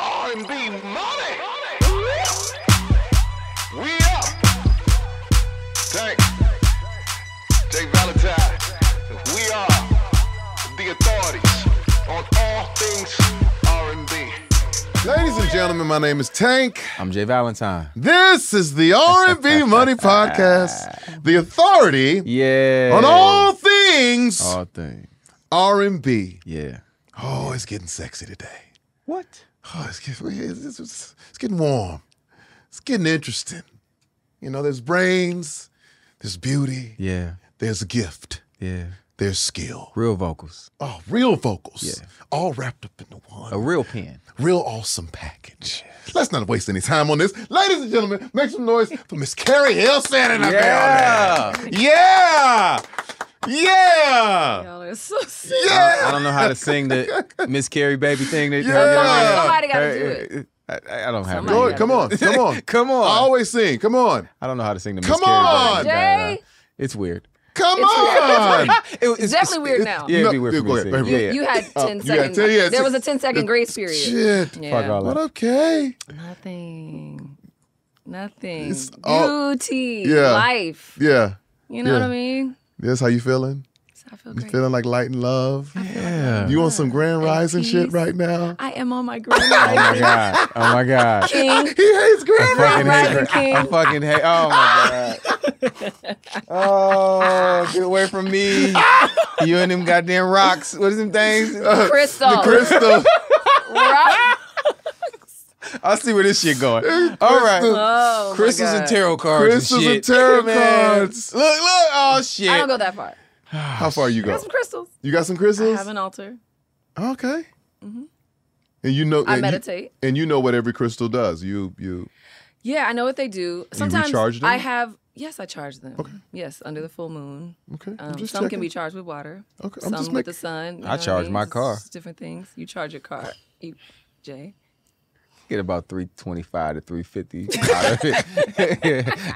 R&B money. We up. Tank. Jay Valentine. We are the authorities on all things R&B. Ladies and gentlemen, my name is Tank. I'm Jay Valentine. This is the R&B Money Podcast, the authority Yeah. on all things all things. R&B. Yeah. Oh, it's getting sexy today. What? Oh, it's getting, it's, it's- it's getting warm. It's getting interesting. You know, there's brains, there's beauty, Yeah. there's a gift, Yeah. there's skill. Real vocals. Oh, real vocals. Yeah. All wrapped up into one. A real pen. real awesome package. Let's not waste any time on this. Ladies and gentlemen, make some noise for Miss Keri Hilson in the building. Yeah. Yeah. Y'all are so sick. Yeah. I don't know how to sing the Miss Keri baby thing. That Yeah. Somebody gotta do it. I, I don't have Somebody Go it. ahead. Come on. Come on. Come on. I always sing. Come on. I don't know how to sing the Miss Come Keri on. baby. Jay. It's weird. Come It's on. It, it's, It's definitely weird now. Yeah, it'd be No, for go me ahead, to sing. Yeah, yeah. You had 10 Uh, you had seconds. 10, yeah, there was a six- 10 second grace period. Shit. Yeah. Fuck all But that. okay. Nothing. Nothing. It's all- Beauty. Yeah. Life. Yeah. You know Yeah. what I mean? That's how you feeling? I feel You great. feeling like light and love? Yeah. You on some grand At rising shit right now? I am on my grand Oh my god. Oh my god. king. He hates grand fucking Rising hate King. I fucking hate. Oh my god. Oh, get away from me. You and them goddamn rocks. What is them things? Uh, crystal. The Crystal. Right? I see where this shit going. All right. Oh, my Crystals and tarot cards. Crystals and, and tarot Man. cards. Look, look. Oh shit. I don't go that far. How far you I go? got some crystals. You got some crystals. I have an altar. Okay. Mm-hmm. And you know, I and you- meditate. and you know what every crystal does. You you Yeah, I know what they do. Sometimes recharge them? I have. Yes, I charge them. Okay. Yes, under the full moon. okay? I'm Um, just some can be charged with water. Okay, I'm some just with making. the sun. you I know what charge mean? my car. just different things. You charge your car. You, Jay. Get about 325 to 350 out of it.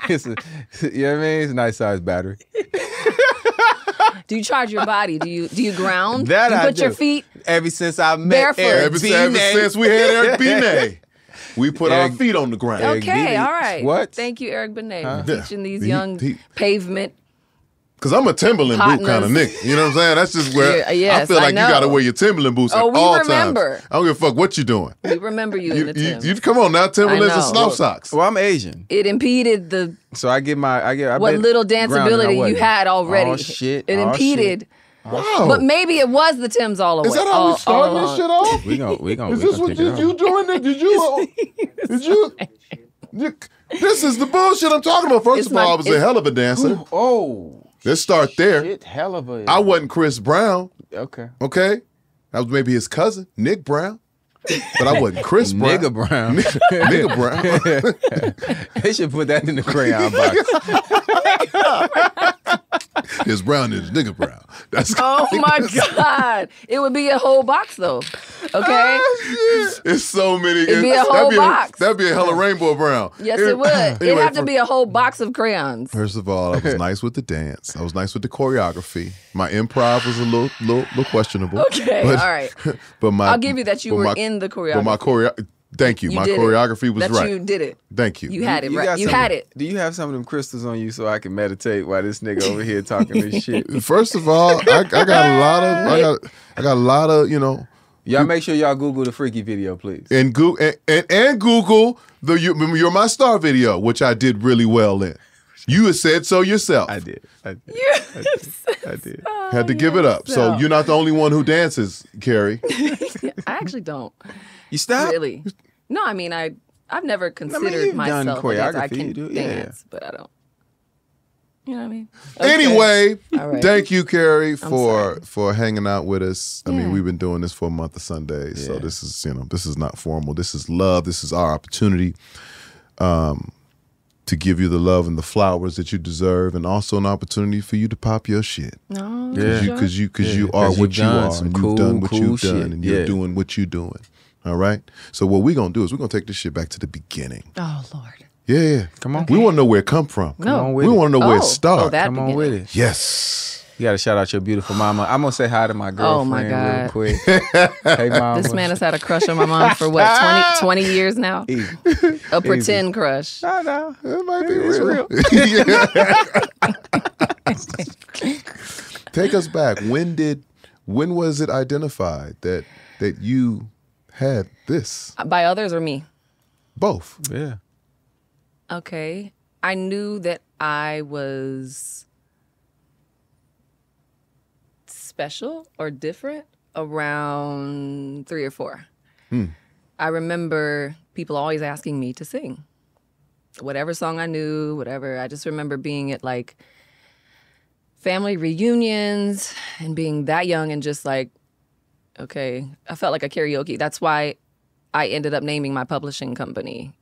it's a, you know what I mean? It's a nice sized battery. Do you charge your body? Do you do you ground? That you I put your feet. Ever since I met Barefoot. Eric Ever, ever since we had Eric Benet, we put our feet on the ground. Okay, all right. What? Thank you, Eric Benet, for Yeah. teaching these He- young he- pavement. Cause I'm a Timberland boot kind of nigga. You know what I'm saying? That's just where Yeah, I yes, feel I like you got to wear your Timberland boots Oh, at we all remember. times. I don't give a fuck what you're doing. We remember you, You, in the you, you come on now, Timberlands and know. slouch socks. Well, I'm Asian. it impeded the So I get my, I get, I what little grounded, I danceability you had already. Oh, shit. It Oh, impeded. shit. Wow. But maybe it was the Timbs all the way. Is that how all, we starting all this shit off? We gon' we gon' Is this what pick you, it you doing? It? Did you? Uh, did you, you? This is the bullshit I'm talking about. First It's of all, my- I was a hell of a dancer. Oh, Let's start there. shit, hell of a. I wasn't Chris Brown. Okay. Okay, I was maybe his cousin, Nick Brown, but I wasn't Chris Brown. Nigga Brown. Nigga Brown. they should put that in the crayon box. His Brown is nigga Brown. That's Oh my God. It would be a whole box though. Okay? Ah, it's so many. It'd be a that'd whole be box. that'd be a hella rainbow brown. Yes, it would. It'd Anyway, have to be a whole box of crayons. First of all, I was nice with the dance. I was nice with the choreography. My improv was a little, little, little questionable. Okay, but, all right. But my, I'll give you that you were my- in the choreography. But my choreography. choreo. Thank you. You my did it. choreography was that right. you did it. Thank you. You had it right. got You had it. Do you have some of them crystals on you so I can meditate while this nigga over here talking this shit? First of all, I, I got a lot of, I got, I got a lot of, you know, Y'all make sure y'all Google the freaky video, please. and Google and, and, and Google the you, you're my star video, which I did really well in. You had said so yourself. I did. I did. I did. I did. Had to give it up. So you're not the only one who dances, Keri. I actually don't You stop. really. No, I mean I. I've never considered you've done myself a dancer. I can you do, yeah. dance, but I don't. You know what I mean? Okay. Anyway, All right. thank you, Keri, for for hanging out with us. I mean, we've been doing this for a month of Sundays, so this is you know this is not formal. This is love. This is our opportunity um, to give you the love and the flowers that you deserve, and also an opportunity for you to pop your shit. No, Yeah. because you because you Yeah, are 'cause what you've you are, and cool, you've done what cool you've shit. done, and you're Yeah. doing what you're doing. All right. So what we're gonna do is we're gonna take this shit back to the beginning. Oh Lord. Yeah, yeah. Come on. We want to know where it come from. No. on with we it. want to know where it Oh. started. Oh, that Come on with it. yes. You gotta shout out your beautiful mama. I'm gonna say hi to my girlfriend Oh, my girlfriend real God. quick. hey mama. This man has had a crush on my mom for what 20, 20 years now. Easy. A pretend crush. No, no. It might be It's real. Take us back. When did when was it identified that that you had this? Uh, by others or me? Both. Yeah. Okay. I knew that I was special or different around three or four. Hmm. I remember people always asking me to sing. Whatever song I knew, whatever. I just remember being at like family reunions and being that young and just like, okay, I felt like a karaoke. That's why I ended up naming my publishing company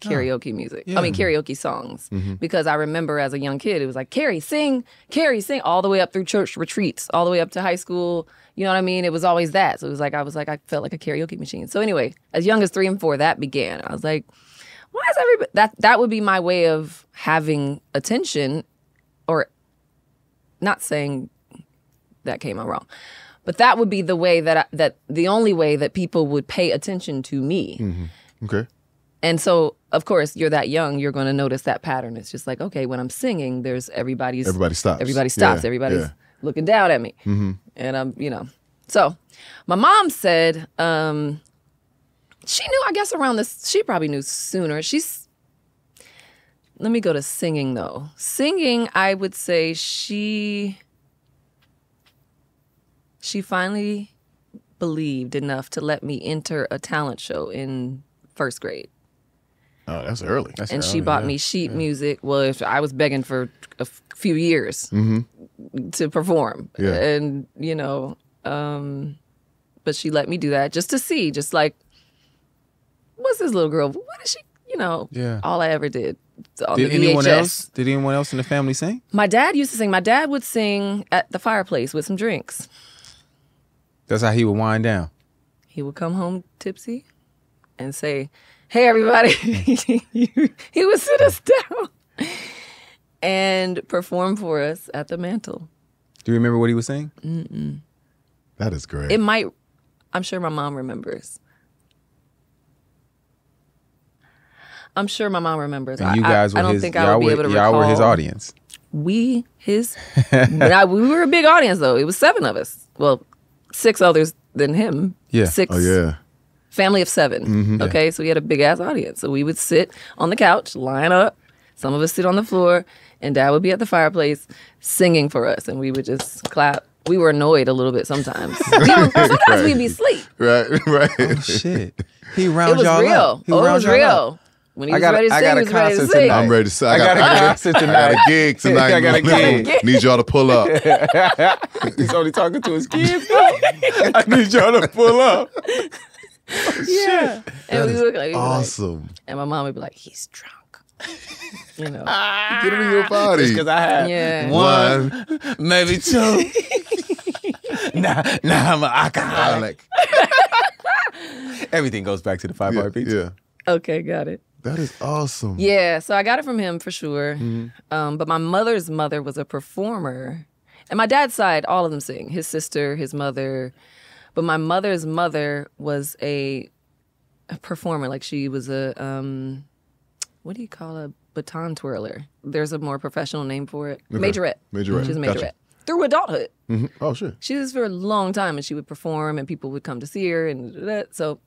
karaoke music. I mean, karaoke songs. Mm-hmm. Because I remember as a young kid, it was like, Keri, sing, Keri, sing, all the way up through church retreats, all the way up to high school. You know what I mean? It was always that. So it was like, I was like, I felt like a karaoke machine. So anyway, as young as three and four, that began. I was like, why is everybody, that, that would be my way of having attention or not saying that came out wrong. But that would be the way that I, that the only way that people would pay attention to me. Okay. And so, of course, you're that young, you're going to notice that pattern. It's just like, okay, when I'm singing, there's everybody's Everybody stops. Everybody stops. Yeah, Everybody's yeah. looking down at me, and I'm, you know. So, my mom said um, she knew. I guess around this, she probably knew sooner. She's. Let me go to singing though. Singing, I would say she. She finally believed enough to let me enter a talent show in first grade Oh, that's early. That's and she bought yeah. me sheet music. Well, if I was begging for a few years to perform, Yeah. and you know, um, but she let me do that just to see, just like, what's this little girl? What is she? You know, Yeah. All I ever did. Did anyone VHS. else? Did anyone else in the family sing? My dad used to sing. My dad would sing at the fireplace with some drinks. That's how he would wind down. He would come home tipsy and say, Hey, everybody. he would sit us down and perform for us at the mantle. Do you remember what he was saying? That is great. It might, I'm sure my mom remembers. I'm sure my mom remembers. And you I- guys I, were I don't his. think y'all I would were, be able to y'all recall. were his audience. We, his, but I, we were a big audience though. It was seven of us. Well, six others than him. Yeah. Six. oh yeah. family of 7 mm-hmm. Okay, so we had a big ass audience. So we would sit on the couch, line up. Some of us sit on the floor, and dad would be at the fireplace singing for us, and we would just clap. We were annoyed a little bit sometimes. We were- sometimes we'd be asleep. Right. Right. Oh shit. He It round was y'all real. up. He Oh, it was y'all up. Real. When he I was got a- ready to I sing, got he a was ready to concert sing. tonight. I'm ready to say. I got a concert I got tonight. a gig tonight. I got a gig. Need y'all to pull up. He's only talking to his kids. I need y'all to pull up. Oh, yeah. And we would like, we'd like- Awesome. and my mom would be like, he's drunk. You know. Get him in your body. Because I had Yeah. one, maybe two. nah, nah, I'm an alcoholic. Everything goes back to the five Yeah, bar pizza. yeah. Okay, got it. That is awesome. Yeah, so I got it from him for sure. Mm-hmm. Um, but my mother's mother was a performer. And my dad's side, all of them sing. His sister, his mother. But my mother's mother was a, a performer. Like she was a, um, what do you call a baton twirler? There's a more professional name for it. Majorette. Majorette. She's a Gotcha. majorette. Through adulthood. Mhm. Oh shit. She was for a long time and she would perform and people would come to see her and that. So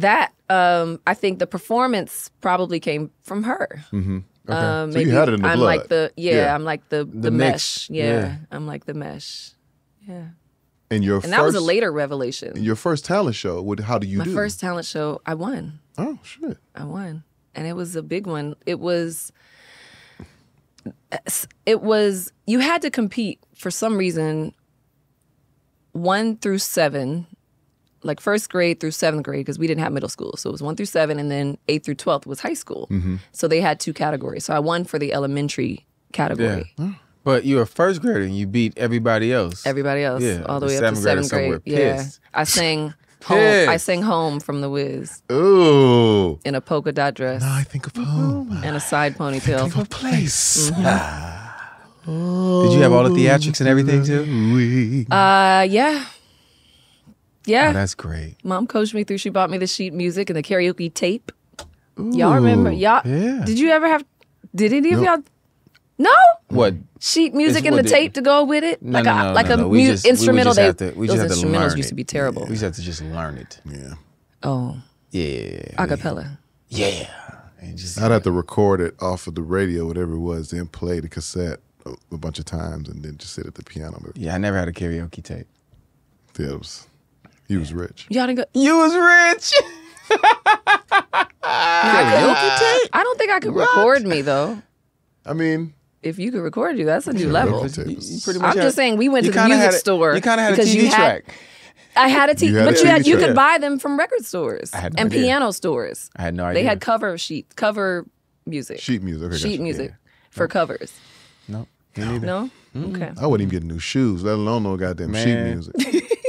that, um, I think the performance probably came from her. Okay. Um, so you had it in the I'm blood. like the yeah, Yeah. I'm like the the, mix, mesh. Yeah, yeah. I'm like the mesh. Yeah, and your and first, that was a later revelation. Your first talent show. What? How do you My do? first talent show, I won. Oh shit. I won, and it was a big one. It was. It was you had to compete for some reason. One through seven, like first grade through seventh grade, because we didn't have middle school, so it was one through seven, and then eight through twelfth was high school. So they had two categories. So I won for the elementary category. But you were first grader and you beat everybody else. Everybody else, Yeah, all the way up to seventh grade. Yeah. I sang home. I sang home from the Wiz Ooh. in a polka dot dress I think of home. and a side ponytail. Think A place. Mm-hmm. Did you have all the theatrics and everything too? Uh, yeah, yeah. Oh, that's great. Mom coached me through. She bought me the sheet music and the karaoke tape. y'all remember? Y'all? yeah. Did you ever have? Did any of y'all? No. What? Sheet music It's and the what the- tape to go with it, No, like no, a no, like no, a no. We mu- just- we would instrumental. just they have to- we those just have to instrumentals learn used it. to be terrible. We just have to just learn it. Yeah. Oh, Yeah. acapella. Yeah. And just I'd have to record it off of the radio, whatever it was, then play the cassette a, a bunch of times, and then just sit at the piano. yeah, I never had a karaoke tape. Yeah, it was, he was rich. Y'all didn't go. You was rich. I don't think I could record me though. I mean, If you could record you, that's a new level. record tape is- pretty much I'm had- just saying we went you to the kinda music had a- store You kind of had a because TV you had- track. I had a T, You had but a you had TV you track. could buy them from record stores I had no and idea. piano stores. I had no They had cover sheet, cover music, sheet music. Okay, sheet gotcha. music for covers. no, me neither. No, okay. I wouldn't even get new shoes, let alone no goddamn sheet Man. music.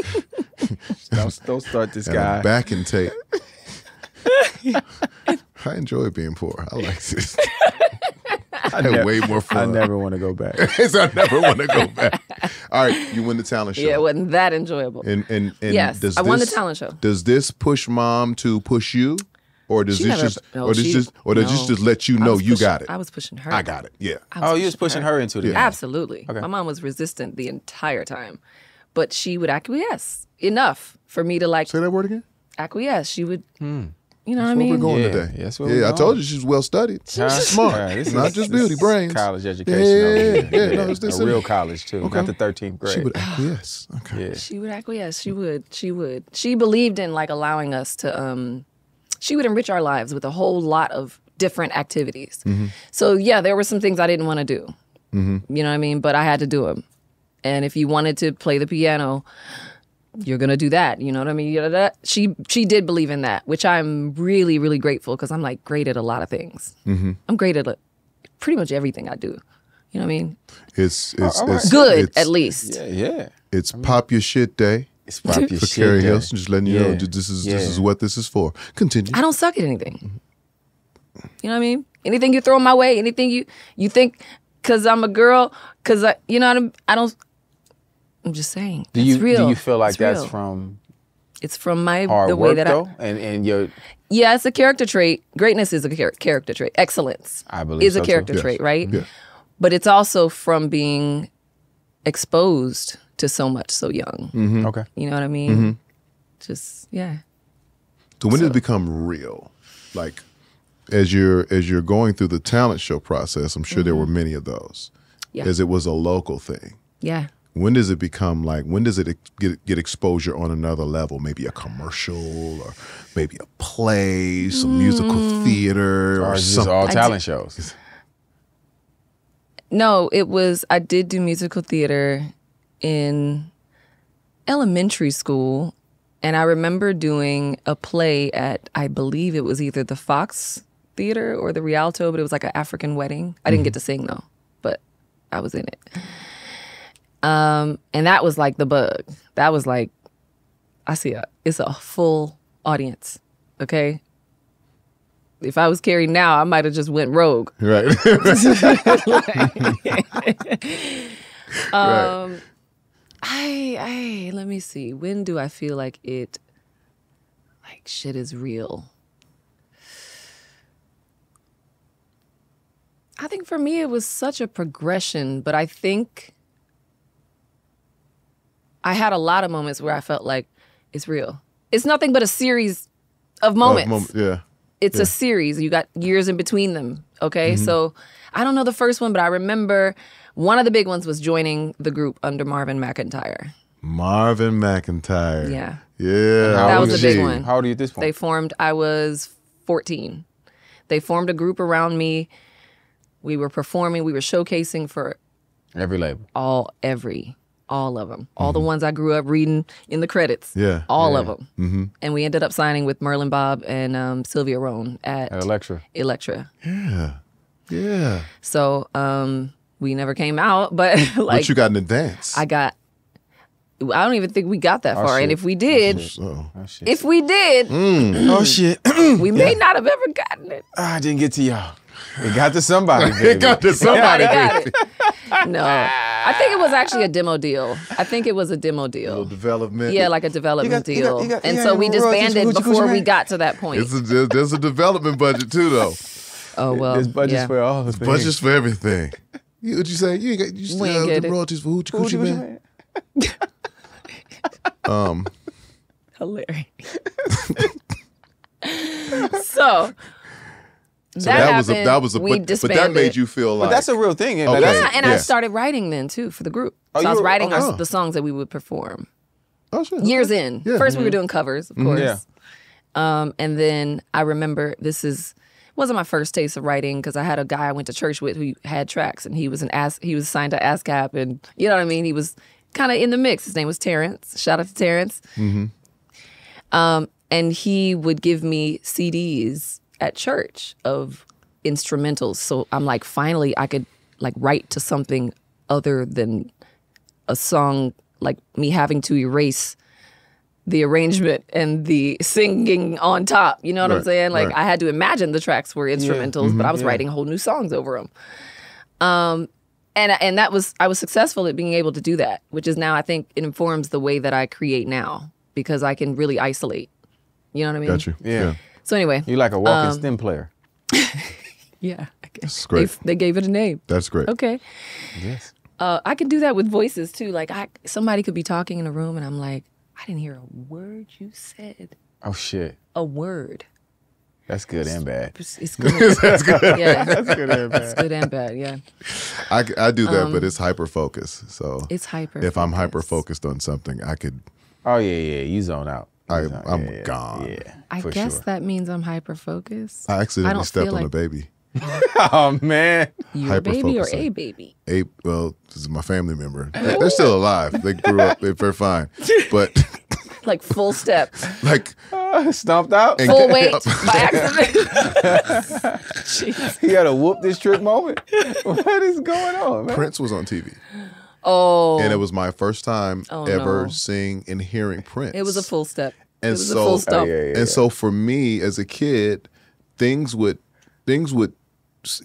Don't, don't start this And guy. a backing tape. I enjoy being poor. I like this. I had way more fun. I never want to go back. so I never want to go back. All right, you win the talent show. Yeah, it wasn't that enjoyable. and and, and Yes, does I won the this- talent show. Does this push mom to push you, or does She this never- just, no, or does she- just, or does this just let you know you pushing- got it? I was pushing her. I got it. Yeah. Oh, you was pushing her into the Absolutely. Okay. My mom was resistant the entire time, but she would acquiesce enough for me to like Say that word again. acquiesce. She would, Hmm. you know what I Where we're going Yeah, today. that's where yeah, we're I told you she's well studied. Huh? She's smart. Yeah, this Not is- just this beauty, is brains. College education. Yeah, over yeah, yeah. No, it's this a real college too, Okay. not the 13th grade. She would acquiesce. Okay. yeah. She would acquiesce. She would. She would. She believed in like allowing us to. um She would enrich our lives with a whole lot of different activities. Mm-hmm. So yeah, there were some things I didn't want to do. You know what I mean? But I had to do them. And if you wanted to play the piano, you're gonna do that. You know what I mean? She she did believe in that, which I'm really really grateful because I'm like great at a lot of things. Mm-hmm. I'm great at like, pretty much everything I do. You know what I mean? It's it's, all right. it's Good It's, at least. Yeah, yeah. It's pop your shit day It's pop your for shit. Keri yeah. Hilson. Just letting you know this is Yeah. this is what this is for. Continue. I don't suck at anything. You know what I mean? Anything you throw my way, anything you you think because I'm a girl, because I, you know what I'm, I don't. I'm just saying. Do you real. do you feel like It's that's real. from It's from my hard the way work that though, I. and and your Yeah, it's a character trait. Greatness is a char- character trait. Excellence I believe is so, a too. character Yes. trait, right? Yeah. But it's also from being exposed to so much so young. Mm-hmm. okay. You know what I mean? Just yeah. So when did it become real? Like as you're as you're going through the talent show process, I'm sure there were many of those. Mm-hmm. Yeah. As it was a local thing. Yeah. When does it become like when does it get get exposure on another level? Maybe a commercial or maybe a play, some musical Mm. theater Or or it's just something. all I talent shows. No, it was I did do musical theater in elementary school and I remember doing a play at I believe it was either the Fox Theater or the Rialto, but it was like an African wedding. I didn't get to sing though, but I was in it. Um and that was like the bug. That was like I see a it's a full audience. Okay? If I was Keri now, I might have just went rogue. Right. Um, I, I, let me see. When do I feel like it, like shit is real? I think for me it was such a progression, but I think I had a lot of moments where I felt like it's real. It's nothing but a series of moments Moment- yeah. it's a series. You got years in between them. Okay. Mm-hmm. So I don't know the first one, but I remember one of the big ones was joining the group under Marvin McIntyre. Marvin McIntyre. Yeah. Yeah. How That was a big one. How old are you at this point? They formed, I was 14. They formed a group around me. We were performing, we were showcasing for Every label. all, every, all of them, all the ones I grew up reading in the credits. Yeah. All of them. Mm-hmm. And we ended up signing with Merlin Bobb and um, Sylvia Rhone at At Elektra. Elektra. Yeah. Yeah. So um, we never came out, but like but you got an advance. I got. I don't even think we got that Oh, far, and if we did, so Oh shit. if we did, oh shit. we may not have ever gotten it. Ah, I didn't get to y'all. It got to somebody. it got to somebody. Somebody got it. no, I think it was actually a demo deal. I think it was a demo little deal. development. Yeah, like a development You got- you got- deal. you got- and you so we disbanded for Hoochie Coochie before we got to that point. It's a, there's a development budget too, though. oh well, There's budgets yeah. for all the things. Budgets for everything. You, what'd you say? You ain't got you still We have the it. royalties for Hoochie Hoochie Coochie Coochie Man. Um, hilarious. so, so that, was a that was a we but, but that made you feel like But that's a real thing. and Okay. that's- yeah, and I started writing then too for the group. Oh, so I was were- writing our, oh. the songs that we would perform oh, shit. years in. Yeah. 1st we were doing covers, of course. Yeah. Um, and then I remember this is wasn't my first taste of writing because I had a guy I went to church with who had tracks, and he was an ass he was signed to ASCAP, and you know what I mean. He was kind of in the mix. His name was Terrence. Shout out to Terrence. Mm-hmm. Um, and he would give me CDs at church of instrumentals. So I'm like, finally, I could like write to something other than a song, like me having to erase the arrangement and the singing on top. You know what I'm saying? Like right. I had to imagine the tracks were instrumentals, but I was writing whole new songs over them. Um, and and that was I was successful at being able to do that, which is now I think it informs the way that I create now because I can really isolate. You know what I mean? Got you. Yeah. So anyway, You're like a walking Um, stem player. yeah, I guess. That's great. They, they gave it a name. That's great. Okay. Yes. Uh, I can do that with voices too. Like I, somebody could be talking in a room, and I'm like, I didn't hear a word you said. Oh shit. A word. That's good and bad. It's, it's good. That's good. yeah, That's good and it's bad. good and bad. Yeah, I, I do that, Um, but it's hyper focus. So it's hyper. if I'm hyper focused. focused on something, I could. Oh yeah, yeah. You zone out. You I- zone- I'm yeah, yeah, gone. Yeah. I for guess sure. that means I'm hyper focused. I accidentally don't stepped feel on a baby. Oh man. You a baby or a baby? A well, this is my family member. They- They're still alive. They grew up. They're they're fine. But Like full step, like, uh, Stomped out. and- full weight by accident. He had a whoop this trick moment. what is going on, man? Prince was on TV, Oh, and it was my first time Oh, ever no. seeing and hearing Prince. it was a full step. And it was so- a full Oh, stop. yeah, yeah. and so for me as a kid, things would things would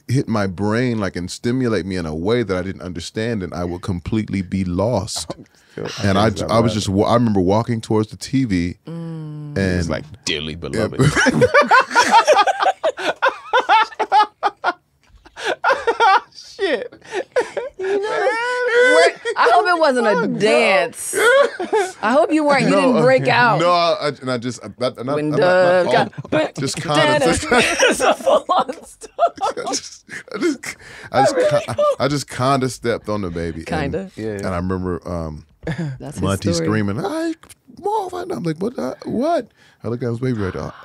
hit my brain like and stimulate me in a way that I didn't understand, and I would completely be lost. And I, I was just wa- I remember walking towards the TV, Mm. and It's like dearly beloved. Shit. I hope it wasn't a dance. I hope you weren't. You didn't break out. No, I, and I just I, that, and I, When I'm not- Doug not got just kind of it's a full on stop. I just, I just, I just, ki- I just kind of stepped on the baby. and- Kinda. Yeah. And I remember um, That's Monty screaming, "I move!" And I'm like, "What? uh, what?" I look at his baby right there.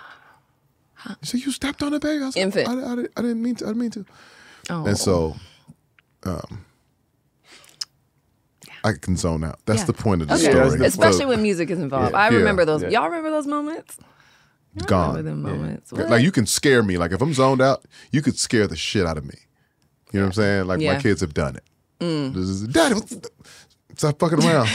He said, "You stepped on the baby." I was like, Infant. I, I, didn't- I didn't mean to. I didn't mean to. Oh. And so, um, I can zone out. That's Yeah. the point of the Okay. Yeah, story. the Especially So, when music is involved. Yeah. I Yeah. remember those. Yeah. Y'all remember those moments? I gone. remember them moments. What? Like you can scare me. Like if I'm zoned out, you could scare the shit out of me. You know what I'm saying? Like Yeah. my kids have done it. This is, Daddy, what the- stop fucking around.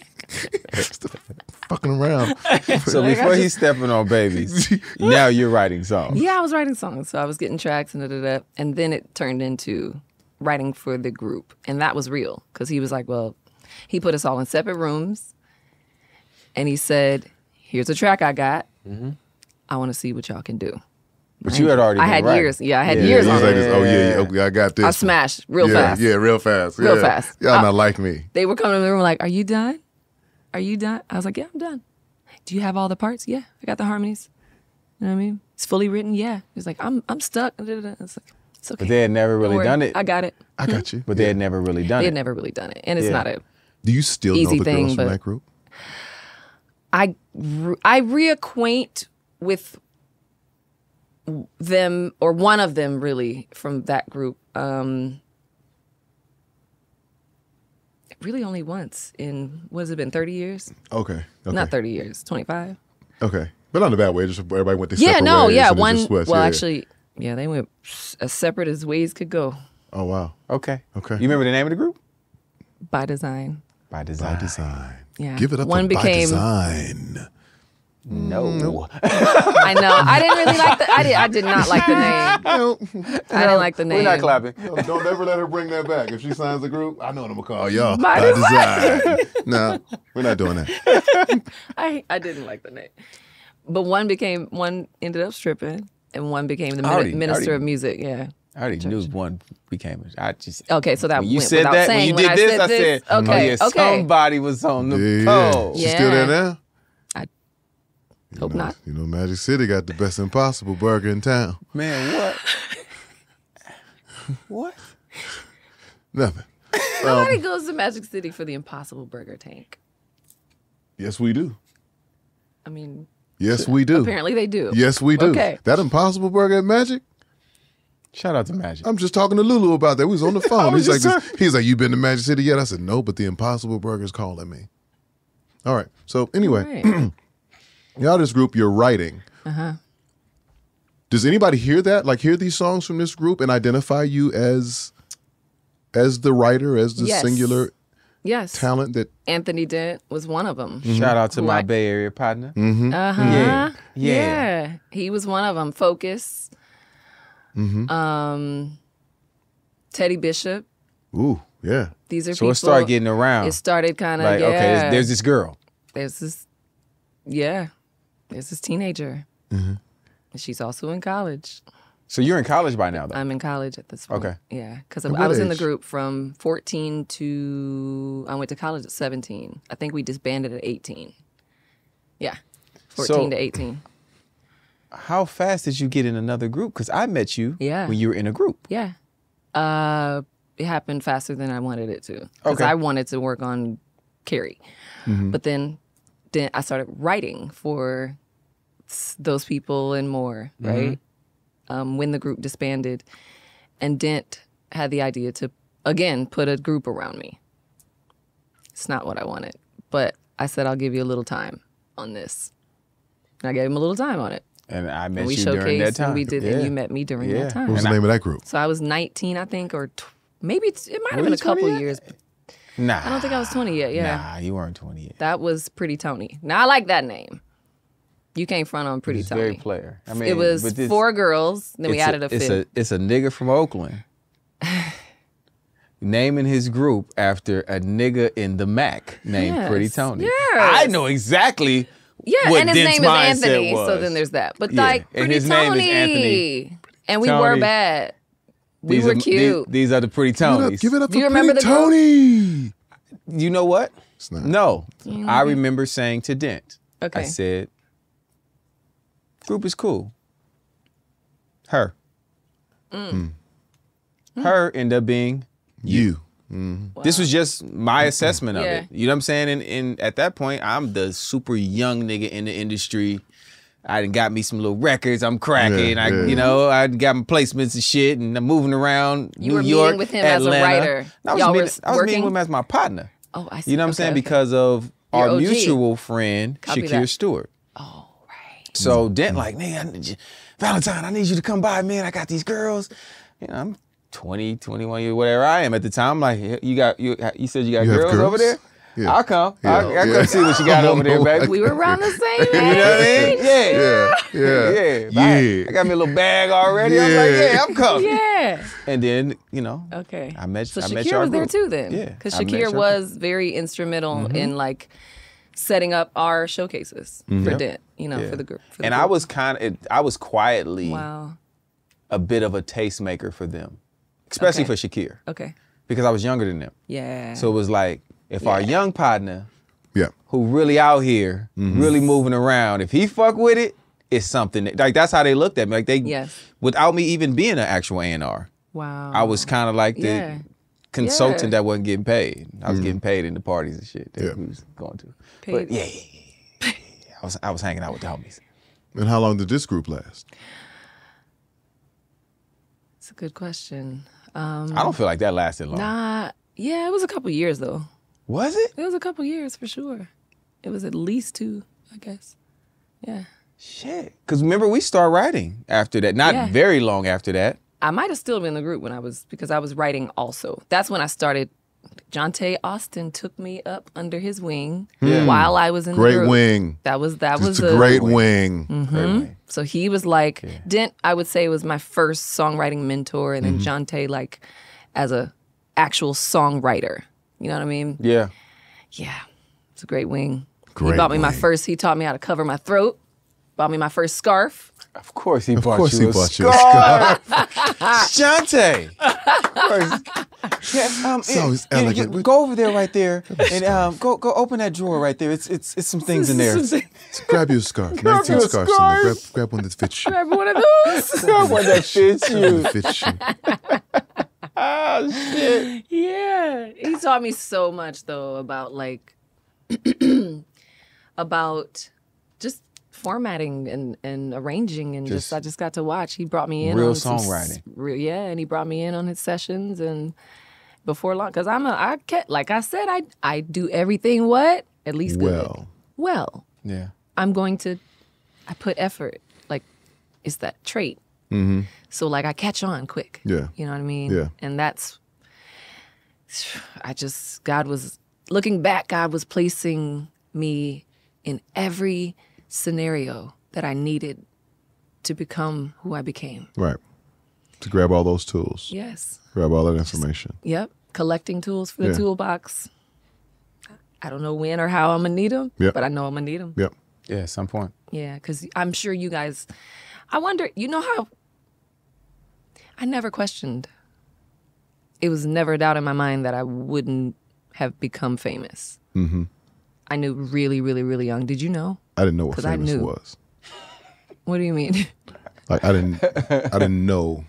Stop fucking around. So before he's stepping on babies, now you're writing songs. Yeah, I was writing songs, so I was getting tracks and da da da, and then it turned into writing for the group, and that was real because he was like, well, he put us all in separate rooms, and he said, "Here's a track I got. I want to see what y'all can do." But you had already. I been had writing. years. Yeah, I had Yeah, years He's on like oh yeah, yeah, okay, I got this. I smashed real yeah, fast. Yeah, real fast. Real yeah. fast. Y'all Uh, not like me. They were coming in the room like, "Are you done? Are you done?" I was like, "Yeah, I'm done." Do you have all the parts? Yeah, I got the harmonies. You know what I mean? It's fully written. Yeah. He's like, "I'm I'm stuck." It's like, it's okay. But they had never really worry. done it. I got it. I got you. But they had never really done They it. They had never really done it, and it's Yeah. not a. Do you still easy know the thing, girls from that group? I re- I reacquaint with them or one of them really from that group. Um, really, only once in what has it been? Thirty years? Okay. okay. Not thirty years. Twenty five. Okay. But not in a bad way. Just everybody went their Yeah. separate No. ways Yeah. and it One. just well, yeah. actually, yeah, they went as separate as ways could go Oh wow. Okay. Okay. You remember the name of the group? by design. By design. By design. Yeah. Give it up One for by became- design. No. Mm, I know. I didn't really like the. I did. I did not like the name. I didn't like the name. We're not clapping. Don't, don't ever let her bring that back. If she signs the group, I know what I'm gonna call y'all. Might by as well. design. no, we're not doing that. I I didn't like the name. But one became one ended up stripping, and one became the already- minister already- of music. Yeah. I already knew one became. a- I just. Okay, so that When you went said without that, when saying. you when did I this, said I said, okay, oh yeah, okay. somebody was on the Yeah, pole. She still there Yeah. Now? Hope You know, not. You know, Magic City got the best impossible burger in town. Man, what? what? Nothing. Nobody um, goes to Magic City for the Impossible Burger Tank. Yes, we do. I mean, Yes, we do. apparently they do. Yes, we do. Okay. That impossible burger at Magic. Shout out to Magic. I'm just talking to Lulu about that. We was on the phone. He's like, this, he's like, you been to Magic City yet? I said, no, but the Impossible Burger's calling me. All right. So anyway, Right. y'all this group, you're writing. Uh-huh. Does anybody hear that? Like hear these songs from this group and identify you as as the writer, as the Yes. singular Yes. talent that Anthony Dent was one of them. Shout out to my Like- Bay Area partner. Uh huh. Yeah. Yeah. Yeah. He was one of them. Focus. Um, Teddy Bishop. ooh, yeah. These are So people. it started getting around. It started kind of like, yeah. okay, there's, there's this girl. there's this. Yeah, there's this teenager. Mm-hmm. She's also in college. So you're in college by now, though. I'm in college at this point. Okay. Yeah, because I was in the group from 14 to I went to college at 17. I think we disbanded at 18. Yeah, 14 So- to 18. How fast did you get in another group? Because I met you Yeah. when you were in a group. Yeah. Uh, it happened faster than I wanted it to. Because Okay. I wanted to work on Keri. Mm-hmm. But then, then I started writing for those people and more, Mm-hmm. right? Um, when the group disbanded. And Dent had the idea to, again, put a group around me. It's not what I wanted. But I said, I'll give you a little time on this. And I gave him a little time on it. And I met And we you during that time. and we did, yeah. and you met me during Yeah. that time. What was And the I- name of that group? So I was 19, I think, or tw- maybe it's, it might have been a couple years. Nah. I don't think I was 20 yet. Yeah, Nah, you weren't 20 yet. that was Pretty Tony. Now I like that name. You came front on Pretty It's Tony. very player. I mean, it was this- four girls. Then we added a, it's fifth. a it's a nigga from Oakland. Naming his group after a nigga in the Mac named Yes, Pretty Tony. yes. I know exactly. yeah, and his name is Anthony. So then there's that. But Yeah, like and Pretty his Tony. name is Anthony. And we were Tony. Bad. We These were are, these- cute. These, are the Pretty Give it up, give it up Do you for remember Pretty the group? Tony. You know what? It's not. No, I remember saying to Dent. okay. I said, "Group is cool." Her. Mm. Hmm. Hmm. Her ended up being You. Mm-hmm. This was just my assessment of Yeah. it. You know what I'm saying? And, and at that point, I'm the super young nigga in the industry. I done got me some little records. I'm cracking. Yeah, I, yeah. you know, I got my placements and shit, and I'm moving around. You New were meeting York, with him as a Atlanta. writer. I was, Y'all meeting, were I was meeting with him as my partner. Oh, I see. You know what I'm Okay, saying? okay. Because of Your our OG. mutual friend, Copy Shakir that. Stewart. Oh, right. So Dent like, nigga, I Valentine, I need you to come by, man. I got these girls. You know, I'm 20, 21 years, whatever I am at the time. I'm like, you got you you said you got You have girls, over there? Yeah. I'll come. Yeah. I'll, I'll Yeah. come see what you got I'm over there, baby. We were around the same age. you know what I mean? Yeah. Yeah. Yeah. Yeah. Yeah. I, I got me a little bag already. I'm like, Yeah. yeah, I'm coming. Yeah. And then, you know, Okay. I met- So I met Shakir y'all was there too then. Yeah, Because I met Shakir y'all Mm-hmm. was very instrumental in like setting up our showcases for Yep. Dent. You know, Yeah. for the group. For the and I was kind of, I was quietly Wow. a bit of a tastemaker for them, especially Okay. for Shakir, Okay. because I was younger than them. Yeah. So it was like, if our young partner Yeah. who really out here, Mm-hmm. really moving around, if he fuck with it, it's something that, like that's how they looked at me. Like they, Yes. without me even being an actual A and R, wow. I was kind of like the Yeah. consultant Yeah. that wasn't getting paid. I was getting paid in the parties and shit that Yeah. we was going to. Paid. But yeah, yeah, yeah, yeah, yeah. I was I was hanging out with the homies. And how long did this group last? It's a good question. Um, I don't feel like that lasted long. Nah. Yeah, it was a couple years though. Was it? It was a couple years for sure. It was at least two, I guess. Yeah. Shit. Because remember, we started writing after that. Not Yeah. very long after that. I might have still been in the group when I was because I was writing also. That's when I started Johntá Austin took me up under his wing Yeah. while I was in Great the group. wing. That was that It's was a a great wing. Great wing. So he was like Dent. I would say was my first songwriting mentor, and then Mm-hmm. Johntá like as a actual songwriter. You know what I mean? Yeah. Yeah, it's a great wing. Great he bought me my first. He taught me how to cover my throat. Bought me my first scarf. Of course he Of bought course you he a bought you a scarf. scarf. Shante. yeah, um, So yeah, it's you- you elegant. Go over there right there and um, go go open that drawer right there. It's it's it's some things in there. grab you a scarf. Grab 19 you a scarves in there. Grab, scarf. grab one that fits you. Grab one of those. grab one that fits you. That fits you. Oh shit. yeah, he taught me so much though about like about just formatting and, and arranging and just, Just I just got to watch. He brought me in real on some songwriting. real, yeah, and he brought me in on his sessions and before long because I'm a I kept like I said I I do everything what at least good. Well. well Yeah. I'm going to I put effort like it's that trait. Mm-hmm. So like I catch on quick. Yeah. You know what I mean? Yeah. And that's I just God was looking back, God was placing me in every scenario that I needed to become who I became. Right. To grab all those tools. Yes. Grab all that information. Yep. Collecting tools for the Yeah. toolbox. I don't know when or how I'm gonna need them, Yep. but I know I'm gonna need them. Yep. Yeah. At some point. Yeah, because I'm sure you guys. I wonder. You know how? I never questioned. It was never a doubt in my mind that I wouldn't have become famous. Mm-hmm. I knew really, really, really young. Did you know? I didn't know what famous knew. was. What do you mean? Like I didn't I didn't know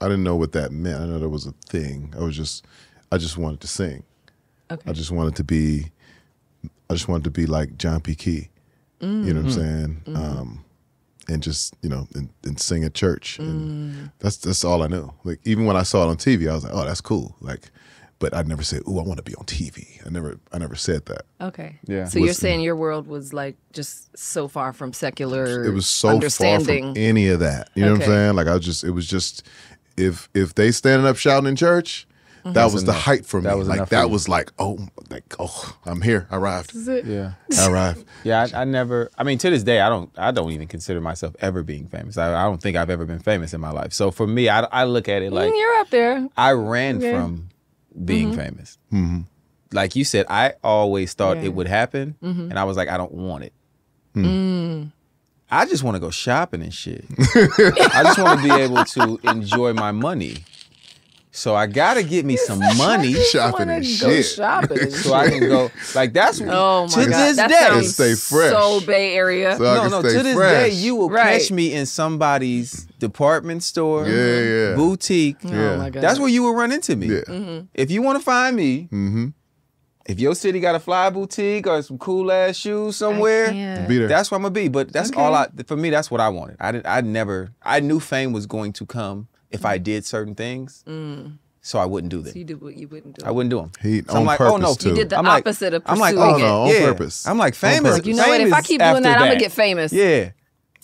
I didn't know what that meant. I know there was a thing. I was just I just wanted to sing. Okay. I just wanted to be I just wanted to be like John P. Kee. You know what I'm saying? Um and just, you know, and, and sing at church. And mm. that's that's all I knew. Like even when I saw it on TV, I was like, Oh, that's cool. Like but I'd never said, oh, I want to be on TV." I never, I never said that. okay. Yeah. So you're saying your world was like just so far from secular. it was so far understanding. from any of that. You know what I'm saying? Like I was just it was just if if they standing up shouting in church, that was the enough. height for me. That was like enough that was like oh like oh I'm here. I arrived. This is it. Yeah. I arrived. Yeah, I, I never. I mean, to this day, I don't. I don't even consider myself ever being famous. I, I don't think I've ever been famous in my life. So for me, I, I look at it like Mm, you're up there. I ran Okay. from being famous. Mm-hmm. Like you said, I always thought Yeah. it would happen, and I was like, I don't want it. I just want to go shopping and shit. I just want to be able to enjoy my money. So I gotta get me some money Shopping Wanna and go shit. shopping. so I can go. Like that's Oh my to god, this that day. Stay fresh. so Bay Area. So no, no. To this fresh. day, you will Right. catch me in somebody's department store, Yeah, yeah. boutique. Oh Yeah. my god, That's where you will run into me. Yeah. Mm-hmm. If you want to find me, Mm-hmm. if your city got a fly boutique or some cool ass shoes somewhere. Be there. that's where I'm gonna be. But that's all I. For me, that's what I wanted. I did. I never. I knew fame was going to come if I did certain things. Mm. So I wouldn't do them. So you did what you wouldn't do. I wouldn't do them. He- so I'm on like, oh no, purpose, too. You did the I'm like- opposite of I'm like, oh, oh, no, on it. yeah. purpose. I'm like, On fame is. purpose. You know what? If I keep doing after that, I'm gonna get famous. Yeah.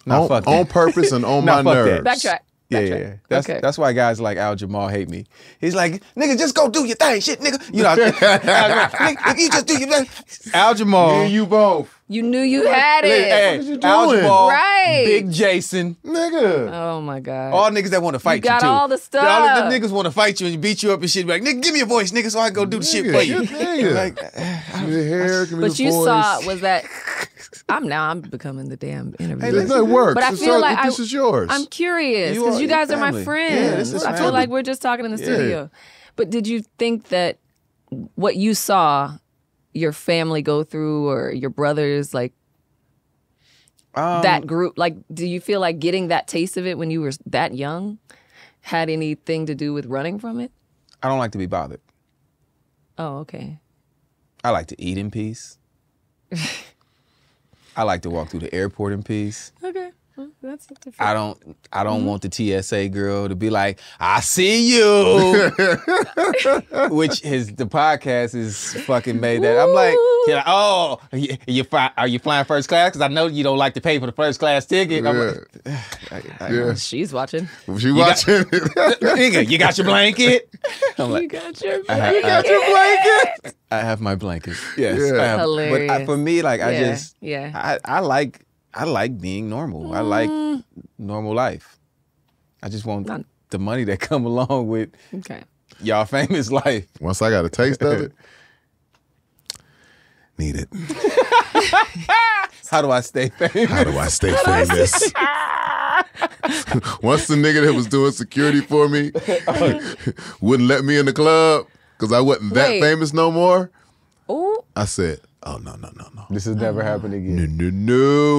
No, on, fuck on that. purpose and on Nah, my fuck that. nerves. Backtrack. Yeah, Backtrack. yeah, yeah. That's okay. that's why guys like Al Jamal hate me. He's like, nigga, just go do your thing, shit, nigga. You know, nigga, nigga, you just do your thing. Al Jamal, you both, you knew you had it. hey, What you doing? Jamal, Right. Big Jason, nigga. Oh my god. all niggas that want to fight you, got too. all the stuff. All the, the niggas want to fight you and beat you up and shit. Be like, nigga, give me a voice, nigga, so I can go do the shit for you. nigga. Like, uh, Give me hair. Give me but the you voice. saw was that I'm now I'm becoming the damn interview. Hey, it works. But I feel all- like I- this is yours. I'm curious because you, you're guys are my friends. Yeah, this is I feel like we're just talking in the Yeah. studio. But did you think that what you saw your family go through or your brothers like um, that group like do you feel like getting that taste of it when you were that young had anything to do with running from it? I don't like to be bothered. Oh, okay. I like to eat in peace. I like to walk through the airport in peace. Okay. That's different. I don't I don't mm-hmm. want the TSA girl to be like, I see you. Which his the podcast is fucking made that. I'm like, you're like, oh, you, you fly, are you flying first class? Because I know you don't like to pay for the first class ticket. I'm like, I- I- Yeah. She's watching. She watching. Nigga, you got your blanket? I'm You like, got your. I, you got your blanket. I have my blanket. Yes. Yeah. I have- But uh, I, Hilarious. for me, like I just yeah. I, I like I like being normal. I like Mm. normal life. I just want Not- the money that come along with Okay. y'all famous life. Once I got a taste of it, need it. How do I stay famous? How do I stay famous? Once the nigga that was doing security for me wouldn't let me in the club because I wasn't that Wait. famous no more, Oh, I said, "Oh no, no, no, no, This has never happened again. no, no,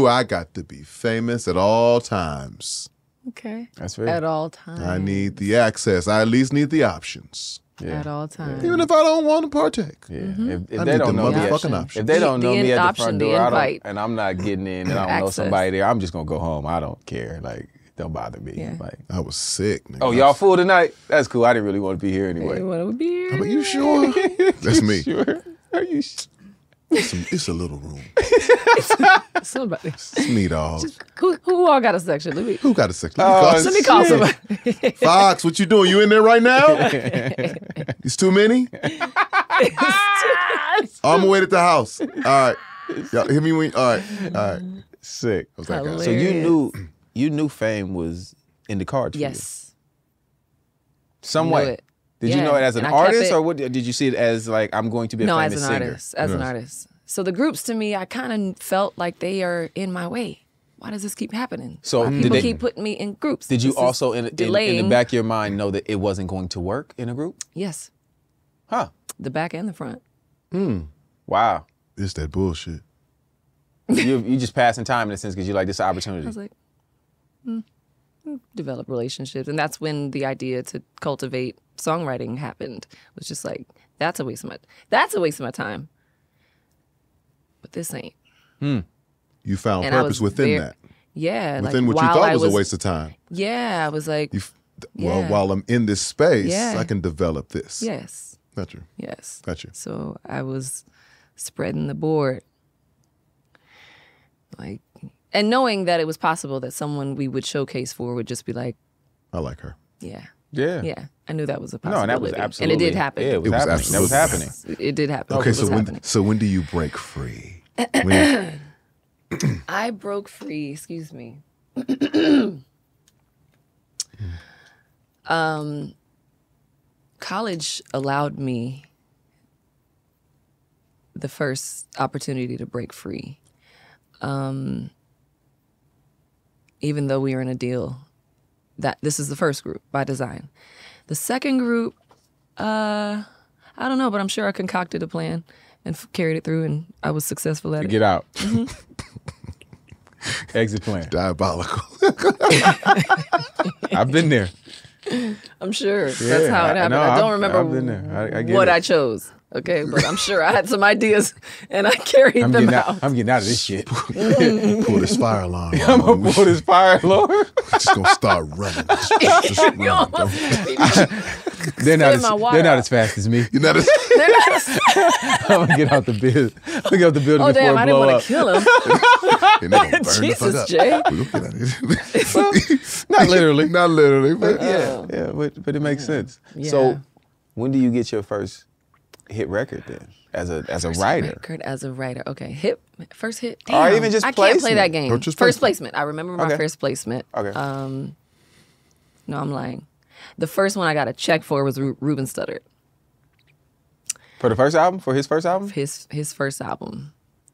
no! I got to be famous at all times. okay. That's fair. At all times. I need the access. I at least need the options, Yeah. At all times. even if I don't want to partake. Yeah. Mm-hmm. If, if I they need don't the know me, at, motherfucking option. option. if they The- don't know the me at the option, front the door, I don't, invite. and I'm not getting in, and I don't know somebody there, I'm just gonna go home. I don't care. Like, don't bother me. Yeah. Like, I was sick. Nigga. oh, y'all full tonight? That's cool. I didn't really want to be here anyway. You want to be here? But you sure? That's me. Sure. Are you? Sh- It's a, it's a little room. Somebody. It's me, dog. Who, who all got a section? Let me, Who got a sex? Let me Oh, call, let me call somebody. Fox, what you doing? You in there right now? it's too many? I'm gonna wait at the house. All right. Y'all hit me when all right. All right. Sick. What's that guy? Hilarious. So you knew you knew fame was in the cards. for you. yes. some way. it. Did you know it as an and I kept artist, it- or what? Did you see it as like I'm going to be a No, as famous an singer? artist. As an artist. So the groups to me, I kind of felt like they are in my way. Why does this keep happening? So Why people they- keep putting me in groups. Did you This also, in, in, in the back of your mind, know that it wasn't going to work in a group? Yes, Huh? the back and the front. Hmm. Wow. It's that bullshit. you you just passing time in a sense because you like this opportunity. I was like, hmm, develop relationships, and that's when the idea to cultivate songwriting happened. It was just like that's a waste of my that's a waste of my time. But this ain't. Hmm. You found And purpose within very- that. Yeah, Within like what you thought I was, a waste of time. Yeah, I was like, You well, Yeah. while I'm in this space, Yeah. I can develop this. yes, Got you. yes. Got you. So I was spreading the board. Like and knowing that it was possible that someone we would showcase for would just be like, I like her. yeah. yeah. Yeah. I knew that was a No, possibility. and that was absolutely. And it did happen. Yeah, it was, It was happening. That was happening. It did happen. Okay, so was when so when do you break free? When- I broke free, excuse me. um college allowed me the first opportunity to break free. Um even though we were in a deal that this is the first group by design. The second group uh I don't know, but I'm sure I concocted a plan and f- carried it through and I was successful at To it. get out. Mm-hmm. Exit plan. diabolical. I've been there. I'm sure that's how it I- happened. no, I, don't I've- remember I've been there. I- I get what it. I chose. Okay, but I'm sure I had some ideas and I carried I'm them out. out. I'm getting out of this shit. Pull this fire alarm. I'm gonna pull this fire alarm. just gonna start running. Just, just, just run. Don't- They're not. Spitting As, my they're not as fast as me. You're not as, They're not as I'm gonna get out the building. I'm gonna get out the building oh before damn! it I didn't blow want up. to kill him. and they gonna burn the Jesus, fuck up. Jay. We gonna get out of here. Not literally. Not literally, but oh. yeah, yeah, but, but it makes sense. So, when do you get your first hit record then, as a as a writer? Record as a writer. Okay, hit first hit. Or even just I can't play that game. Or first placement. placement. I remember my Okay. first placement. Okay. Um, no, I'm lying. The first one I got a check for was Ru- Ruben Studdard. For the first album, for his first album. his his first album.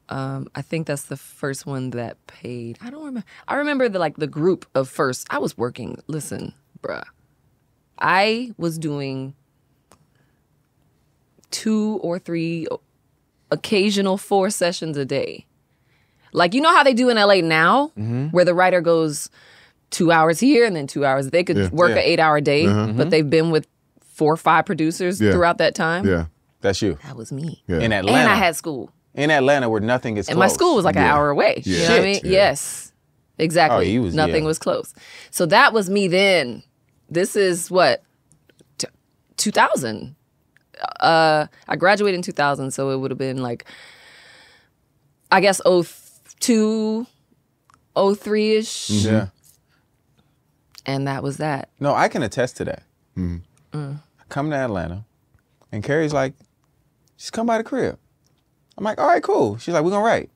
Um, I think that's the first one that paid. I don't remember. I remember the like the group of first. I was working. Listen, bruh. I was doing two or three occasional four sessions a day. Like you know how they do in LA now, mm-hmm. where the writer goes two hours here and then two hours. They could Yeah. work Yeah. an eight hour day, uh-huh. but mm-hmm. they've been with four or five producers Yeah. throughout that time. yeah, That's you That was me. yeah. in Atlanta. And I had school. in Atlanta where nothing is. And my school was like an hour away. You know what I mean? Shit. Yeah. Yes. Exactly. Oh, he was- Nothing yeah. was close. So that was me then. This is what t- 2000. Uh, I graduated in 2000, so it would have been like, I guess 02, 03 ish, Yeah. and that was that. No, I can attest to that. Mm. I come to Atlanta, and Keri's like, "Just come by the crib." I'm like, "All right, cool." She's like, "We're gonna write."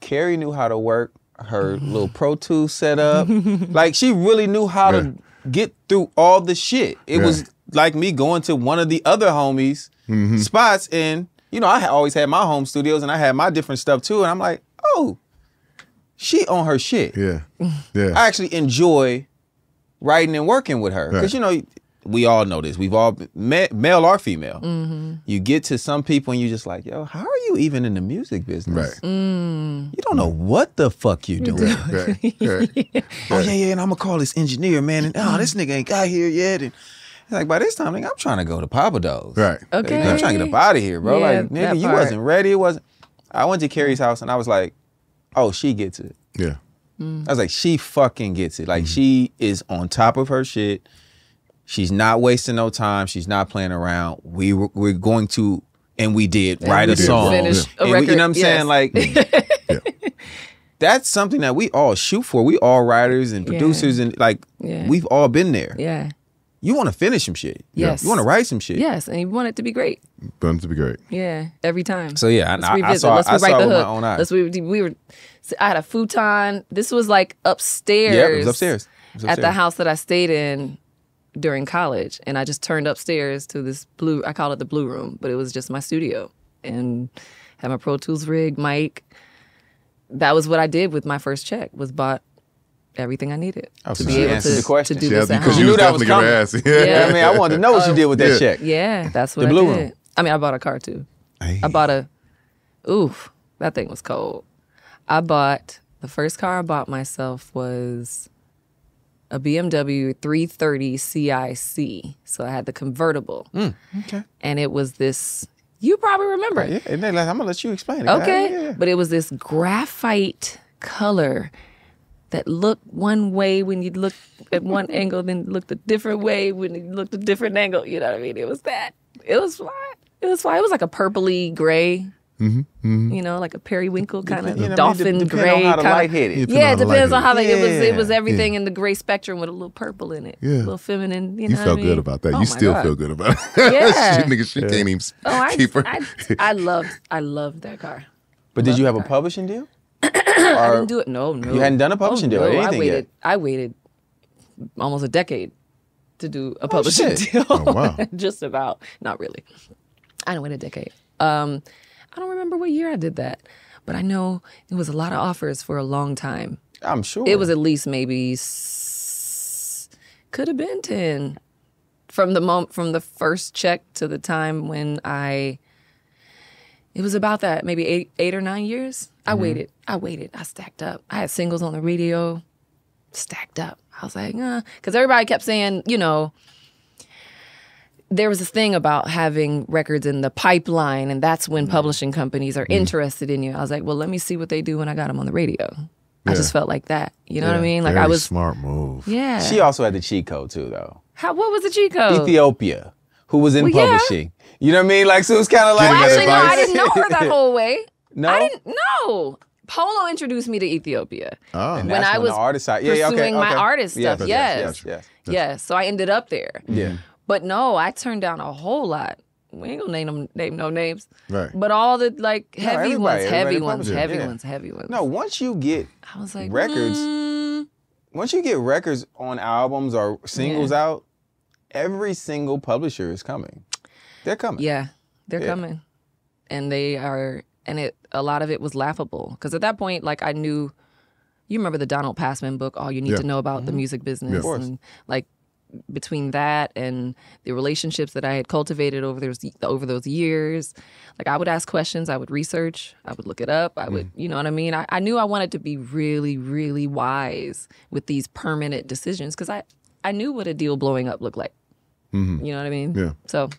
Keri knew how to work her little Pro Tools setup. like she really knew how Yeah. to get through all the shit. It Yeah. was like me going to one of the other homies' Mm-hmm. spots, and you know, I always had my home studios, and I had my different stuff too. And I'm like, "Oh, she on her shit." Yeah. Yeah. I actually enjoy writing and working with her because Right. you know we all know this. We've all been, ma- male or female. Mm-hmm. You get to some people and you're just like, yo, how are you even in the music business? Right. Mm. You don't know what the fuck you're doing. Right. Right. Oh yeah, yeah, and I'm gonna call this engineer man, and oh this nigga ain't got here yet, and it's like by this time, nigga, I'm trying to go to Pappadeaux's. Right. Okay. I'm trying to get up out of here, bro. Yeah, like, nigga, you wasn't ready. It wasn't. I went to Keri's house and I was like, oh, she gets it. Yeah. I was like, she fucking gets it. Like Mm-hmm. she is on top of her shit. She's not wasting no time. She's not playing around. We were, we're going to, and we did write we a did song. finish a And we- you know what I'm record, saying? Like, that's something that we all shoot for. We all writers and Yeah. producers, and like Yeah. we've all been there. Yeah. You want to finish some shit. Yes. You want to write some shit. Yes, and you want it to be great. Bound to be great. Yeah, every time. So yeah, I- Let's I, I revisit. saw. Let's I rewrite saw it the with hook. my own eyes. Let's we, we were. I had a futon. This was like upstairs. Yeah, it was upstairs. It was At the house that I stayed in during college, and I just turned upstairs to this blue. I call it the blue room, but it was just my studio, and had my Pro Tools rig, mic. That was what I did with my first check. Was bought everything I needed Oh, to so be able to, the question. to do Yeah, this because you You knew that was definitely gonna ask. Yeah, Yeah. I mean, I wanted to know what you did with that Yeah. check. Yeah, that's what The I blue did. room. I mean, I bought a car too. I bought a, oof, that thing was cold. I bought the first car I bought myself was a BMW 330 CIC. So I had the convertible, hmm, Okay. and it was this. You probably remember it. Yeah, I'm gonna let you explain it. Okay. Yeah, yeah. But it was this graphite color that looked one way when you look at one angle, then looked a different way when you looked a different angle. You know what I mean? It was that. It was fly. It was fly. It was like a purpley gray. Mm-hmm, mm-hmm. You know, like a periwinkle kind of You know what I mean? dolphin Dep- gray on how the kind light hit it. Yeah. Yeah, it Depending on the depends light on how they, it was. It was Yeah. everything in the gray spectrum with a little purple in it. Yeah. a little feminine. You, You know what felt I good mean? about that. Oh you still God. feel good about it. Yeah. she, nigga, she can't even Oh, I, keep her. I, I loved, I loved that car. But did you have a Love publishing deal? I didn't do it. No, no. You hadn't done a publishing deal or anything I yet? waited. I waited almost a decade to do a publishing shit. deal. Oh, wow. Just about. Not really. I didn't wait a decade. Um, I don't remember what year I did that, but I know it was a lot of offers for a long time. I'm sure It was at least maybe s- could have been ten from the moment from the first check to the time when I. It was about that maybe eight eight or nine years. I mm-hmm. waited. I waited. I stacked up. I had singles on the radio, stacked up. I was like, uh, because everybody kept saying, you know, there was this thing about having records in the pipeline, and that's when mm-hmm. publishing companies are mm-hmm. interested in you. I was like, well, let me see what they do when I got them on the radio. I just felt like that. You know what I mean? Like I Very was, smart move. yeah. She also had the cheat code too, though. How? What was the cheat code? Ethiopia, who was in Well, yeah. publishing. You know what I mean? Like, so it's kind of like. Well, actually, no, I didn't know her that whole way. No? I didn't know. Polow introduced me to Ethiopia. Oh. And when I was the artist side. Yeah, yeah, okay, pursuing my okay. artist stuff. yes, Yes, yes, yes. yes. So I ended up there. Yeah. But no, I turned down a whole lot. We ain't gonna name them, name no names. Right. But all the like heavy everybody- ones, heavy ones, publishes, heavy yeah. ones, heavy ones. No, once you get I was like records, mm, once you get records on albums or singles Yeah. out, every single publisher is coming. They're coming. yeah, they're Yeah. coming, and they are, and it a lot of it was laughable because at that point, like I knew. You remember the Donald Passman book, All You Need Yeah. to Know About the mm-hmm. Music Business. Of course. And like between that and the relationships that I had cultivated over those over those years, like I would ask questions, I would research, I would look it up, I would, mm. you know what I mean? I, I knew I wanted to be really, really wise with these permanent decisions because I, I knew what a deal blowing up looked like. Mm-hmm. You know what I mean? Yeah. So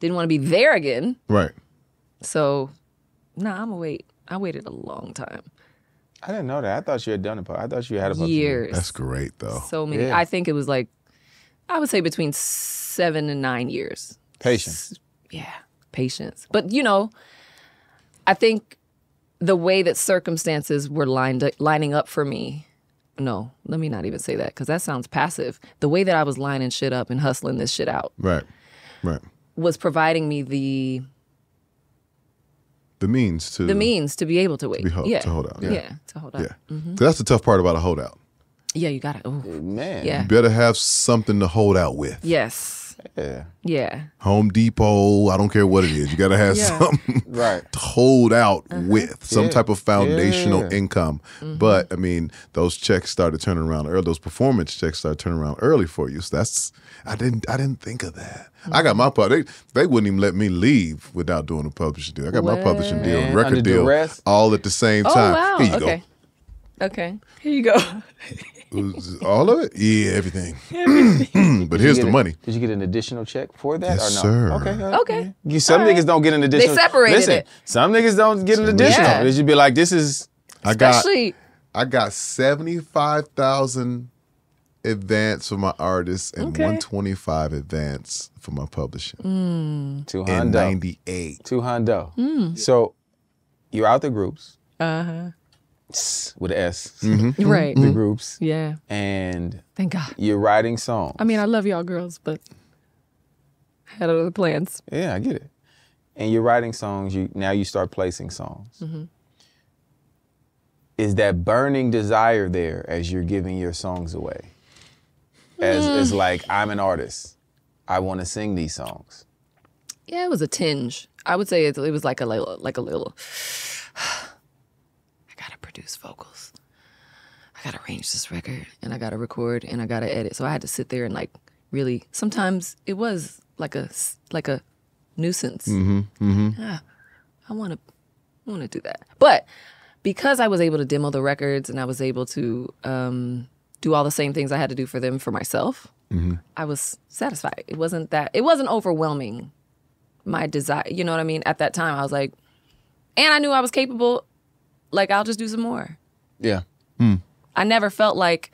didn't want to be there again. Right. So nah, I'm gonna wait. I waited a long time. I didn't know that. I thought you had done it. I thought you had a publishing deal. Years. That's great though. So many. Yeah. I think it was like, I would say between seven and nine years. Patience. S- Yeah, patience. But you know, I think the way that circumstances were lined lining up for me. No, let me not even say that because that sounds passive. The way that I was lining shit up and hustling this shit out Right. Right. was providing me the The means to the means to be able to wait. be hold- yeah. to hold out, Yeah. yeah. to hold out. Yeah. Yeah, That's the tough part about a holdout. Yeah, you got it. Oh, Man. yeah. You better have something to hold out with. Yes. Yeah. Yeah. Home Depot, I don't care what it is. You got to have Yeah. something Right. to hold out Uh-huh. with, some Yeah. type of foundational Yeah. income. Mm-hmm. But I mean, those checks started turning around early. Those performance checks started turning around early for you. So that's I didn't I didn't think of that. I got my pub. They, they wouldn't even let me leave without doing a publishing deal. I got my publishing deal, Man, record deal, duress? all at the same time. Oh time. wow. Here you okay. Okay. Here you go. go. All of it? Yeah, everything. but here's the a- money. Did you get an additional check for that Yes, or no? sir. Okay. uh, Okay. You, some All right. niggas don't get an additional. They separated Listen, it. Some niggas don't get an additional. Yeah. They should be like, this is. I got Especially I got seventy five thousand advance for my artists and Okay. one twenty five advance for my publishing Two in ninety eight. Two hundo. Hmm. So you're out the groups uh with an S. Mm-hmm. right. The groups. Yeah. And Thank God. you're writing songs. I mean, I love y'all girls, but I had other plans. Yeah, I get it. And you're writing songs. You now you start placing songs. Mm-hmm. Is that burning desire there as you're giving your songs away? As as Mm. like I'm an artist, I want to sing these songs. Yeah, it was a tinge. I would say it, it was like a little, like a little. I gotta produce vocals. I gotta arrange this record, and I gotta record, and I gotta edit. So I had to sit there and like really. Sometimes it was like a like a nuisance. Mm-hmm. Mm-hmm. Yeah, I want to, I want to do that. But because I was able to demo the records, and I was able to um, do all the same things I had to do for them for myself, I was satisfied. It wasn't that. It wasn't overwhelming my desire. You know what I mean? At that time, I was like, and I knew I was capable. Like, I'll just do some more. Yeah. I never felt like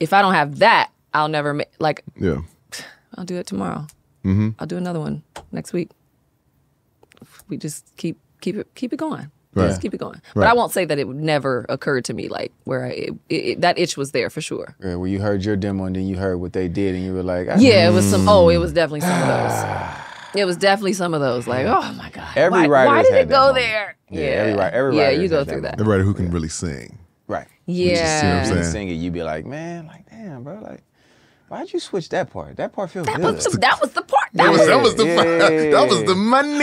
if I don't have that, I'll never make. Like, Yeah. I'll do it tomorrow. Mm-hmm. I'll do another one next week. We just keep keep it keep it going. Right. Just keep it going. But I won't say that it never occurred to me like where I, it, it, that itch was there for sure. Yeah, where you heard your demo and then you heard what they did and you were like, I- Yeah, it was some. Oh, it mm. was definitely some of those. It was definitely some of those. Like, oh my god, Every why, writer why did had it go moment. there? Yeah, every ri- every yeah, writer you go that through that. moment. Everybody who can really sing. right. Yeah, you see what I'm You saying? sing it, you be like, man, like, damn, bro, like, why'd you switch that part? That part feels that good. was the, that was the part. That That was, was that was the Yeah. that was the money.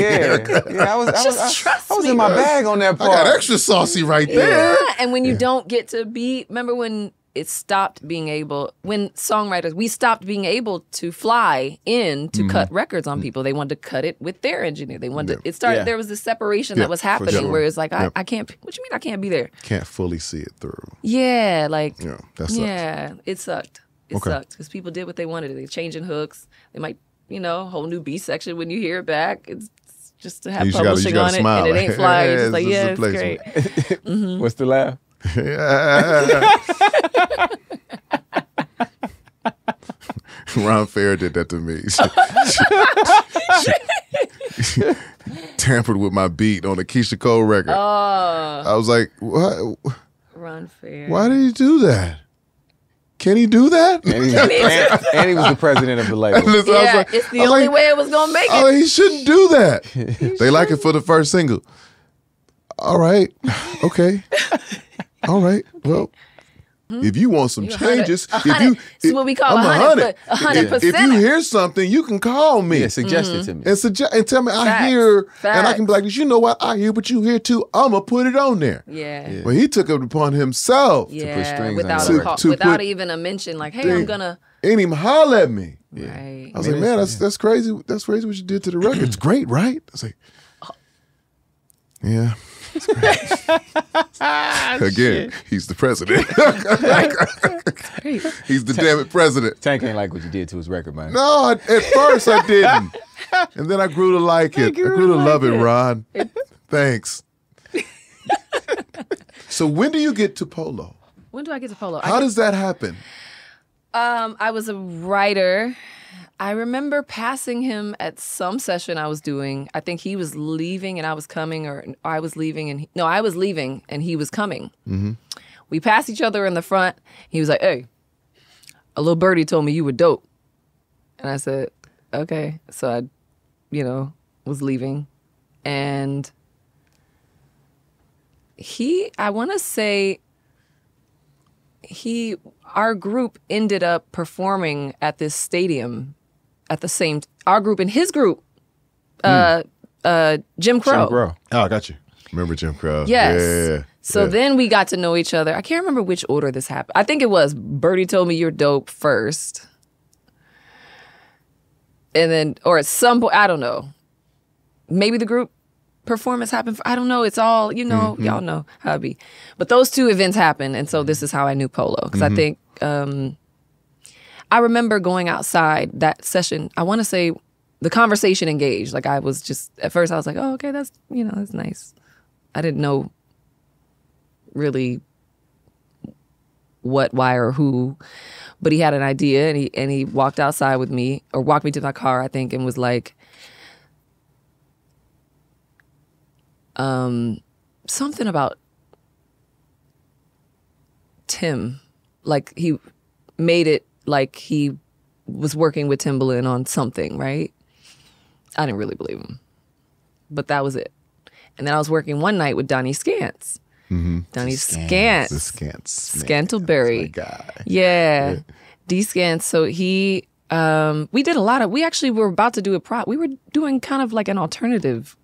yeah, yeah, I was, I was, Just I, trust I was in my bag on that part. I got extra saucy right there. Yeah, and when you don't get to be, remember when it stopped being able, when songwriters, we stopped being able to fly in to Mm-hmm. cut records on people. They wanted to cut it with their engineer. They wanted to, it started, Yeah. there was this separation Yeah, that was happening sure. where it's like, I, I can't, what you mean I can't be there? Can't fully see it through. Yeah, like, Yeah, that sucks. yeah, it sucked. It Okay. sucked because people did what they wanted. They changing hooks. They might, you know, whole new B section when you hear it back. It's it's just to have You just gotta- you publishing gotta on it, and it ain't fly. You're just like, yeah, the it's place." great. Mm-hmm. What's the laugh? Ron Fair did that to me. She- she- tampered with my beat on a Keyshia Cole record. Oh, I was like, what? Ron Fair. Why did you do that? Can he do that? And he, was, and, and he was the president of the label. Listen, I was Yeah, like- it's the I was only like, way it was gonna make it. Oh, he shouldn't do that. they like it for the first single. All right. Okay. All right. Well, Mm-hmm. if you want some You changes, if you. It's what we call a hundred hundred. foot- a hundred If- If you hear something, you can call me Yeah, suggest it mm-hmm. to me. and suggest and tell me I Facts. hear, and I can be like, you know what? I hear what you hear too. I'ma put it on there. yeah. But he took it upon himself Yeah, strings on without your a call, To- to without put- even a mention, like, hey, Dang. I'm gonna. Ain't even holler at me. Right. I was I like, man, that's that's crazy. That's crazy what you did to the record. It's great, right? I was like, yeah. It's great. Again, he's the president. He's the damn it president. Tank ain't like what you did to his record, man. No, I, at first I didn't, and then I grew to like it. I grew, to love it, Ron. Thanks. So when do you get to Polow? When do I get to Polow? How get- does that happen? Um, I was a writer. I remember passing him at some session I was doing. I think he was leaving and I was coming, or I was leaving and he, no, I was leaving and he was coming. Mm-hmm. We passed each other in the front. He was like, "Hey, a little birdie told me you were dope," and I said, "Okay." So I, you know, was leaving, and he, I want to say he our group ended up performing at this stadium at the same our group and his group uh uh Jim Crow. Jim Crow. Oh, I got you. Remember Jim Crow? Yes. Yeah. So yeah. then we got to know each other. I can't remember which order this happened. I think it was Birdie told me you're dope first. And then or at some point I don't know. Maybe the group performance happened for, I don't know. It's all, you know, Mm-hmm. y'all know how it be. But those two events happened and so this is how I knew Polow because Mm-hmm. I think um I remember going outside that session. I want to say the conversation engaged. Like I was just at first I was like, "Oh, okay, that's, you know, that's nice." I didn't know really what, why, or who, but he had an idea and he and he walked outside with me or walked me to my car, I think, and was like, um, something about Tim, like he made it like he was working with Timbaland on something, right? I didn't really believe him, but that was it. And then I was working one night with Donnie. Donnie Scantz. the Scantz. man. Scantlebury. Guy. Yeah. D Scantz. So he um we did a lot of we actually were about to do a prop. We were doing kind of like an alternative.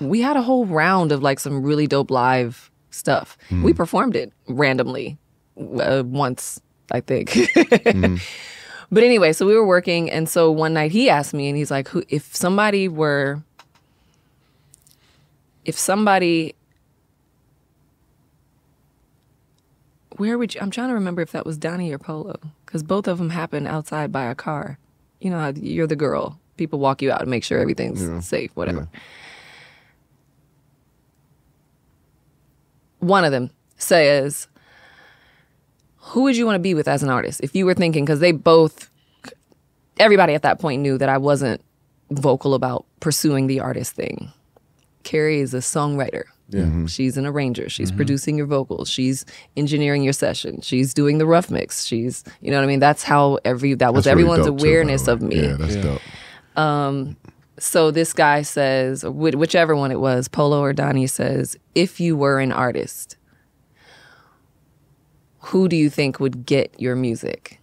We had a whole round of like some really dope live stuff. We performed it randomly uh, once, I think. Mm-hmm. But anyway, so we were working, and so one night he asked me, and he's like, "Who? If somebody were, if somebody, where would you? I'm trying to remember if that was Donnie or Polow, because both of them happened outside by a car. You know, you're the girl. People walk you out and make sure everything's safe, whatever. One of them says, who would you want to be with as an artist? If you were thinking because they both everybody at that point knew that i wasn't vocal about pursuing the artist thing. Keri is a songwriter. Yeah. she's an arranger. She's producing your vocals. She's engineering your session. She's doing the rough mix. She's you know what i mean? That's how every that was That's really everyone's dope, too, by the awareness way. of me. Yeah, that's dope. um, so this guy says, whichever one it was, Polow or Donnie says, if you were an artist, who do you think would get your music?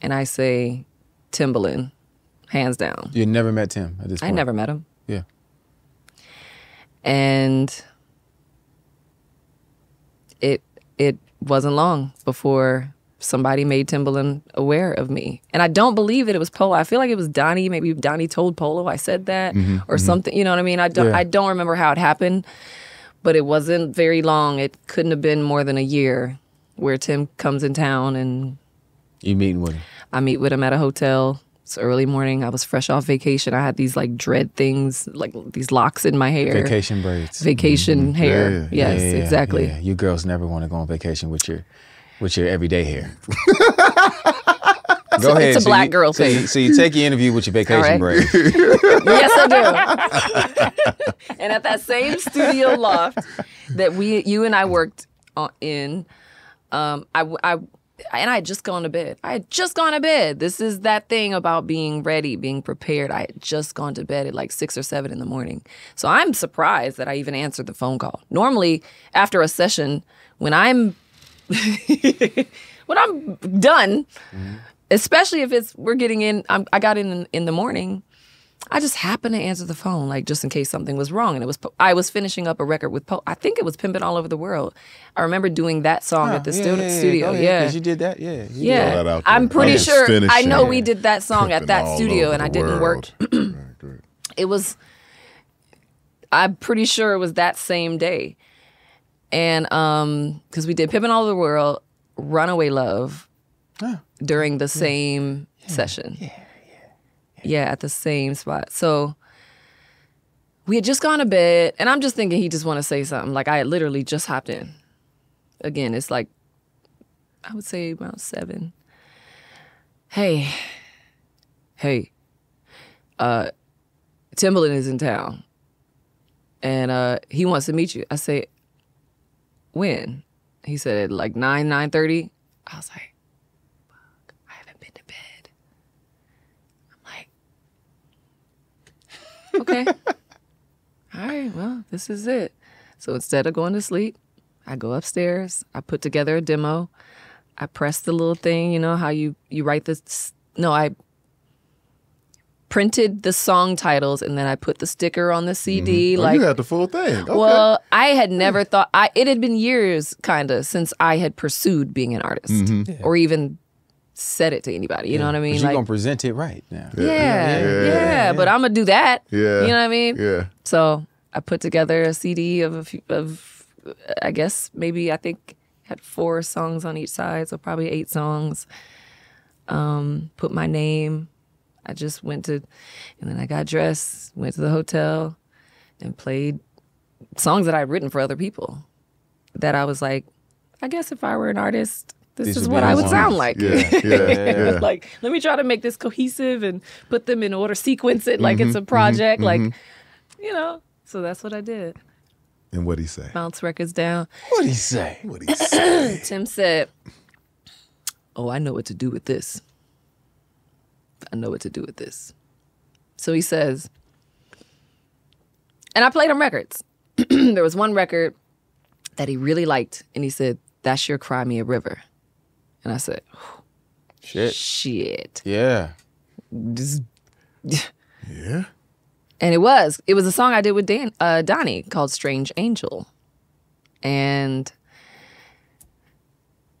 And I say, Timbaland, hands down. You never met Tim at this point. I never met him. Yeah. And it it wasn't long before somebody made Timbaland aware of me. And I don't believe that it was Polow. I feel like it was Donnie. Maybe Donnie told Polow I said that mm-hmm, or mm-hmm. something. You know what I mean? I don't Yeah. I don't remember how it happened, but it wasn't very long. It couldn't have been more than a year where Tim comes in town and You meeting with him. I meet with him at a hotel. It's early morning. I was fresh off vacation. I had these like dread things, like these locks in my hair. Vacation braids. Vacation mm-hmm. hair. Yeah, yes, Yeah, yeah, exactly. yeah. You girls never want to go on vacation with your with your everyday hair. Go ahead. it's a black you, girl so thing. You, so you take your interview with your vacation right. braids. yes, I do. and at that same studio loft that we, you and I worked in, um, I, I, and I had just gone to bed. I had just gone to bed. This is that thing about being ready, being prepared. I had just gone to bed at like six or seven in the morning. So I'm surprised that I even answered the phone call. Normally, after a session, when I'm when I'm done, especially if it's we're getting in, I'm, I got in in the morning. I just happened to answer the phone, like just in case something was wrong. And it was I was finishing up a record with Po. I think it was "Pimpin' All Over the World." I remember doing that song at the yeah, stu- yeah, yeah. studio. Go ahead, Yeah, 'cause you did that. Yeah. you yeah. that out there. I'm pretty I was sure. I know we did that song at that studio, and I didn't work. world. Right. It was. I'm pretty sure it was that same day, and um, because we did "Pimpin' All Over the World," "Runaway Love," during the same session. Yeah, yeah, at the same spot. So we had just gone to bed, and I'm just thinking he just want to say something. Like I had literally just hopped in. Again, it's like I would say around seven. Hey, hey, uh, Timbaland is in town, and uh, he wants to meet you. I say, when? He said like nine nine thirty. I was like, fuck, I haven't been to bed. I'm like, okay. All right, well, this is it. So instead of going to sleep, I go upstairs. I put together a demo. I press the little thing, you know how you you write this. No, I printed the song titles and then I put the sticker on the CD. Oh, Like, you had the full thing. Okay. well, I had never thought. I it had been years, kind of, since I had pursued being an artist Mm-hmm. or even said it to anybody. You know what I mean? But you Like, gonna present it right now. yeah, yeah, Yeah. But I'm gonna do that. yeah. You know what I mean? Yeah. So I put together a CD of a few, of, I guess maybe I think had four songs on each side, so probably eight songs. Um, put my name. I just went to, and then I got dressed, went to the hotel, and played songs that I'd written for other people. That I was like, I guess if I were an artist, this, is what I would sound like. Yeah. Yeah. yeah. like, let me try to make this cohesive and put them in order, sequence it like it's a mm-hmm, mm-hmm, project. Like, mm-hmm. you know, so that's what I did. and what'd he say? Bounce records down. What'd he say? What'd he say? Tim said, Oh, I know what to do with this. I know what to do with this. So he says, and I played him records. there was one record that he really liked, and he said, That's your Cry Me a River. And I said, Shit. Shit. Yeah. This- yeah. And it was. It was a song I did with Dan, uh, Donnie called Strange Angel. And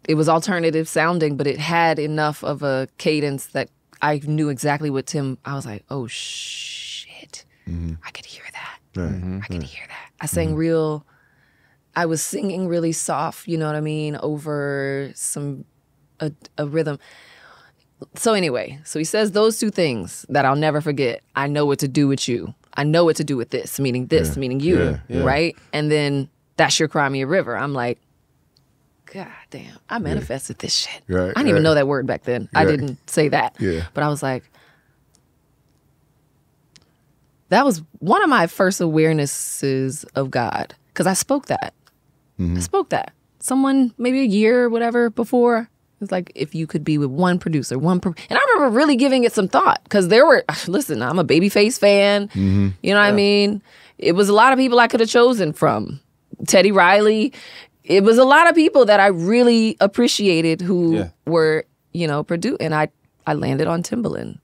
it was alternative sounding, but it had enough of a cadence that I knew exactly what Tim, I was like, oh shit. Mm-hmm. I could hear that. Right. Mm-hmm. I could hear that. I sang mm-hmm. real, I was singing really soft, you know what I mean, over some, a, a rhythm. So anyway, so he says those two things that I'll never forget. I know what to do with you. I know what to do with this, meaning this, meaning you, Yeah, yeah. right? And then that's your cry me a river. I'm like, God damn, I manifested this shit. Right, I didn't even know that word back then. I didn't say that. Yeah. But I was like, that was one of my first awarenesses of God because I spoke that. Mm-hmm. I spoke that. Someone maybe a year or whatever before was like, if you could be with one producer, one, pro-. and I remember really giving it some thought because there were. Listen, I'm a Babyface fan. Mm-hmm. You know what I mean? It was a lot of people I could have chosen from. Teddy Riley. It was a lot of people that I really appreciated who Yeah. were, you know, produced, and I I landed on Timbaland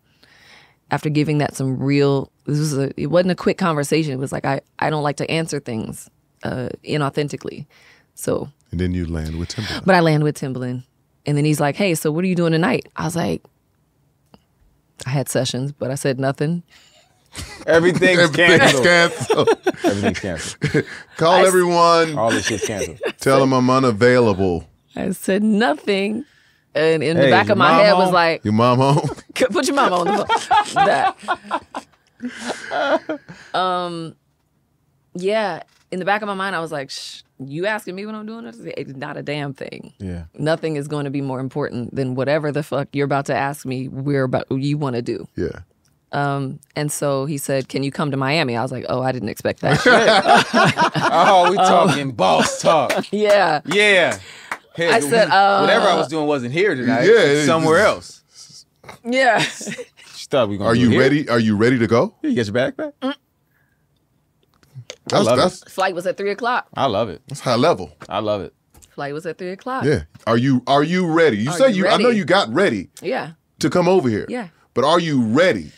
after giving that some real this was a it wasn't a quick conversation it was like i i don't like to answer things uh inauthentically so And then you land with Timbaland. but i land with timbaland and then he's like hey so what are you doing tonight i was like i had sessions but i said nothing Everything's Everything's canceled. canceled. Everything's canceled. Call everyone. All this shit's canceled. Tell them I'm unavailable. i said nothing and in the back of my mom head was like Your mom home? put your mom on the phone that um yeah in the back of my mind i was like Shh, you asking me what i'm doing it's not a damn thing Yeah. nothing is going to be more important than whatever the fuck you're about to ask me we're about you want to do yeah. and so he said can you come to miami i was like oh i didn't expect that Oh, we talking boss talk. yeah Yeah. Hey, I said, uh, whatever I was doing wasn't here tonight. Yeah, It's it's somewhere just- else. yeah She thought we gonna. Are you here. ready? Are you ready to go? You get your bag back. That's love it. flight was at three o'clock I love it. that's high level. I love it. flight was at three o'clock Yeah. Are you are you ready? You Are say you you I know ready? you got ready yeah to come over here. Yeah. But are you ready?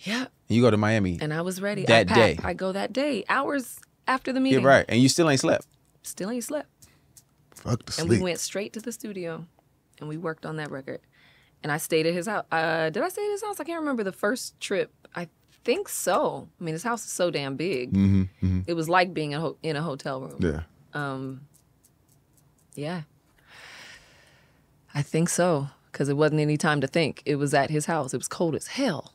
yeah You go to Miami. and i was ready That I day. i go that day hours after the Yeah, meeting right. And you still ain't slept. still ain't slept Fuck the and sleep. we went straight to the studio and we worked on that record and i stayed at his house uh, did i stay at his house i can't remember the first trip i think so i mean his house is so damn big it was like being in, ho- in a hotel room yeah. Um, yeah i think so because it wasn't any time to think it was at his house it was cold as hell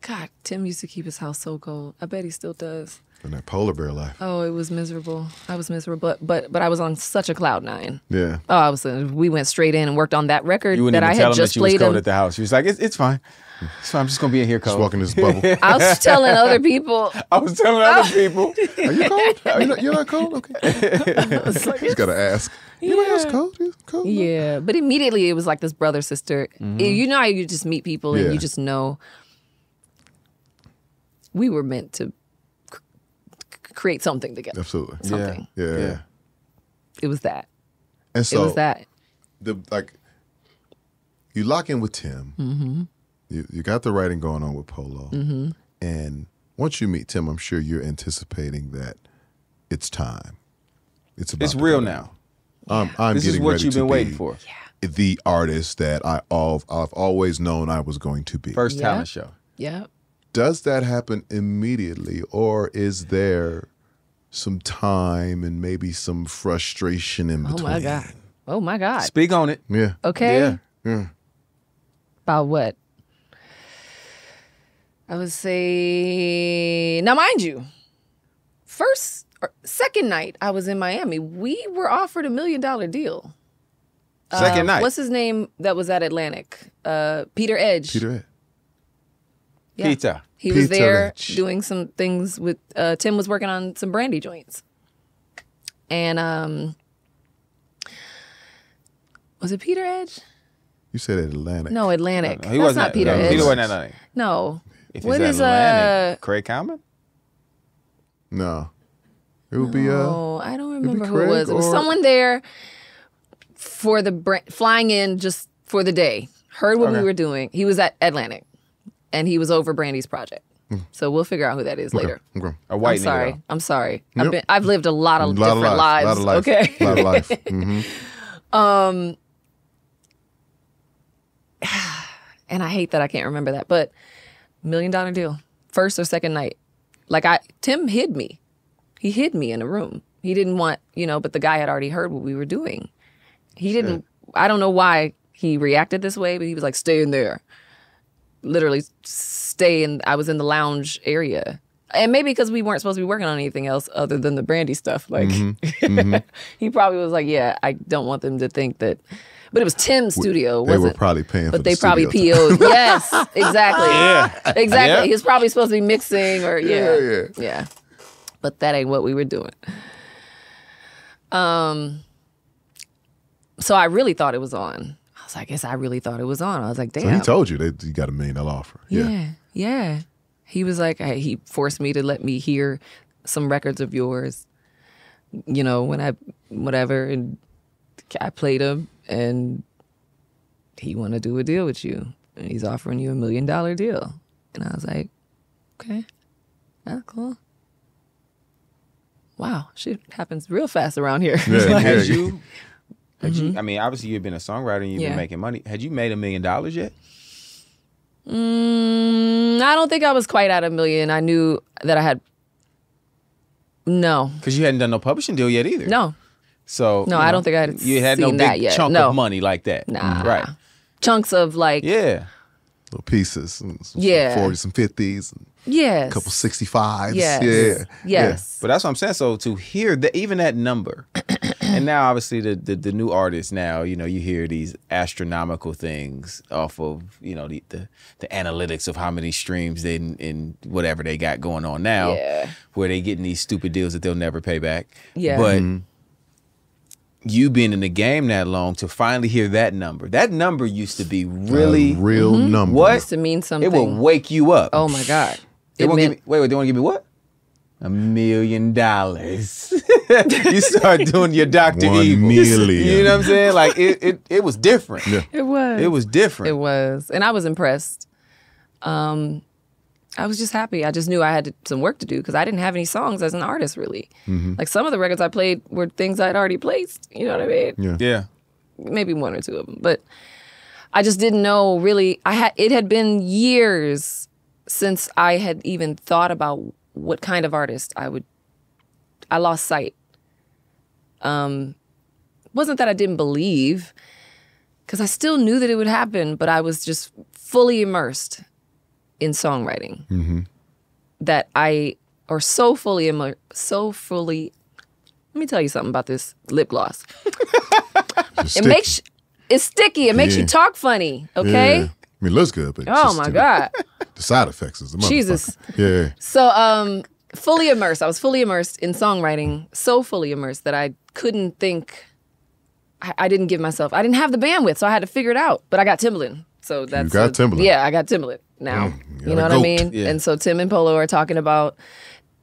God, Tim used to keep his house so cold. I bet he still does. And that polar bear life. Oh, it was miserable. I was miserable, but but but I was on such a cloud nine. Yeah. Oh, I was. uh, We went straight in and worked on that record You wouldn't that I even tell had him just that you was played cold him. at the house. She was like, it's, it's fine. It's fine. I'm just gonna be in here Just cold. walking this bubble. I was telling other people. I was telling other people. Are you cold? You're not, you're not cold? Okay. Just gotta ask. Anybody else Yeah. cold? You cold? Yeah, but immediately it was like this brother sister. You know how you just meet people and Yeah. you just know we were meant to c- c- create something together. Absolutely. Something. Yeah. Yeah. It was that. And so it was that. the like you lock in with Tim. Mm-hmm. You you got the writing going on with Polow. Mm-hmm. And once you meet Tim, I'm sure you're anticipating that it's time. It's about It's real go now. down. Um, I'm This is what ready you've to been waiting be for. The artist that I all I've always known I was going to be. First Yeah. talent show. Yeah. Does that happen immediately, or is there some time and maybe some frustration in between? Oh my God. Oh my God. Speak on it. Yeah. Okay. Yeah. About what? I would say now, mind you, first or second night I was in Miami, we were offered a million dollar deal. Second Um, night. What's his name that was at Atlantic? Uh, Peter Edge. Peter Edge. Yeah. Pizza. He was there Edge. doing some things with uh, Tim was working on some Brandy joints. And um was it Peter Edge? You said Atlantic. No, Atlantic. He That's wasn't not Peter no, Edge. Peter wasn't Atlantic. No. If What it's is, Atlantic, uh, Craig Kallman? No. It would be uh Oh, I don't remember who it Craig was. It was or- someone there for the bra- flying in just for the day. Heard what we were doing. He was at Atlantic, and he was over Brandy's project. So we'll figure out who that is later. Hmm. okay. A white I'm sorry. nigga. I'm sorry. Yep. I've been. I've lived a lot of lot of different life, lives. lot of life, Okay. lot of life. hmm and I hate that I can't remember that, but million dollar deal, first or second night. Like I, Tim hid me. He hid me in a room. He didn't want, you know, but the guy had already heard what we were doing. He didn't. I don't know why he reacted this way, but he was like, "Stay in there." Literally, stay in. I was in the lounge area. And maybe because we weren't supposed to be working on anything else other than the Brandy stuff. Like, mm-hmm. Mm-hmm. he probably was like, "Yeah, I don't want them to think that." But it was Tim's studio. They were wasn't- probably paying for but the they probably studio. PO'd. yes, exactly. Yeah. Exactly. Yeah. He was probably supposed to be mixing or yeah. Yeah, Yeah. But that ain't what we were doing. Um so I really thought it was on. I was like, yes, I really thought it was on. I was like, damn. So he told you that you got a million dollar offer. Yeah. yeah. Yeah. He was like, hey, he forced me to let me hear some records of yours. You know, when I whatever and I played him and he want to do a deal with you. And he's offering you a million dollar deal. And I was like, okay, that's cool. Wow, shit happens real fast around here. Yeah, And yeah, had yeah. you, had you, I mean, obviously you've been a songwriter and you've Yeah. been making money. Had you made a million dollars yet? Mm, I don't think I was quite at a million. I knew that I had. No, Because you hadn't done no publishing deal yet either. no, So No, you I don't think I had You had no seen big that yet. chunk No. of money like that. nah. Right. Chunks of like, Yeah. Little pieces. Some, some Yeah. 40s, and 50s, yes, a couple 65s. yes, Yeah. yes, But that's what I'm saying. So to hear that, even that number, and now obviously the, the the new artists now, you know, you hear these astronomical things off of you know the the, the analytics of how many streams they in, in whatever they got going on now, Yeah. where they getting these stupid deals that they'll never pay back. Yeah. but. Mm-hmm. You being in the game that long to finally hear that number. That number used to be really A real number. What? Used to mean something. it will wake you up. oh my god, They it won't give meant me, wait, wait, they want to give me what? A million dollars. you start doing your Dr. One Evil. million. You know what I'm saying? Like it, it, it was different. Yeah. it was. It was different. It was, and I was impressed. Um, I was just happy. I just knew I had to, some work to do because I didn't have any songs as an artist. Really, like some of the records I played were things I'd already placed. You know what I mean? Yeah. yeah. maybe one or two of them, but I just didn't know really. I had it had been years since I had even thought about what kind of artist I would. I lost sight. Um, wasn't that I didn't believe, because I still knew that it would happen, but I was just fully immersed in songwriting that I are so fully immer- so fully. Let me tell you something about this lip gloss. It sticky. makes it's sticky. It makes Yeah. you talk funny. Okay. Yeah. I mean, it looks good, but Oh my god. the side effects is the. Jesus. Yeah. So um fully immersed. I was fully immersed in songwriting, so fully immersed that I couldn't think I, I didn't give myself I didn't have the bandwidth, so I had to figure it out. But I got Timbaland. So that's got a-. Yeah, I got Timbaland now. you you know what I mean? Yeah. And so Tim and Polow are talking about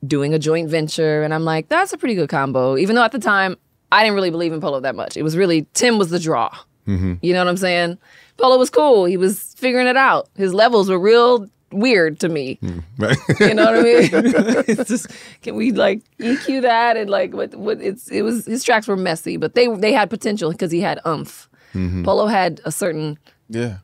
doing a joint venture and I'm like, that's a pretty good combo. Even though at the time I didn't really believe in Polow that much. It was really Tim was the draw. Mm-hmm. You know what I'm saying? Polow was cool. He was figuring it out. His levels were real weird to me. Right. You know what I mean? it's just can we like EQ that and like what what it's it was his tracks were messy, but they they had potential because he had umph. Mm-hmm. Polo had a certain Yeah.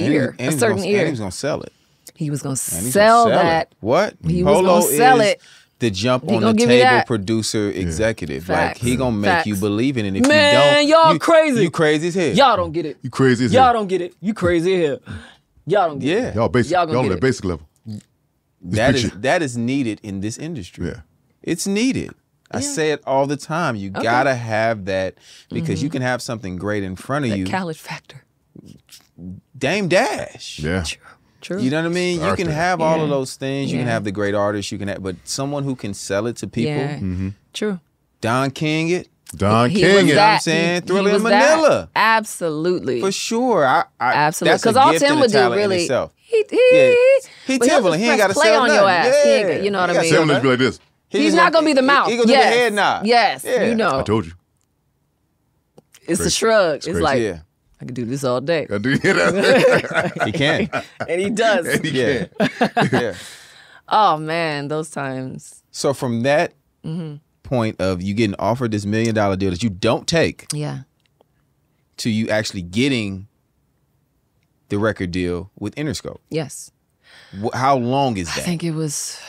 Ear, he a certain gonna, ear. And he was gonna sell it. he was gonna sell, gonna that. It. What? He was Polow gonna sell is it. The jump He on the gonna give me table that. producer executive. Facts. Like he gonna make you Facts. believe it. And if Man, you don't, y'all you, crazy. You crazy as hell. Y'all don't get it. You crazy as hell. Y'all don't get it. You crazy here. Y'all don't get Yeah. it. Y'all basic. Y'all Y'all, gonna on get that it. basic level. That is picture- that is needed in this industry. Yeah. It's needed. I say it all the time. You gotta have that because you can have something great in front of Mm-hmm. That you. Khaled factor. Dame Dash. Yeah. True. You know what I mean? You can have all of those things. You can have the great artists. You can have, but someone who can sell it to people. Yeah. Mm-hmm. True. Don King it Don He King. was it. what I'm saying? He- Thriller he in was that. Manila. Absolutely. for sure. I, I Absolutely. Because all gift Tim and a would do talent really. He, he, Yeah. He but he'll Timbaland. He ain't gotta play sell on your nothing. ass. He ain't Yeah. you know what I mean? sell Timbaland's be like this. He He's not gonna- gonna be the mouth. He, gonna yes. do the head nod. Yes. Yeah. You know. I told you. it's a Crazy. shrug. It's, crazy. like Yeah, I could do this all day. I do hear that. he can. and he does. He yeah, yeah. oh man, those times. So from that Mm-hmm. point of you getting offered this million dollar deal that you don't take Yeah. to you actually getting the record deal with Interscope, Yes. how long is that? I think it was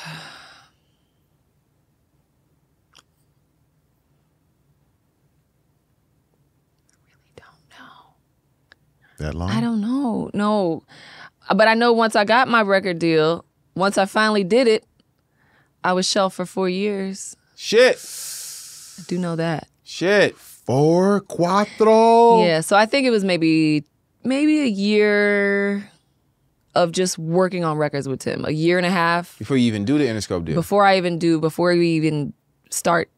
that long? I don't know. No. But I know once I got my record deal, once I finally did it, I was shelved for four years. Shit, I do know that. shit. Four cuatro. Yeah. So I think it was maybe maybe a year of just working on records with Tim. A year and a half Before you even do the Interscope deal. before I even do before we even start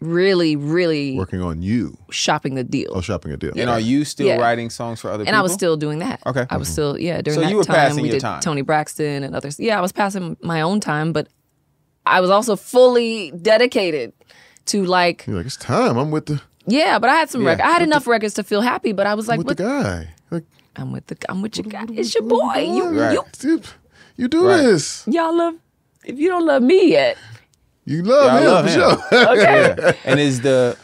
really, really Working on you. shopping the deal. Oh, shopping a deal. and are you still Yeah. writing songs for other people? and I was still doing that. Okay. I was mm-hmm. still yeah during So that you were time passing we your did time. Toni Braxton and others. Yeah, I was passing my own time, but I was also fully dedicated to like You're like, it's time. I'm with the yeah. But I had some Yeah. records. I had enough records to feel happy, but I was like, with what? the guy. Like, I'm with the I'm with your guy. It's your boy. You Right. you dude, you do Right. this. y'all love. If you don't love me yet, You love Yeah, I him love for him. sure. okay. Yeah. And is the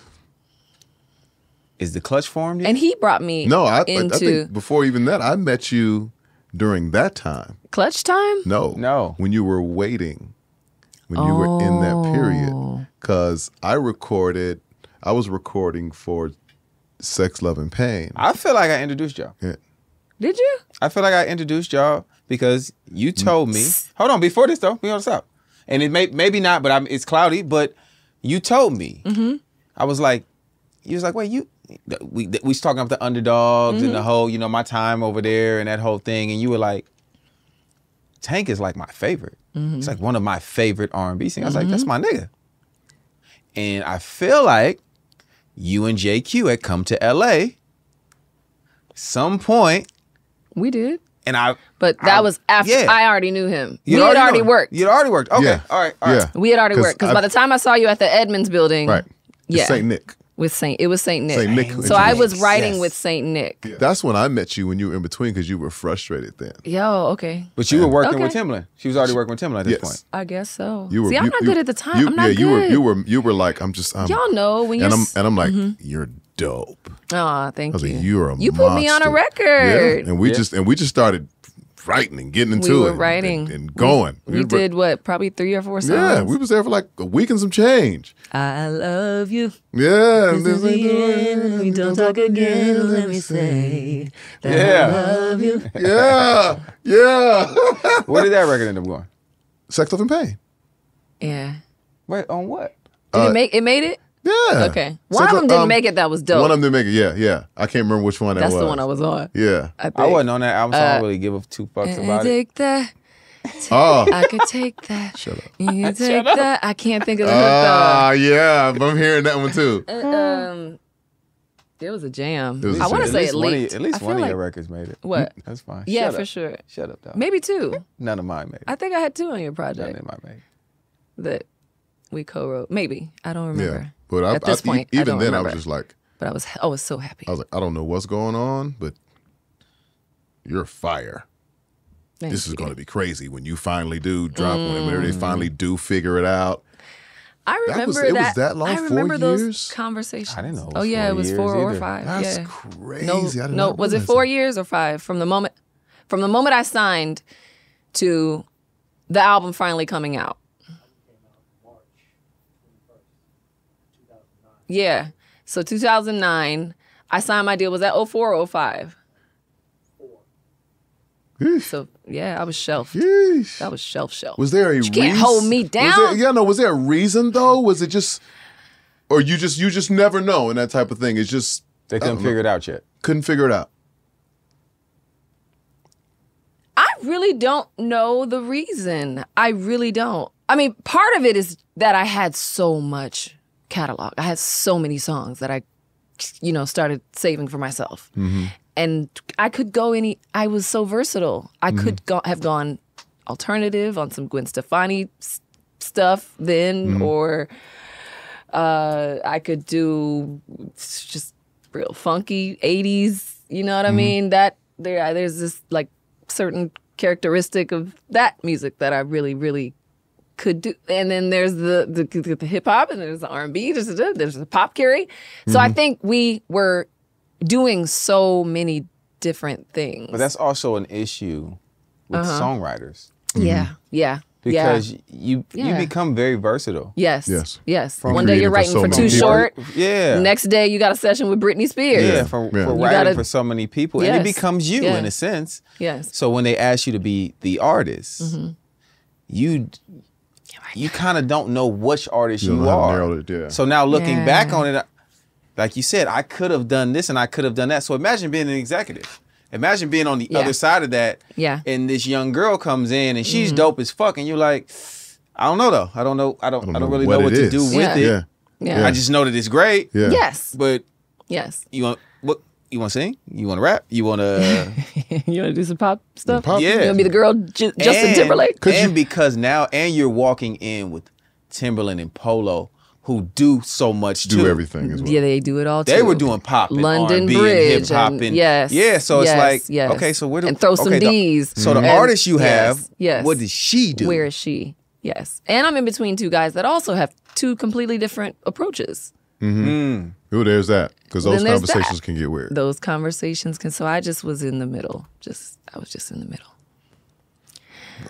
is the clutch formed? yet? And he brought me no, I, I into think before even that, I met you during that time. clutch time. No, No. when you were waiting, when you were in that Oh. period, because I recorded. I was recording for Sex, Love, and Pain. I feel like I introduced y'all. Yeah. Did you? I feel like I introduced y'all because you mm. told me. Hold on, before this though, we on stop. And it may maybe not, but I'm, it's cloudy. But you told me. Mm-hmm. I was like, you was like, wait, you. We we was talking about the underdogs and the Mm-hmm. whole, you know, my time over there and that whole thing, and you were like, Tank is like my favorite. Mm-hmm. It's like one of my favorite R and B singers. I was like, that's my nigga. And I feel like you and JQ had come to LA some point, We did. And I But that I- was after yeah. I already knew him. You'd we had already known- worked. You'd already worked. Okay. Yeah. All right. All right. Yeah. We had already worked because by the time I saw you at the Edmonds building, Right. Yeah. Saint Nick. with Saint, it was Saint Nick. Saint Nick. So I was writing Yes. with Saint Nick. That's when I met you when you were in between because you were frustrated then. Yo, okay, But you were working Okay. with Timbaland. She was already working with Timbaland at this Yes. point. I guess so. You were. See, I'm you- not you- good at the time. You, I'm not yeah, good. you were. You were. You were like, I'm just. I'm, Y'all know when you're. and I'm and I'm like, mm-hmm. you're dope. Aw, thank I was you. like, you're a You put me on a record. Yeah, and we Yeah. just and we just started writing and getting into were it and- writing. and, and going. We were- did what? Probably three or four songs. Yeah, we was there for like a week and some change. I love you. Yeah, and This is then the we end. We don't talk again. Let me say that I love you. Yeah, yeah. Where did that record end up going? Sex, Love, and Pain. Yeah. Wait, on what? Did Uh, it make it? Made it? Yeah. Okay. One Sex, of them didn't um, make it. That was dope. One of them didn't make it. Yeah, yeah. I can't remember which one that That's was. the one I was on. Yeah. I, think. I wasn't on that album, so I Uh, don't really give a two fucks And about it. take that. Oh. I could take that. Shut up. You can take that. I can't think of the hook Ah, yeah. I'm hearing that one too. though. Uh, um, it was a jam. It was a I want to jam. say least it one of leaked. your- At least one of like, your records made it. What? That's fine. Yeah, Shut for up. sure. Shut up, dog. Maybe two. None of mine made it. I think I had two on your None project of mine made it. that we co-wrote. Maybe I don't remember. Yeah. But I, At this I- point, I even don't then, I was just like, But I was I was so happy. I was like, I don't know what's going on, but you're fire. Thank this is going to be crazy when you finally do drop one, whenever they finally mm. do figure it out. I That remember was- it was that. that long? I Four remember those years? conversations. I didn't know it oh yeah, four it was years four or five. That's yeah. crazy. No, I did no. Was it four that. years or five from the moment from the moment I signed to the album finally coming out? Yeah. So 2009, I signed my deal. Was that 04 or 05? Yeesh. So yeah, I was shelved. Yeesh. That was shelf shelf. Was there a you can't hold me was there- down. yeah, no. Was there a reason though? Was it just, or you just you just never know and that type of thing? It's just They couldn't don't know. figure it out yet. couldn't figure it out. I really don't know the reason. I really don't. I mean, part of it is that I had so much catalog. I had so many songs that I, you know, started saving for myself. Mm-hmm. And I could go any, I was so versatile. I mm-hmm. could go, have gone alternative on some Gwen Stefani s- stuff then, mm-hmm. or uh, I could do just real funky 80s. You know what I mean? That there, there's this like certain characteristic of that music that I really, really could do. And then there's the the, the hip hop, and there's the R and B. There's the, there's the pop carry. So I mm-hmm. think we were doing so many different things. But that's also an issue with uh-huh. songwriters mm-hmm. yeah, yeah, because yeah. you you Yeah. become very versatile. Yes. Yes. Yes. From One day you're writing for so for Too people. Short. Yeah. Next day you got a session with Britney Spears. Yeah, Yeah. for, Yeah. for writing gotta- for so many people, and it becomes you Yeah. in a sense. Yes. So when they ask you to be the artist, Mm-hmm. you you kind of don't know which artist You you, don't know how to are. it, yeah. So now looking back on it, like you said, I could have done this and I could have done that. So imagine being an executive. Imagine being on the Yeah. other side of that. Yeah. And this young girl comes in and she's Mm-hmm. dope as fuck, and you're like, I don't know though. I don't know. I don't. I don't, know really what know what to is. do with Yeah. it. Yeah. Yeah. I just know that it's great. Yeah. Yes. But Yes. you want what? You want to sing? You want to rap? You want to? you want to do some pop stuff? Pop? Yeah. You want to be the girl, J- Justin and, Timberlake? and because now, and you're walking in with Timbaland and Polow, who do so much Do too. everything as well. Yeah, they do it all. They were doing pop, and London R&B Bridge, and hip hop, and- and yes, yeah. So it's yes, like, yes. okay, so where do And throw some okay, the- so the And- artist you yes, have, yes. what does she do? Where is she? Yes, and I'm in between two guys that also have two completely different approaches. Mm. Ooh, there's that. Because those Then there's that. conversations can get weird. Those conversations can. So I just was in the middle. Just I was just in the middle,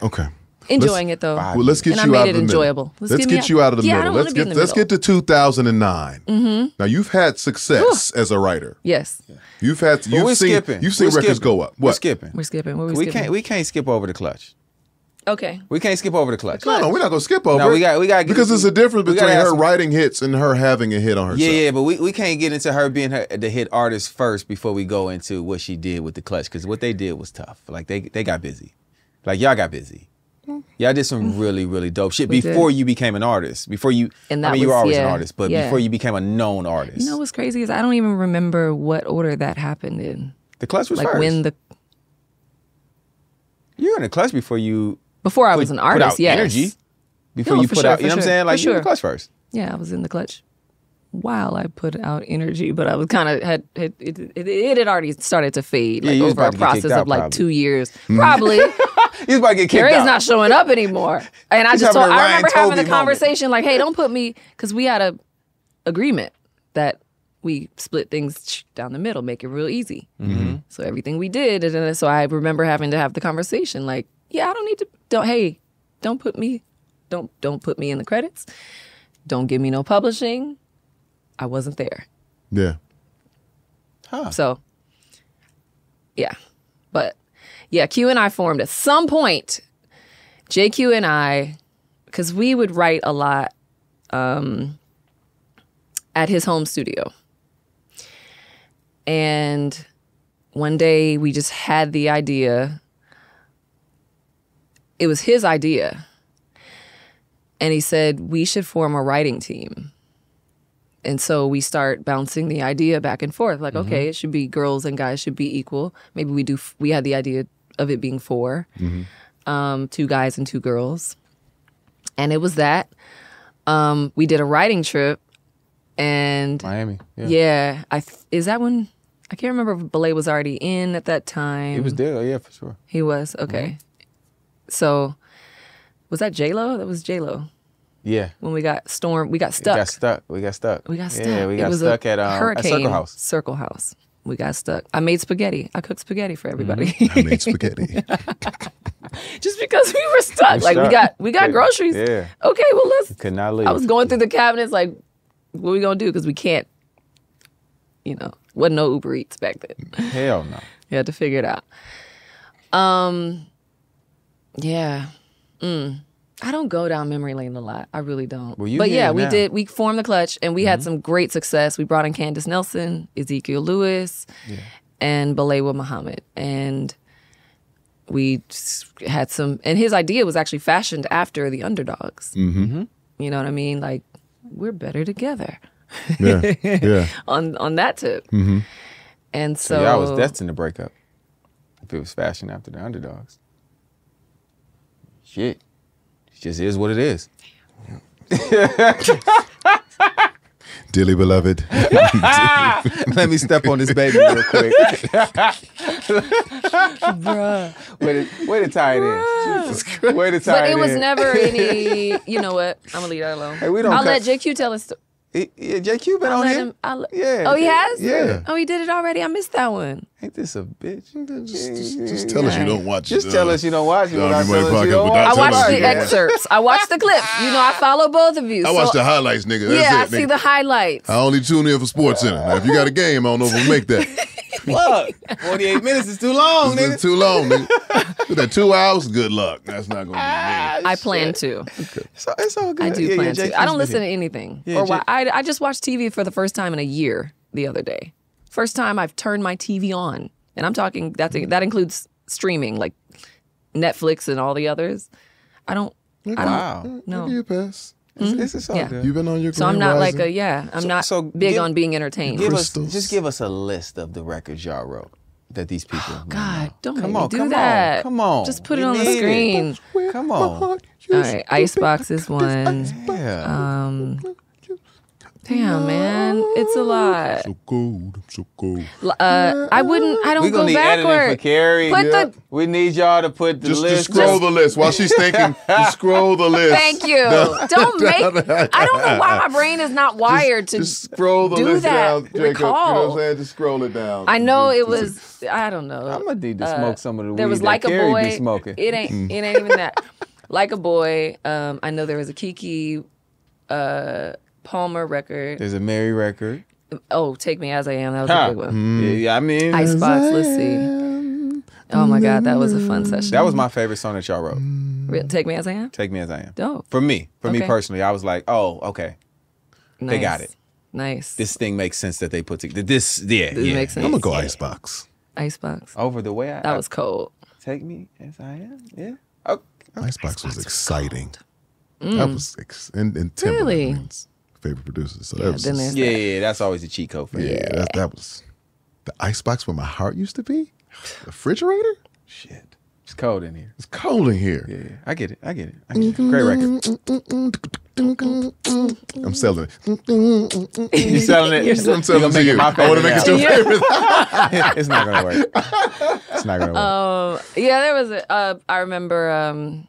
Okay. enjoying it though. Well, let's get And I you made out it of the enjoyable. middle. Let's Let's, get get you out of the Yeah, I middle. don't Let's wanna be get in the let's get to 2009. Mm-hmm. Now you've had success as a writer. Yes, You've had But you've we're seen skipping. you've seen We're records skipping. go up. What? We're skipping. we're skipping. What are we, We can't. We can't skip over the clutch. Okay. We can't skip over the clutch. No, no, we're not gonna skip over. No, we it. got- we gotta because there's a difference between her some- writing hits and her having a hit on herself. Yeah, yeah, but we, we can't get into her being her, the hit artist first before we go into what she did with the clutch because what they did was tough. Like they they got busy, like y'all got busy. Mm. Y'all did some mm. really really dope shit We did. before you became an artist. Before you, And I that mean, you were was- always an artist, but yeah. before you became a known artist, You know what's crazy is I don't even remember what order that happened in. the clutch was Like first. when the you were in the clutch before you before I put, was an artist. yes. energy. Before No, you put sure, out, you know what I'm saying? Like for you were in the clutch first. Yeah, I was in the clutch while I put out energy, but I was kind of had it, it, it, it had already started to fade like was over a to get kicked process out, of like probably. two years. Probably You was about to get kicked Keri's out. not showing up anymore, and I He's just having told, a I remember having Toby a moment. conversation like, "Hey, don't put me," because we had a agreement that we split things down the middle, make it real easy. Mm-hmm. So everything we did, and so I remember having to have the conversation, like, yeah, I don't need to. Don't hey, don't put me, don't don't put me in the credits. Don't give me no publishing. I wasn't there. Yeah. Huh. So, yeah. But yeah, Q and I formed at some point. JQ and I, because we would write a lot um, at his home studio. And one day we just had the idea. It was his idea. And he said, we should form a writing team and so we start bouncing the idea back and forth like okay it should be girls and guys should be equal maybe we do we had the idea of it being 4 um, two guys and two girls and it was that um, we did a writing trip and Miami. Yeah. yeah i th- is that when i can't remember if Balewa was already in at that time He was there. Yeah, for sure. he was okay so was that j-lo that was j-lo Yeah. when we got storm we got stuck. We stuck got stuck. We got stuck. We got stuck. Yeah, we It got was stuck a at, um, at hurricane Circle House. Circle House. We got stuck. I made spaghetti. I cooked spaghetti for everybody, Mm-hmm. I made spaghetti. just because we were stuck. like we got we got groceries. yeah. Okay, well let's. Could not leave. I was going through the cabinets like, what we gonna do? Because we can't. You know, wasn't no Uber Eats back then. Hell no. You had to figure it out. Um. Yeah. Mm. I don't go down memory lane a lot. I really don't. Well, you but yeah, we now. Mm-hmm. did. We formed the clutch, and we had some great success. We brought in Candice Nelson, Ezekiel Lewis, and Balewa Muhammad, and we just had some. And his idea was actually fashioned after the underdogs. Mm-hmm. You know what I mean? Like we're better together Yeah. Yeah. on on that tip. Mm-hmm. And so, So y'all was destined to break up. If it was fashioned after the underdogs. Shit. It just is what it is. Dearly beloved. Let me step on this baby real quick. bruh. Way to, way to tie it in. Way to tie But it it was in. never any. You know what? I'm gonna leave that alone. Hey, we don't I'll cut- let JQ tell us. He- yeah, JQ been I'll on let here. him. I'll, Yeah. Oh, he has. Yeah. Oh, he did it already. I missed that one. Ain't this a bitch? Just, just, just tell us you don't watch Just uh, tell us you don't watch it Dog without and Money telling us you don't watch I it. telling watched us the excerpts. I watch the clips. You know, I follow both of you. I so watch the highlights, nigga. That's yeah, I it, see the highlights. I only tune in for Sports Center. Now, if you got a game, I don't know if we'll make that. Look, 48 minutes is too long, It's been nigga. too long, nigga. That two hours, good luck. That's not gonna be me. I plan to. It's all, it's all good. I do Yeah, yeah, plan JQ's to. I don't listen to anything. Yeah, or why, I, I just watched TV for the first time in a year the other day. First time I've turned my TV on, and I'm talking that that includes streaming like Netflix and all the others. I don't. I don't. Wow. No. Give you a pass. This is all Yeah. good. You've been on your So I'm Grand not like a yeah. I'm So- not so big give- on being entertained. Give us, just give us a list of the records y'all wrote that these people. Oh, God, don't come on, do come that. On, come on, Just put it on the screen. Come on. All right, All used Icebox is one. icebox. Yeah. Um, damn man, it's a lot. So cold, I'm so cold. Uh, I wouldn't. I don't we go gonna need editing for backward. Keri. Put the- We need y'all to put the Just, list. just scroll the list while she's thinking. just scroll the list. Thank you. Don't make. I don't know why my brain is not wired to. Just scroll the do list that. down, Jacob. You know what I'm saying? Just scroll it down. I know it was. I don't know. I'm gonna need to Uh, smoke some of the weed There was that like a Carrie boy. be smoking. It ain't. It ain't even that. Like a boy. Um, I know there was a Keke uh, Palmer record. There's a Mary record. Oh, Take Me As I Am. That was Huh. a big one. Yeah, yeah, I mean, Icebox. Let's see. Oh my God, that was a fun session. that was my favorite song that y'all wrote. Re- Take Me As I Am. Take me as I am. Dope. For me, for me personally, I was like, oh, okay, They got it. Nice. this thing makes sense that they put together. This, yeah, This yeah. makes sense. I'm gonna go Yeah. Icebox. Icebox. Over the way I, That was cold. take me as I am. Yeah. Oh, Icebox was exciting. Mm. That was ex- and, and Timbaland, Really? man's favorite producer. So Yeah, that was then just- there's- yeah, yeah, that's always a cheat code for me. yeah, that, that was the icebox where my heart used to be. The refrigerator. Shit, it's cold in here. It's cold in here. Yeah, yeah. I get it. I get it. I get it. Great record. I'm selling it. You're selling it? You're I'm selling it to you. my I want to make it your favorite favorite. it's not gonna work. It's not gonna work. Um, yeah, there was a. Uh, I remember. Um,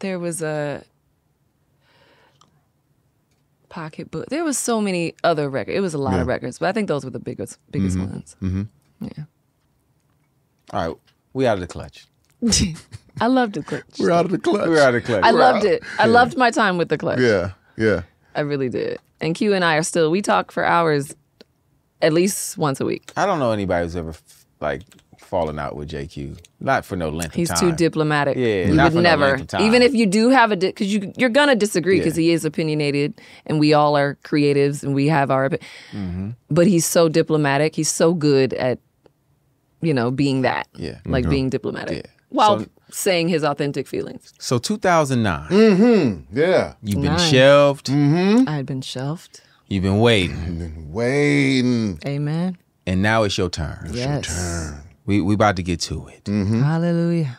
there was a. Pocketbook. There was so many other records. It was a lot of records, but I think those were the biggest biggest ones. Mm-hmm. Yeah. All right, we out of the clutch. I loved the clutch. We're out of the clutch. We're out of the clutch. I loved it. I loved my time with the clutch. Yeah, yeah. I really did. And Q and I are still we talk for hours at least once a week. I don't know anybody who's ever like fallen out with JQ. Not for no length He's of time. He's too diplomatic. Yeah, you not would for no never. length of time. Even if you do have a, because you you're gonna disagree because Yeah. he is opinionated, and we all are creatives, and we have our. Mm-hmm. But he's so diplomatic. He's so good at, you know, being that. Yeah. Like being diplomatic Yeah. while So- saying his authentic feelings. So 2009, Mm-hmm. Yeah. you've been Nine. shelved. Mm-hmm. I had been shelved. You've been waiting, Been Waiting. Amen. and now it's your turn. yes. We we about to get to it. Mm-hmm. Hallelujah.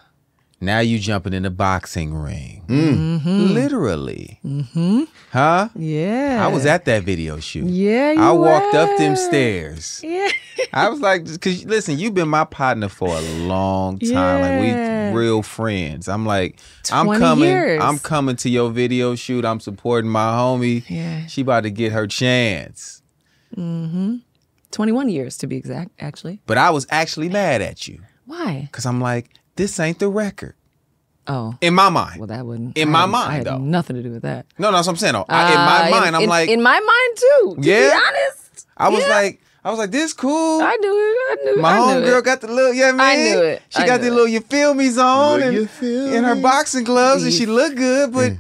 Now you jumping in the boxing ring, mm. Mm-hmm. literally. Mm-hmm. Huh? Yeah. I was at that video shoot. Yeah, you I walked up them stairs. Yeah. I was like, because listen, you've been my partner for a long time. Like we real friends. I'm like, I'm coming. years. I'm coming to your video shoot. I'm supporting my homie. Yeah. She about to get her chance. Mm-hmm. 21 years to be exact, actually. But I was actually mad at you Why? because I'm like, this ain't the record Oh. in my mind. Well, that wouldn't. In I my had- mind, I had though. nothing to do with that. no, no, that's what I'm saying. though. I, in Uh, my mind, I'm in- like, in my mind too. To Yeah? be honest, I was yeah. like, I was like, this cool. I knew it. I knew. My homegirl got the little, yeah, man. I knew it. She I got knew the it. little you feel me's on and you feel in her me. boxing gloves, and she You- look good, but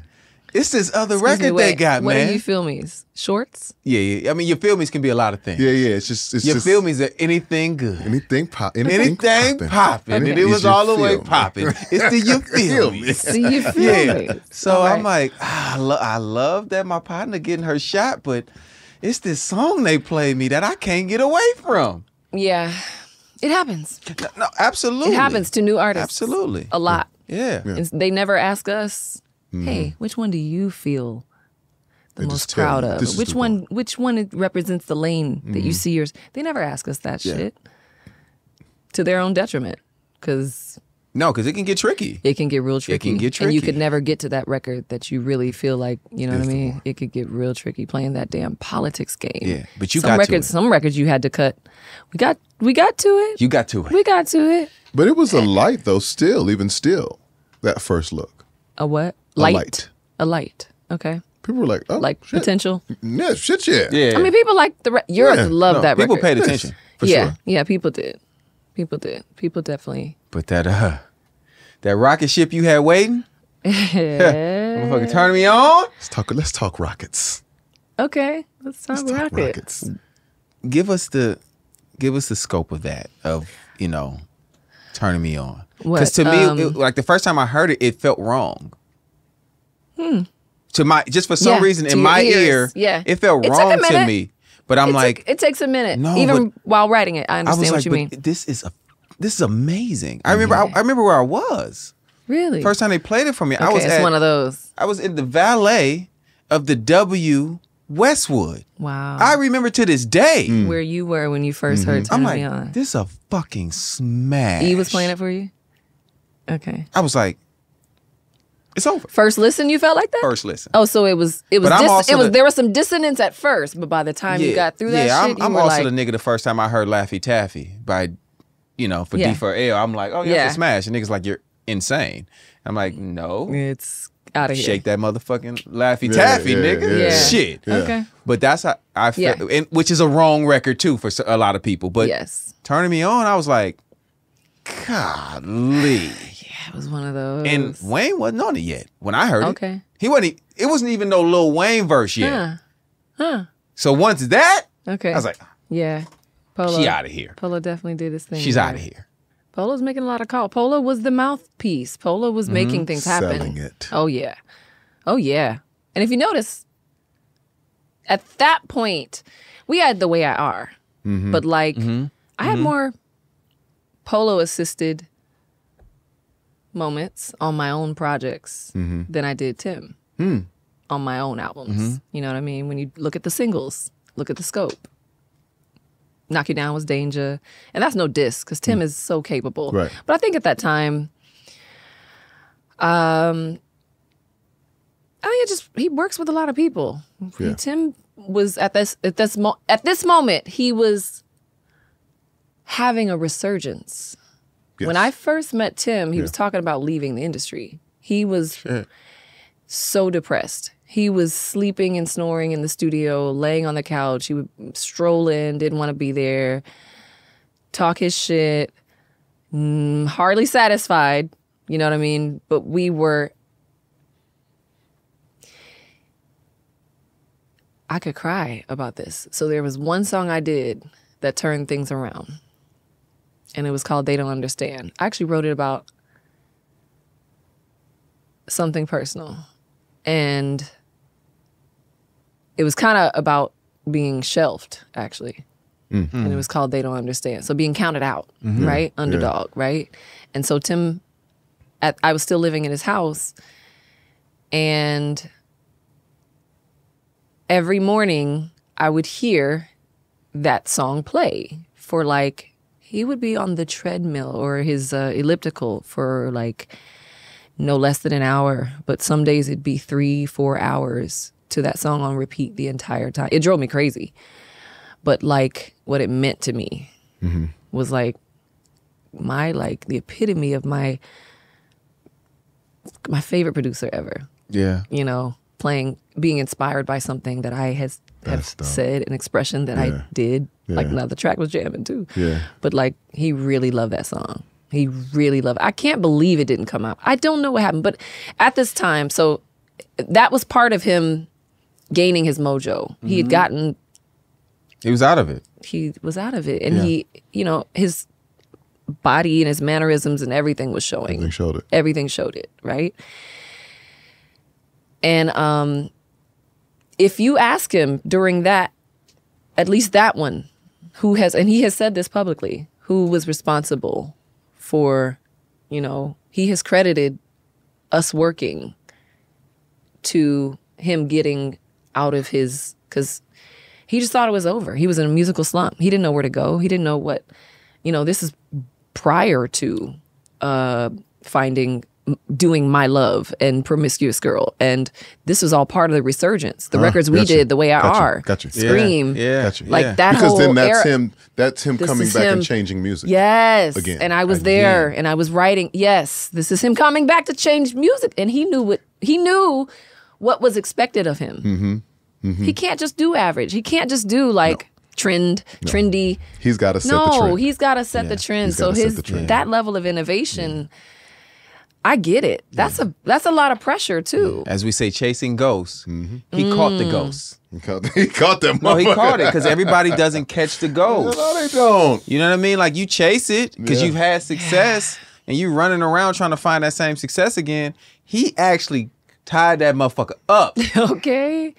it's this other Excuse me, record they got, what man. are you feel me's? Shorts? yeah, yeah. I mean, your feel me's can be a lot of things. Yeah, yeah. It's just it's Your just feel me's are anything good. anything pop anything, Anything popping. popping, and it was all the way popping. It's the you feel me. See, you feel Yeah. me? So All I'm like, ah, I, lo- I love that my partner getting her shot, but it's this song they play me that I can't get away from. yeah, it happens. No, no, absolutely. It happens to new artists. Absolutely. a lot. Yeah. And they never ask us, Hmm. "Hey, which one do you feel the They most proud of? Which one? one." Which one represents the lane that you hmm. see yours?" They never ask us that Yeah. shit to their own detriment, because No, because it can get tricky. it can get real tricky. It can get tricky. and you could never get to that record that you really feel like you know what I mean. It could get real tricky playing that damn politics game. Yeah, but you some got to records. it. Some records you had to cut. We got we got to it. You got to it. we got to it. But it was a light though, still, even still, that first look. A what? A Light. light. A light. Okay. People were like, oh, Like shit. potential. Yeah, shit, yeah. Yeah. I mean, people like the re- Europe Yeah, loved No, that people record. paid attention for yeah, sure. yeah, people did. People did. People definitely. But that uh, that rocket ship you had waiting, motherfucker, turning me on. Let's talk. Let's talk rockets. okay, let's talk Let's talk rocket. rockets. Give us the, give us the scope of that of you know, turning me on. Because to me, um, it, like the first time I heard it, it felt wrong. To my just for some Hmm. Yeah, reason in my ears. ear, Yeah. it felt It wrong to me. But I'm it like, took, it takes a minute. No, even while writing it, I I understand was what like, you but mean. this is a, this is amazing. I remember, I, I remember where I was Really? first time they played it for me. okay, I was it's at, one of those. I was in the valet of the W Westwood. Wow. I remember to this day. Where you were when you 1st heard I'm like, Me On. this is a fucking smash. He was playing it for you. Okay. I was like, it's over. First listen, you felt like that. First listen. Oh, so it was it was dis- it was the- there was some dissonance at first, but by the time you got through that yeah, shit, I'm, I'm were also like, the nigga the first time I heard Laffy Taffy by, you know, for Yeah. D4L. I'm like, oh yeah, Yeah. it's a smash. And niggas like, you're insane. I'm like, no. it's out of here. Shake that motherfucking Laffy Yeah, Taffy, yeah, nigga. yeah. Shit. Yeah. Okay. But that's how I feel, Yeah. and, which is a wrong record too for a lot of people. But yes. turning me on, I was like, golly. It was one of those. And Wayne wasn't on it yet when I heard it. Okay. He wasn't. It wasn't even no Lil Wayne verse yet. Huh. Huh. So once that, Okay. I was like, yeah. Polow. she out of here. Polow definitely did his thing. She's out of here. Polow's making a lot of calls. Polow was the mouthpiece. Polow was Mm-hmm. making things happen. Selling it. Oh yeah. Oh yeah. And if you notice, at that point, we had the way I are. Mm-hmm. But like I had more Polow assisted moments on my own projects Mm-hmm. than I did Tim Hmm. on my own albums. You know what I mean? When you look at the singles, look at the scope. Knock You Down was Danja. And that's no diss because Tim is so capable. Right. But I think at that time, um, I think it just he works with a lot of people. Yeah. Tim was at this at this mo- at this moment he was having a resurgence. When I first met Tim, he was talking about leaving the industry. He was so depressed. He was sleeping and snoring in the studio, laying on the couch. He would stroll in, didn't want to be there, talk his shit, mm, hardly satisfied. You know what I mean? But we were. I could cry about this. So there was one song I did that turned things around. And it was called They Don't Understand. I actually wrote it about something personal. And it was kind of about being shelved, actually. Mm-hmm. And it was called They Don't Understand. So being counted out, mm-hmm. right? Underdog, right? And so Tim, at, I was still living in his house. And every morning I would hear that song play for like, he would be on the treadmill or his uh, elliptical for like no less than an hour, but some days it'd be three, four hours to that song on repeat the entire time. It drove me crazy. But like what it meant to me was like my like the epitome of my my favorite producer ever. Yeah. You know, playing being inspired by something that I has have said, an expression that Yeah. I did. Like now the track was jamming too. Yeah. But like he really loved that song. He really loved I can't believe it didn't come out. I don't know what happened, but at this time, so that was part of him gaining his mojo. He had gotten He was out of it. he was out of it and Yeah. he you know his body and his mannerisms and everything was showing Everything showed it. everything showed it right and um if you ask him during that at least that one who has and he has said this publicly who was responsible for you know he has credited us working to him getting out of his because he just thought it was over. He was in a musical slump. He didn't know where to go. He didn't know what you know this is prior to uh finding doing my love and promiscuous girl and this was all part of the resurgence the records we gotcha. did the way i Gotcha. are Gotcha. Yeah. scream Yeah. Gotcha. like Yeah. that because whole then that's era- him. That's him coming is back and changing music. Yes. Again. And I was Again. there and I was writing. Yes, this is him coming back to change music. And he knew what he knew what was expected of him. Mm-hmm. He can't just do average. He can't just do like trend, trendy. He's got to set the No, trend. he's got to set the trend. So his the trend. that level of innovation, I get it. That's a that's a lot of pressure too. As we say, chasing ghosts. Mm-hmm. He caught Mm. the ghost. he caught, he caught them. No, he caught it because everybody doesn't catch the ghost. No, they don't. You know what I mean? Like you chase it because Yeah. you've had success and you running around trying to find that same success again. He actually tied that motherfucker up okay.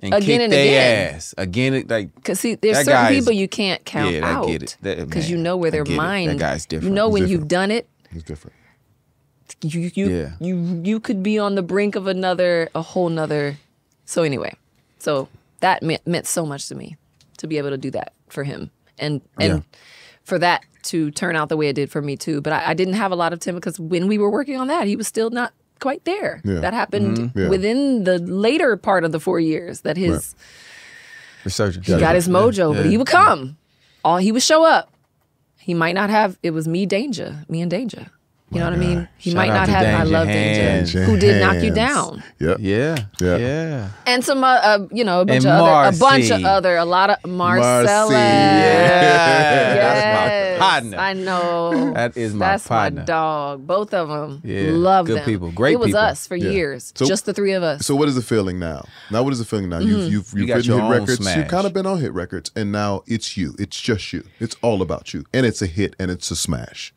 and Again kicked and their again. ass again. Like Because see, there's certain guy's- people you can't count yeah, I out. get it. Because you know where their get it. That guy's different. You know He's when you've done it. He's different. You you Yeah. you you could be on the brink of another a whole nother so anyway. So that meant, meant so much to me to be able to do that for him. And and Yeah. for that to turn out the way it did for me too. But I, I didn't have a lot of time because when we were working on that he was still not quite there. Yeah. that happened Mm-hmm. Within the later part of the four years that his resurgence. he got his mojo but he would come. All he would show up. He might not have it was me Danja me and Danja you know what I mean? He Shout might not to have I Danja love Hands. Danja, who did knock you down. Yep. Yeah. Yeah. Yeah. and some uh, uh you know a bunch And of other a bunch of other a lot of Marcella. Marcy. Yeah. That's my partner. I know. That is my That's partner. my dog. Both of them. Yeah, Love good them. people, great It was people. us for Yeah. years. So- just the three of us. So what is the feeling now? Now what is the feeling now? Mm-hmm. You've you've, you've got written hit own records. You've kind of been on hit records, and now it's you. It's just you. It's all about you, and it's a hit, and it's a smash.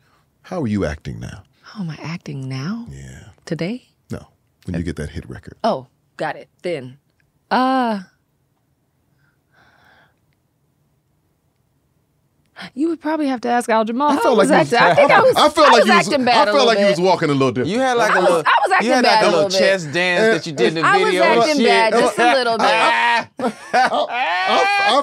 How are you acting now? How am I acting now? Yeah. Today? No, when you get that hit record. Oh, got it. Then. Uh You would probably have to ask Al Jamal. I felt was like you acting. I think I was. I felt I like was you was. acting bad I a felt little like you was walking a little different. You had like I a was- little. I was acting you had bad like a a little little chest dance that you did in the I was acting bad just a little bit. I,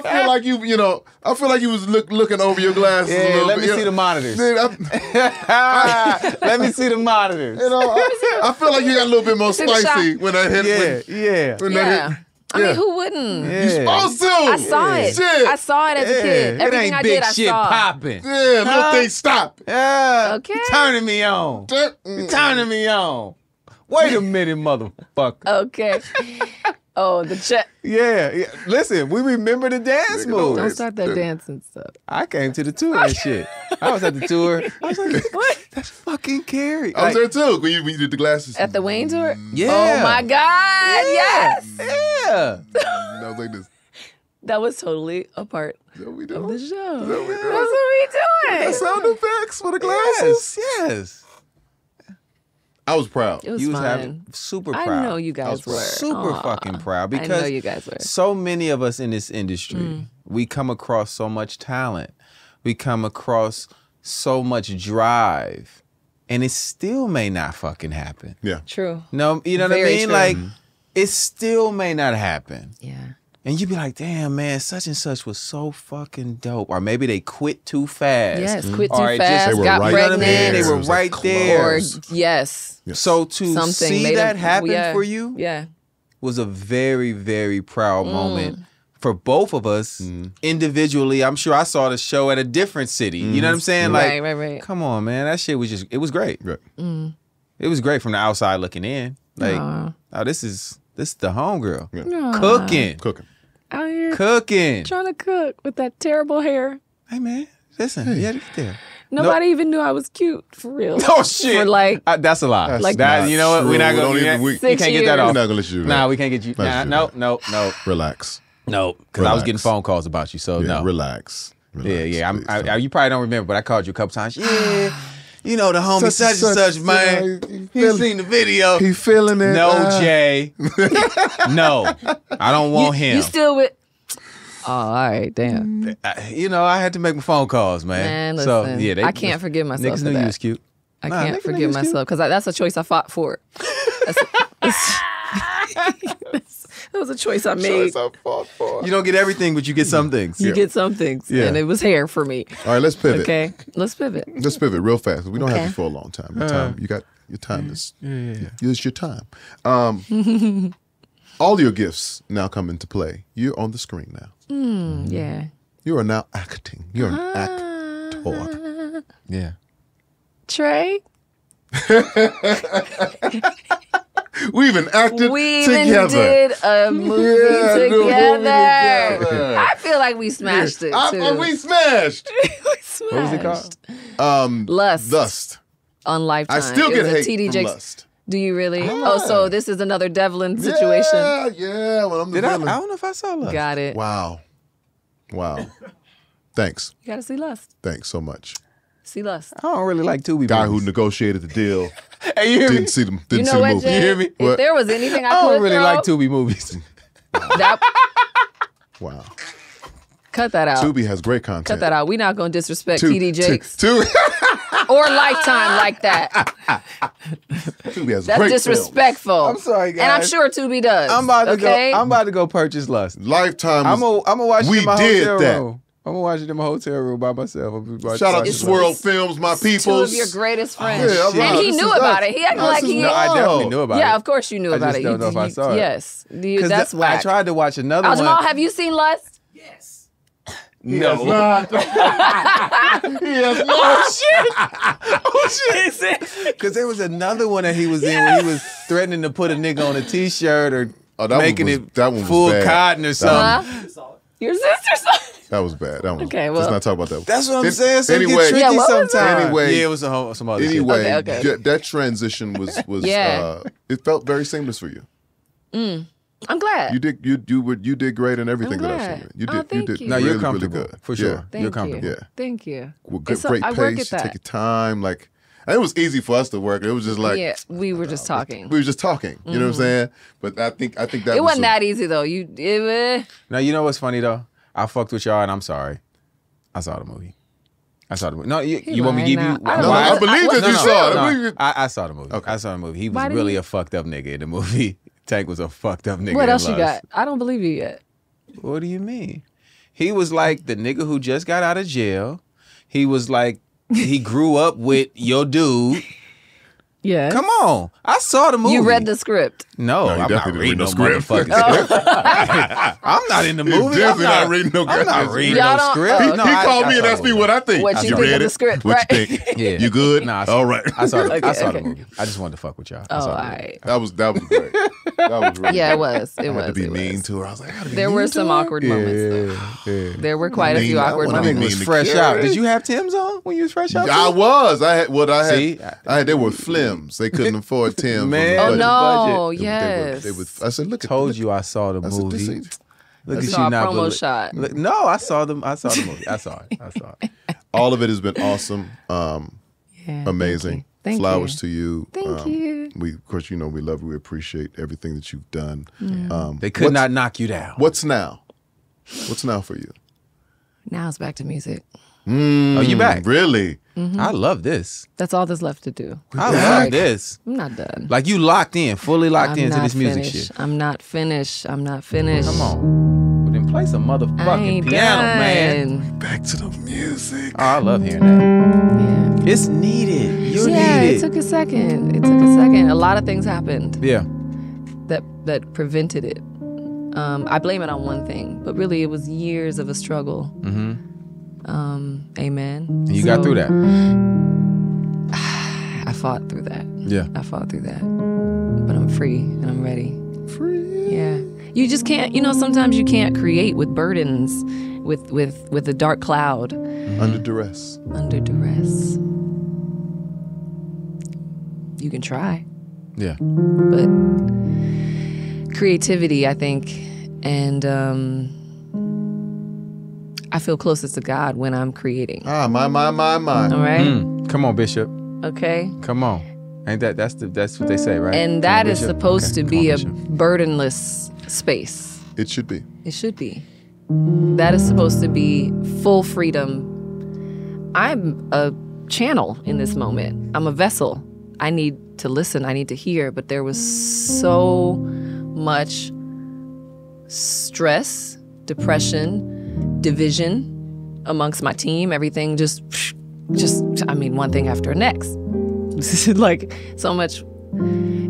I feel like you, you know, I feel like you was look, looking over your glasses. a Yeah, little let bit, me you see know. the monitors. Then I, Let me see the monitors. you know, I, I feel like you got a little bit more spicy when I hit. Yeah, When, yeah. When Yeah. I mean, who wouldn't? Yeah. You supposed to. I saw it. Shit. I saw it as a Yeah, kid. it Everything ain't I big did, I shit saw. popping. yeah, little Huh? thing stop. Yeah. Okay. You turning me on. You're turning me on. Wait a mm. minute, motherfucker. Okay. oh, the check. Yeah, yeah. Listen, we remember the dance Nigga, don't Don't start that dancing stuff. I came to the tour and shit. I was at the tour. I was like, what? That's fucking Keri. I was there too when you, when you did the glasses. At the Wayne tour? Yeah. Oh my God. Yes. Yeah. I was like this. That was totally a part that what we of the doing? show. that what we That's doing? what we doing. Sound effects for the glasses. Yes. Yes. I was proud. It was You was fun. having super I proud. know you I was guys were. super Aw. fucking proud I because know you guys were. so many of us in this industry, Mm. we come across so much talent. We come across so much drive. And it still may not fucking happen. Yeah. True. No, you know what I mean? true. Like it still may not happen. Yeah. And you'd be like, damn, man, such and such was so fucking dope. Or maybe they quit too fast. Yes. Quit too Or it just- fast. They were got right You know what I mean? pregnant. They were was, like, right there. Or yes. Yes. So to Something see that a- happen yeah. for you Yeah. was a very, very proud Mm. moment for both of us mm. individually. I'm sure I saw the show at a different city. You know what I'm mm-hmm. saying? Like, right, right, right. come on, man, that shit was just it was great. Right. Mm. It was great from the outside looking in. Like, Aw. oh, this is this is the homegirl Aw. cooking, Cooking. Out here cooking. trying to cook with that terrible hair. Hey man, listen, yeah, there. Nobody even knew I was cute for real. Oh shit! For like Uh, that's a lie. That's Like not that, you know what? We're not gonna. Don't we even- can't- we- can't get that years. We're off. not gonna let you do Nah, we can't get you. Nah, no, no, no, Relax. no. Because I was getting phone calls about you. So Yeah, no. relax. Yeah, Relax, yeah. I'm, please. I, Don't- I, you probably don't remember, but I called you a couple times. Yeah, you know the homie such, Such and and such, such, man. yeah, he He feel- seen the video. he feeling it. no, uh, Jay. no, I don't want you, him. you still with Oh, all right, damn. I- you know, I had to make my phone calls, man. Man, so yeah, they, I can't forgive myself Niggas for knew that. you was cute. I Nah, can't forgive you was cute. myself because that's a choice I fought for. That's, that's- that was a choice I made. Choice I fought for. You don't get everything, but you get some things. You get some things, Yeah. and it was hair for me. All right, let's pivot. Okay, let's pivot. Let's pivot real fast. We don't have Okay. you for a long time. Your time, you got your time is use your time. Um, all your gifts now come into play. You're on the screen now. Yeah. You are now acting. You're an Ah. actor. Yeah. Trey, We even acted together. we even together. did a movie Yeah, do a movie together. together. I feel like we smashed it I- too. I- we smashed. We smashed. What was it called? Um, Lust. Lust. On Lifetime. I still get hate TD from Jakes- Lust. Do you really? Oh, so this is another Devlin situation. Yeah, yeah. When I'm the Did I? I don't know if I saw love. Got it. Wow. Wow. Thanks. You gotta see Lust. Thanks so much. See Lust. I don't really like Tubi. Guy who negotiated the deal Hey, you didn't see them. Didn't You know see the movie. Jay? You hear me? If What? there was anything I, I could don't really throw, like Tubi movies. that, Wow. cut that out. Tubi has great content. Cut that out. We're not gonna disrespect Tu- TD Jakes Tu- or Lifetime like that. Tubi has That's great disrespectful. I'm sorry, And I'm sure Tubi does. I'm about to okay? go. I'm about to go purchase Lust. Lifetime. I'm gonna I'm watch it we in my did hotel that. room. I'm gonna watch it in my hotel room by myself. I'm gonna watch- Shout out to it. Swirl Films, my people. Two peoples. of your greatest friends. Yeah, all right. And he knew about us. it. He acted like is he No, I definitely knew about Yeah, it. of course you knew I about just it. don't You- know if I you- saw it. Yes, You- 'Cause that's why. I tried to watch another Aljamal, one. have you seen Lust? Yes. No. He has not. Oh, oh shit! Because there was another one that he was in where he was threatening to put a nigga on a t-shirt or Oh, that one making was- it that one was full cotton or something. Huh? Your sister's son. That was bad. That one. Okay, let's not talk about that. That's what I'm An- saying. So anyway, it get tricky Yeah, what was sometimes. that? Anyway- yeah, it was a whole, some other Anyway, Okay, okay. j- that transition was was Yeah. uh, it felt very seamless for you. I'm glad. You did you you were you did great in everything that I've seen. You Oh, did you thank did you. No, really you're really comfortable good for sure. Yeah. Thank You're comfortable. you. Yeah. Thank you. With good, It's a- great I work pace. at Take your time. Like and it was easy for us to work. It was just like yeah, we were just talking. we were just talking. You know what I'm saying? But I think I think that It was wasn't a- that easy though. You it, uh, Now you know what's funny though? I fucked with y'all and I'm sorry. I saw the movie. I saw the movie. No, you, you want me to lying give you? I No, don't why- no, I believe I- that you no, saw it. No, I. I, I saw the movie. Okay. I saw the movie. He was Why really you- a fucked up nigga in the movie. Tank was a fucked up nigga. what else you got? I don't believe you yet. What do you mean? He was like the nigga who just got out of jail. He was like he grew up with your dude. Yeah. Come on. I saw the movie. You read the script. No, No, you I'm not definitely reading didn't no read no script. motherfucking oh. script. I'm not in the movie. I'm definitely not, not reading no I'm not reading Y'all no don't- script. oh, He, No, he I- called I me and asked me what I think. What you think read of the script, What right? you think? Yeah. You good? Nah, I saw, All right. I saw, the, I Okay, the movie. I just wanted to fuck with y'all. I Oh, saw all the movie. right. That was that was great. That was really Yeah, it was. It I was. had to be mean to her. I was like, I gotta be There were some awkward moments. though. Yeah, yeah. There were quite a few awkward wanna My be nigga moments. was fresh out. Did you have Tim's on when you was fresh out? I was. I had what I had. See? I had. They were flims. They couldn't afford Tim's. on the Man. Oh budget. no! budget. They were- Yes. They were, they were, I said, look at told look- you I saw the I movie. this ain't- Look I at saw you a not promo belie- shot. Look, no, I saw them. I saw the movie. I saw it. I saw it. all of it has been awesome. Um, Yeah, thank amazing. you. Thank Flowers you. to you. Thank Um, you. We, of course, you know we love you. We appreciate everything that you've done. Um, They could not knock you down. What's now? What's now for you? Now it's back to music. Oh, you back? Really? Mm-hmm. I love this. That's all that's left to do. I back. love this. I'm not done. Like you locked in, fully locked I'm into not this music finished. shit. I'm not finished. I'm not finished. Come on. Well, then play some I motherfucking ain't piano, done. man. Back to the music. Oh, I love hearing that. Yeah. It's needed. You yeah, need it it. took a second. It took a second. A lot of things happened yeah. that that prevented it. Um, I blame it on one thing, but really it was years of a struggle. Mm-hmm. Um, amen. And you got through that. I fought through that. Yeah. I fought through that. But I'm free and I'm ready. Free. Yeah. You just can't, you know, sometimes you can't create with burdens, with with with a dark cloud Under duress. under duress. You can try, Yeah. but creativity, I think, and um I feel closest to God when I'm creating. Ah, my, my, my, my. All right? Mm. Come on, Bishop. Okay? Come on. Ain't that that's the that's what they say, right? And Come that on, is Bishop. supposed Okay, to be on, a Bishop. burdenless space. It should be. It should be. That is supposed to be full freedom. I'm a channel in this moment. I'm a vessel. I need to listen. I need to hear. But there was so much stress, depression, division amongst my team. Everything just, just, I mean, one thing after next. like so much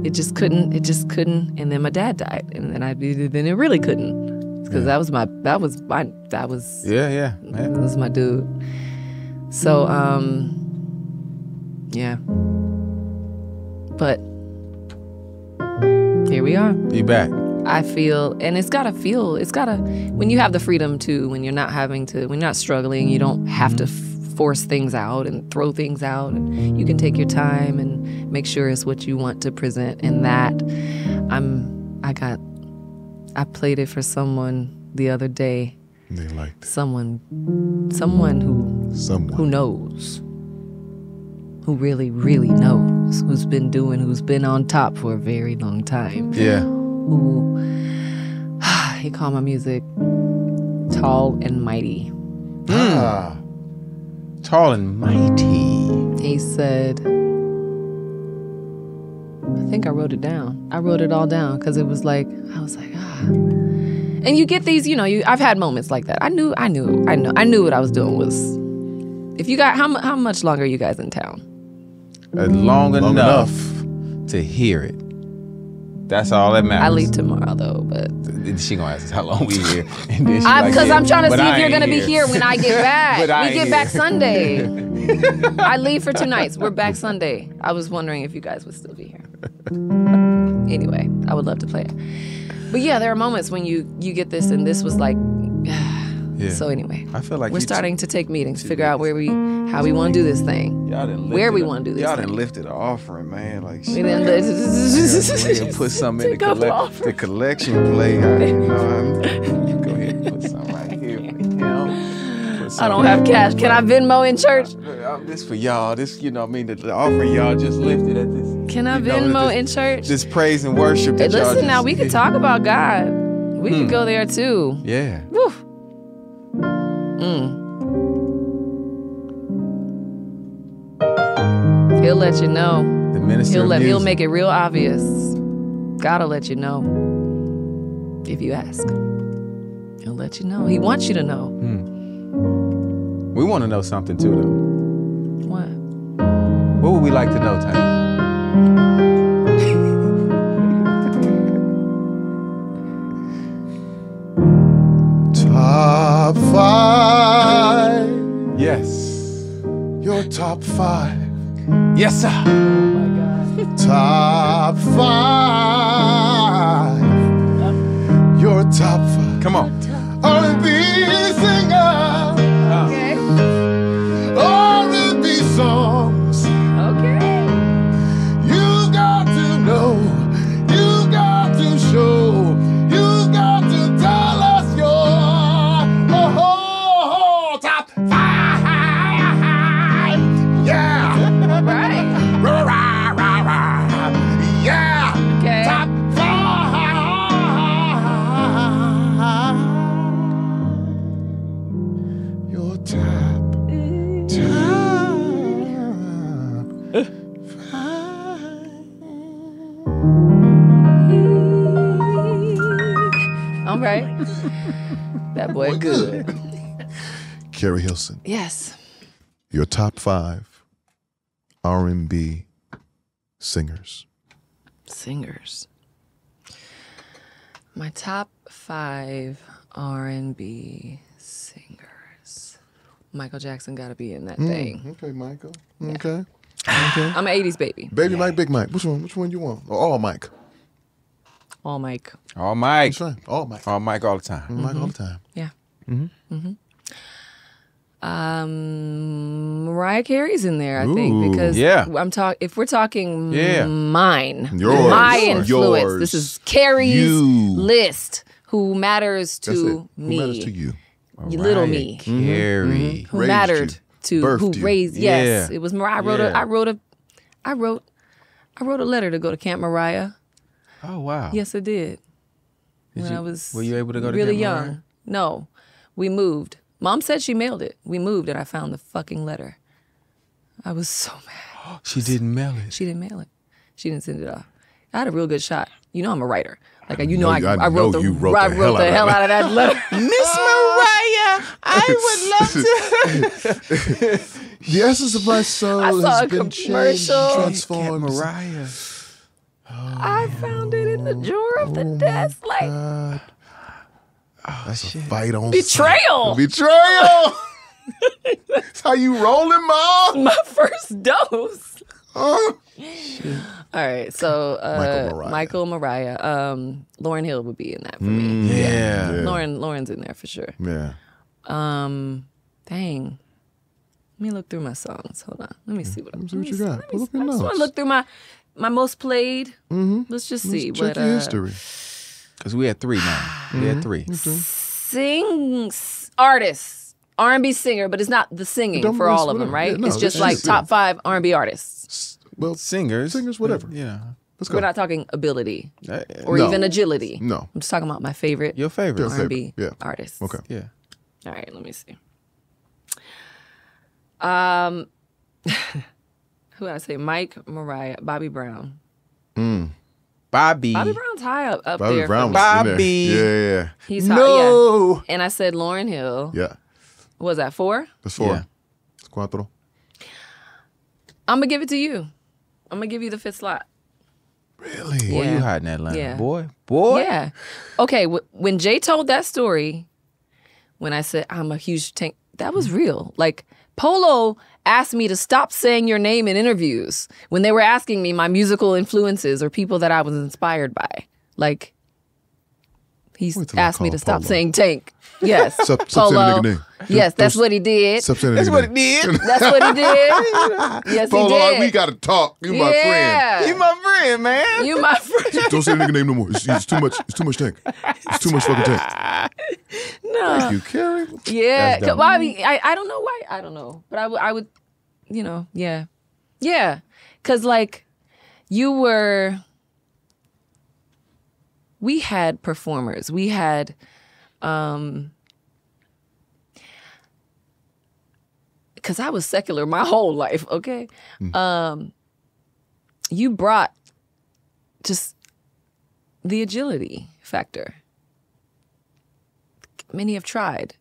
it just couldn't it just couldn't and then my dad died and then i then it really couldn't because that was my that was my that was Yeah, yeah. that yeah. was my dude so um yeah but here we are You back. I feel, and it's gotta feel, it's gotta, when you have the freedom to, when you're not having to, when you're not struggling, you don't have to mm-hmm. f- force things out and throw things out, and you can take your time and make sure it's what you want to present. And that, I'm, I got, I played it for someone the other day, They liked it. someone, someone who, Someone. who knows, who really, really knows, who's been doing, who's been on top for a very long time Yeah. Who he called my music tall and mighty. Ah. Tall and mighty. He said, I think I wrote it down. I wrote it all down because it was like I was like ah. And you get these, you know, you I've had moments like that. I knew, I knew, I knew, I knew what I was doing was. If you got how mu- how much longer are you guys in town? Uh, long, Long enough, to hear it. That's all that matters. I leave tomorrow though, but She gonna ask us how long we here. And then she like, because yeah, I'm trying to see I if you're gonna be here when I get back. We get back. Sunday. I leave for two nights. We're back Sunday. I was wondering if you guys would still be here. Anyway, I would love to play it. But yeah, there are moments when you you get this, and this was like. Yeah. So anyway, I feel like we're you t- starting to take meetings, figure out where we how we want to do this thing. Where we want to do this Y'all thing. done lifted an offering, man. Like We shit. done We done put something in the, Take the the collection plate. I, you know, I'm, go ahead and put something right here. You know, I don't have cash. Can I Venmo in church? This for y'all. This, you know, I mean, the, the offering y'all just lifted at this. Can I you know, Venmo this, in church? This praise and worship. Hey, That y'all listen just, now, we could talk about God. We Hmm. could go there too. Yeah. Woo. Mm. He'll let you know. The minister. He'll let. He'll make it real obvious. God'll let you know if you ask. He'll let you know. He wants you to know. We want to know something too, though. What? What would we like to know, Tank? Top five. Yes. Your top five. Yes, sir. Oh my God. Top five. Your top five. Come on. R&B singer. Okay. R&B songs. Boy good. Keri Hilson, Yes. your top five R&B singers. Singers. My top five R and B singers. Michael Jackson got to be in that hmm, thing. Okay, Michael. Okay. Okay. I'm an '80s baby. Baby Mike, Big Mike. Which one? Which one you want? Or all Mike? All Mike. All Mike. That's right. All Mike. All Mike all the time. Mike all the time. Yeah. Mm-hmm. Um, Mariah Carey's in there, I think, because Yeah. I'm talk. If we're talking Yeah. mine, Yours. my influence. Yours. This is Keri's You. list. Who matters That's it. to Who me? matters to you? Little me. Keri. Who Raised mattered you. to Birthed who you. raised? Yes, Yeah. it was Mariah. I wrote Yeah. a. I wrote a. I wrote. I wrote a letter to go to Camp Mariah. Oh wow. Yes, I did. Did when you- I was Were you able to go to really young. Mariah? No, we moved. Mom said she mailed it. We moved, and I found the fucking letter. I was so mad. She didn't mail it. She didn't mail it. She didn't send it off. I had a real good shot. You know I'm a writer. Like you know, know I, you- I I, wrote know the you wrote I the wrote hell the out hell of out of that letter. Miss Mariah, I would love to. The essence of my soul I saw has a been changed, transformed. Mariah. I found it in the drawer of the desk. Like God. That's a fight on betrayal. Betrayal. That's how you rolling, mom. My first dose. Huh? All right, so uh, Michael Mariah. Michael Mariah, um, Lauryn Hill would be in that for me. Yeah. Yeah. Lauryn, Lauryn's in there for sure. Yeah. Um, dang. Let me look through my songs. Hold on. Let me see what I'm. see what let you me got. Let me, up I just want to look through my my most played. Let's just see Check what your uh, history. Because we had three now. We had three. sings artists, R and B singer, but it's not the singing Don't for all of with them, right? Yeah, no, it's just like just- top five R and B artists. Well, Singers. Singers, whatever. Yeah. let's go. We're not talking ability Uh, or No. even agility. No. I'm just talking about my favorite Your favorite. Your R and B favorite, yeah. artists. Okay. Yeah. All right, let me see. Um, who did I say? Mike, Mariah, Bobby Brown. Mm. Bobby. Bobby Brown's high up, up Bobby there. Brown me. was in there. Bobby. Yeah, yeah, yeah. He's hot, no. And I said Lauryn Hill. Yeah. What was that four? That's four. Yeah. It's cuatro. I'm gonna give it to you. I'm gonna give you the fifth slot. Really? Boy, Yeah. you hot in Atlanta. Yeah. Boy. Boy. Yeah. Okay. W- when Jay told that story, when I said I'm a huge tank, that was real. Like Polow asked me to stop saying your name in interviews when they were asking me my musical influences or people that I was inspired by. Like he's Wait asked me to stop Polow. saying tank. Yes. Stop- stop saying Polow. nigga name. Yes, that's what he did. That's what he did. That's what he did. Yes, Polow, he did. we gotta talk. You my friend. you my friend, man. You my friend. Don't say the nigga name no more. It's, it's too much. It's too much tank. It's too much fucking tank. no. Thank you, Keri. Yeah, That's 'cause- dumb. well, I mean, I, I don't know why. I don't know, but I would, I would, you know, yeah, yeah, because like you were, we had performers, we had, um, because I was secular my whole life. Okay, um, you brought just the agility factor. Many have tried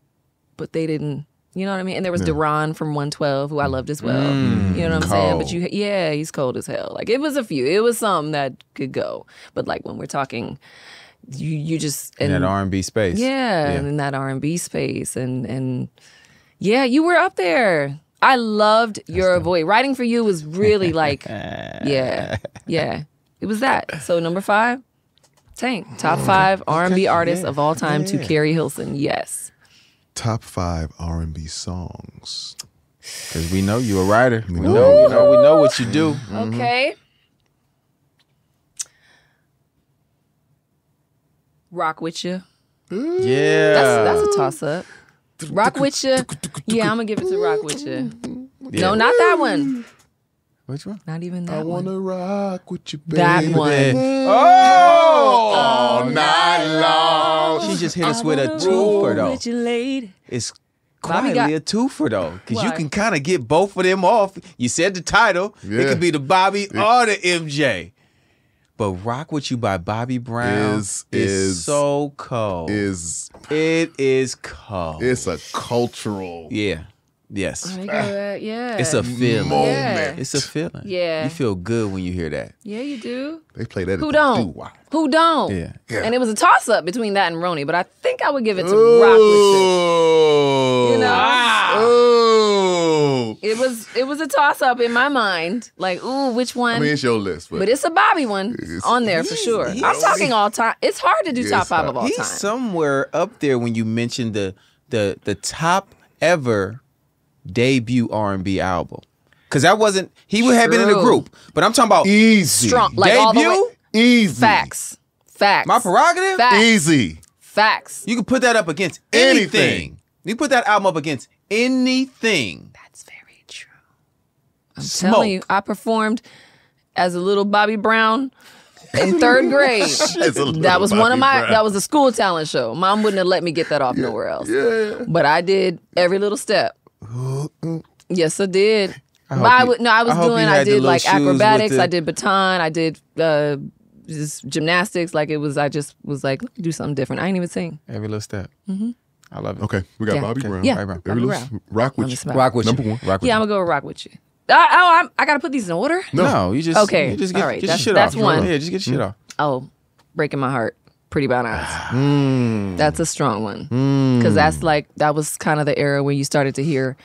but they didn't. You know what I mean? And there was Daron from 112, who I loved as well. Mm. you know what I'm saying? But you, yeah, he's cold as hell. Like it was a few. It was some that could go. But like when we're talking you you just in and that R and B space. yeah, Yeah. in that R and B space, and and yeah, you were up there. I loved your voice. Writing for you was really like, yeah, yeah, it was that. So number five, Tank, top oh, five R and B artists of all time to Keri Hilson. Yes, Top five R and B songs. Because we know you're a writer. We know, you know, we know what you do. Mm-hmm. okay. Rock with you. Yeah. That's that's a toss up. Rock with you. Yeah, I'm gonna give it to Rock with you. No, not that one. Which one? Not even that I one. wanna rock with you, baby. That one. Oh! oh all night long. She just hit us with a twofer though. With you, lady. It's Bobby quietly got- a twofer though, because you can kind of get both of them off. You said the title. Yeah. It could be the Bobby or the MJ. But "Rock with You" by Bobby Brown Is- is, is- so cold. Is it is cold. it's a cultural yeah. Yes. Oh, I ah. go yeah. It's a feeling. moment. Yeah. It's a feeling. Yeah. You feel good when you hear that. yeah, you do. They play that. Who don't? doo-wah. Who don't? Yeah. Yeah. And it was a toss up between that and Roni, but I think I would give it to Rock with Oh. You know? Ah. Oh. you. It was it was a toss up in my mind. Like, ooh, which one? I mean, it's your list, but, but it's a Bobby one on there for sure. I'm talking all time. It's hard to do Yeah, top five hard. of all He's time. somewhere up there when you mentioned the the the top ever debut R and B album. Cause that wasn't he would have been in a group, but I'm talking about easy. Strong, like all the way. debut. Easy. Facts. Facts. My prerogative. Facts. Easy. Facts. You can put that up against Anything. anything. You put that album up against anything. That's very true. I'm Smoke. telling you, I performed as a little Bobby Brown in third grade. It's a little that was one of Bobby my Brown. that was a school talent show. Mom wouldn't have let me get that off nowhere else. Yeah. But I did every little step. yes, I did. hope But I would no, I was I doing I did like acrobatics, the- I did baton, I did uh just gymnastics. Like it was I just was like, let me do something different. I ain't even sing. Every little step. Mm-hmm. I love it. Okay, we got Yeah. Bobby Okay. Brown. Yeah, Bobby Brown. Every Bobby little- Brown. Rock with you. Rock with Number you. one. Rock with Yeah, I'm gonna go rock with you. Uh, oh, I'm, I gotta put these in order. No, you just Okay. You just get, All right. get That's- your shit that's off. one. Yeah, just get your shit off. Oh, breaking my heart. Pretty brown eyes. Mm. That's a strong one hmm. because that's like that was kind of the era when you started to hear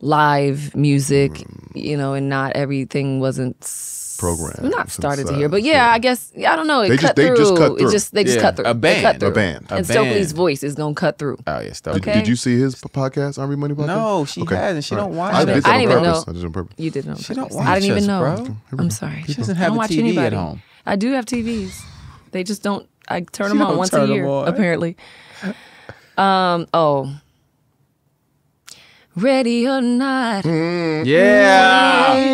live music, hmm. you know, and not everything wasn't s- Programmed, Not started to hear, but yeah, yeah. I guess I don't know. It They cut just- they through. just cut It just they just Yeah, cut through. a They cut band. through. A band. A and Stokely's band. voice is gonna cut through. Oh yeah, stuff. Okay. Did you see his podcast, R&B Money Podcast? No, she hasn't. She don't watch I that. did that I didn't even know. I did on purpose. You didn't know. She don't watch. I didn't even know. Bro. I'm sorry. She doesn't I have don't a watch TV anybody. at home. I do have TVs. They just don't. I turn She them on once a year, on. apparently. Um. Oh. Ready or not, Yeah.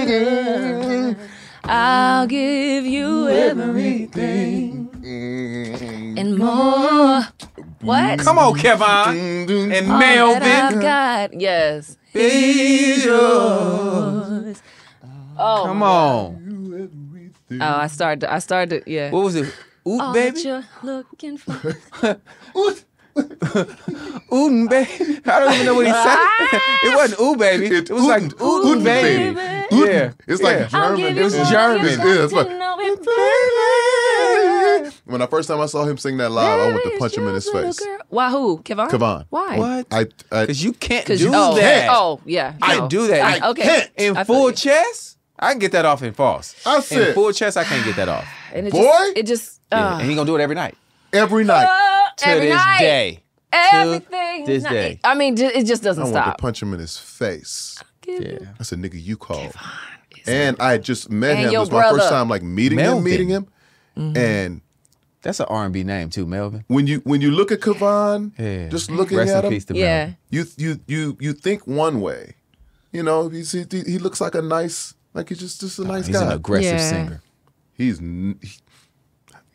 I'll give you everything and more. What? Come on, Kevon and All that I've Melvin. got. Yes. Be yours. Oh. Come on. Oh, I started. I started. Yeah. What was it? Oot, All baby. that you're looking for. Ootin, baby. I don't even know what he said. Ah! it wasn't ooh, baby. It, was like Ootin', ootin, ootin', baby. baby. Yeah. It's like Yeah. I'll German. It was German. Yeah, got that's to what- know it, baby. When the first time I saw him sing that live, I wanted to punch him in his face. girl. Why? Who? Kevon. Kevon. Why? What? I, I, Because you can't Because do you. Oh, that. oh, yeah. I no. do that. I- I okay. can't. In I full you. chest, I can get that off in false. I said In full chest, I can't get that off. And it Boy? Just, it just. Yeah. Uh, And he gonna do it every night. every night. uh, To every this night. day. Everything. this night. day. I mean, ju- it just I doesn't wanted to stop. punch him in his face. Yeah. That's a nigga you called. And I had just met And him. It your was my first time like meeting him, meeting him. Mm-hmm. And That's an R&B name too, Melvin. when you when you look at Kevon, Yeah. just looking Rest at in him, peace to Yeah. Melvin. you you you you think one way. You know, he he, he looks like a nice, like he's just just a nice He's an guy. aggressive Yeah. singer. He's, n- he-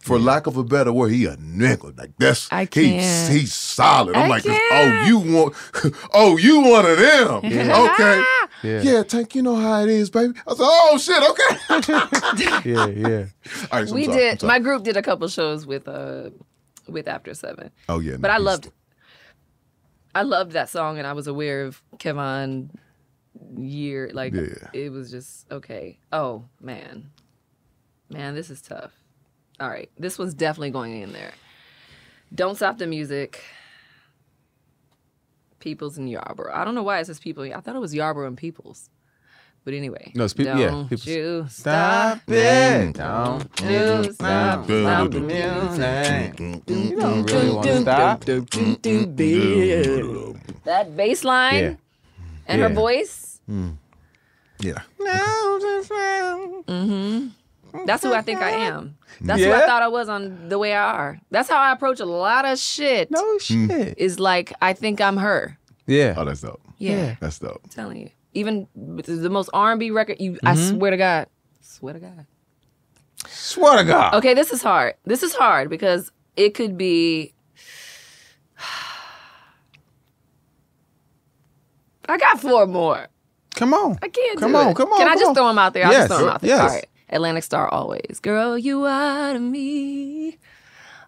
for lack of a better word, he a nigga. Like that's I he's can't. he's solid. I'm I like, can't. oh, you want, oh, you one of them. Yeah. Okay, Yeah. yeah. Tank, you know how it is, baby. I said, oh shit, okay. Yeah, yeah. All right, so I'm we sorry, I'm did. sorry. My group did a couple shows with uh with After Seven. oh yeah, But no, I he's- loved I loved that song and I was aware of Kevon year like Yeah. it was just okay. Oh man. Man, this is tough. All right. This was definitely going in there. Don't stop the music. Peoples and Yarbrough. I don't know why it says people. I thought it was Yarbrough and Peoples. But anyway. No, it's peop- don't yeah, Peoples. you Stop stop it. Don't you stop. stop, stop the music. music. You don't really want to stop. That bass line Yeah. and her voice. Yeah. voice. Hmm. Yeah. That's who I think I am. That's who I thought I was on the way I are. That's how I approach a lot of shit. No shit. Mm. Is like I think I'm her. Yeah. Oh, that's dope. Yeah. That's dope. I'm telling you. Even the most R&B record, you I mm-hmm. swear to God. Swear to God. Swear to God. Okay, this is hard. This is hard because it could be I got four more. Come on. I can't Come do on, it. come on, Can I just on. throw them out there? I'll Yes, just throw them out there. yes. All right. Atlantic Starr always. Girl, you are to me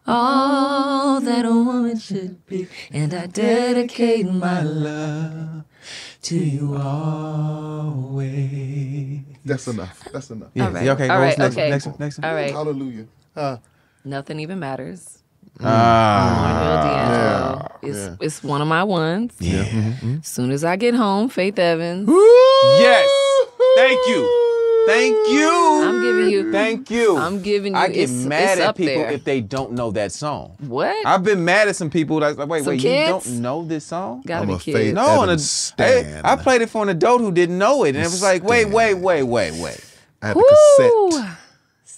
all that a woman should be. And I dedicate my love to you always. That's enough. That's enough. Yeah. All right. yeah, okay. All go right, next, okay. next one. Next one. All right. Hallelujah. Uh, Nothing even matters. Ah. Manuel yeah, It's, yeah. it's one of my ones. Yeah. As soon as I get home, Faith Evans. Yes. Thank you. Thank you. I'm giving you. Thank you. I'm giving you. I get it's, mad it's at up people there. if they don't know that song. what? I've been mad at some people that's like, wait, Some wait, kids? you don't know this song? Gotta I'm be a kids. Faith No, and Evans a, stan. I played it for an adult who didn't know it, and it was like, wait, wait, wait, wait, wait. I had the Woo! cassette.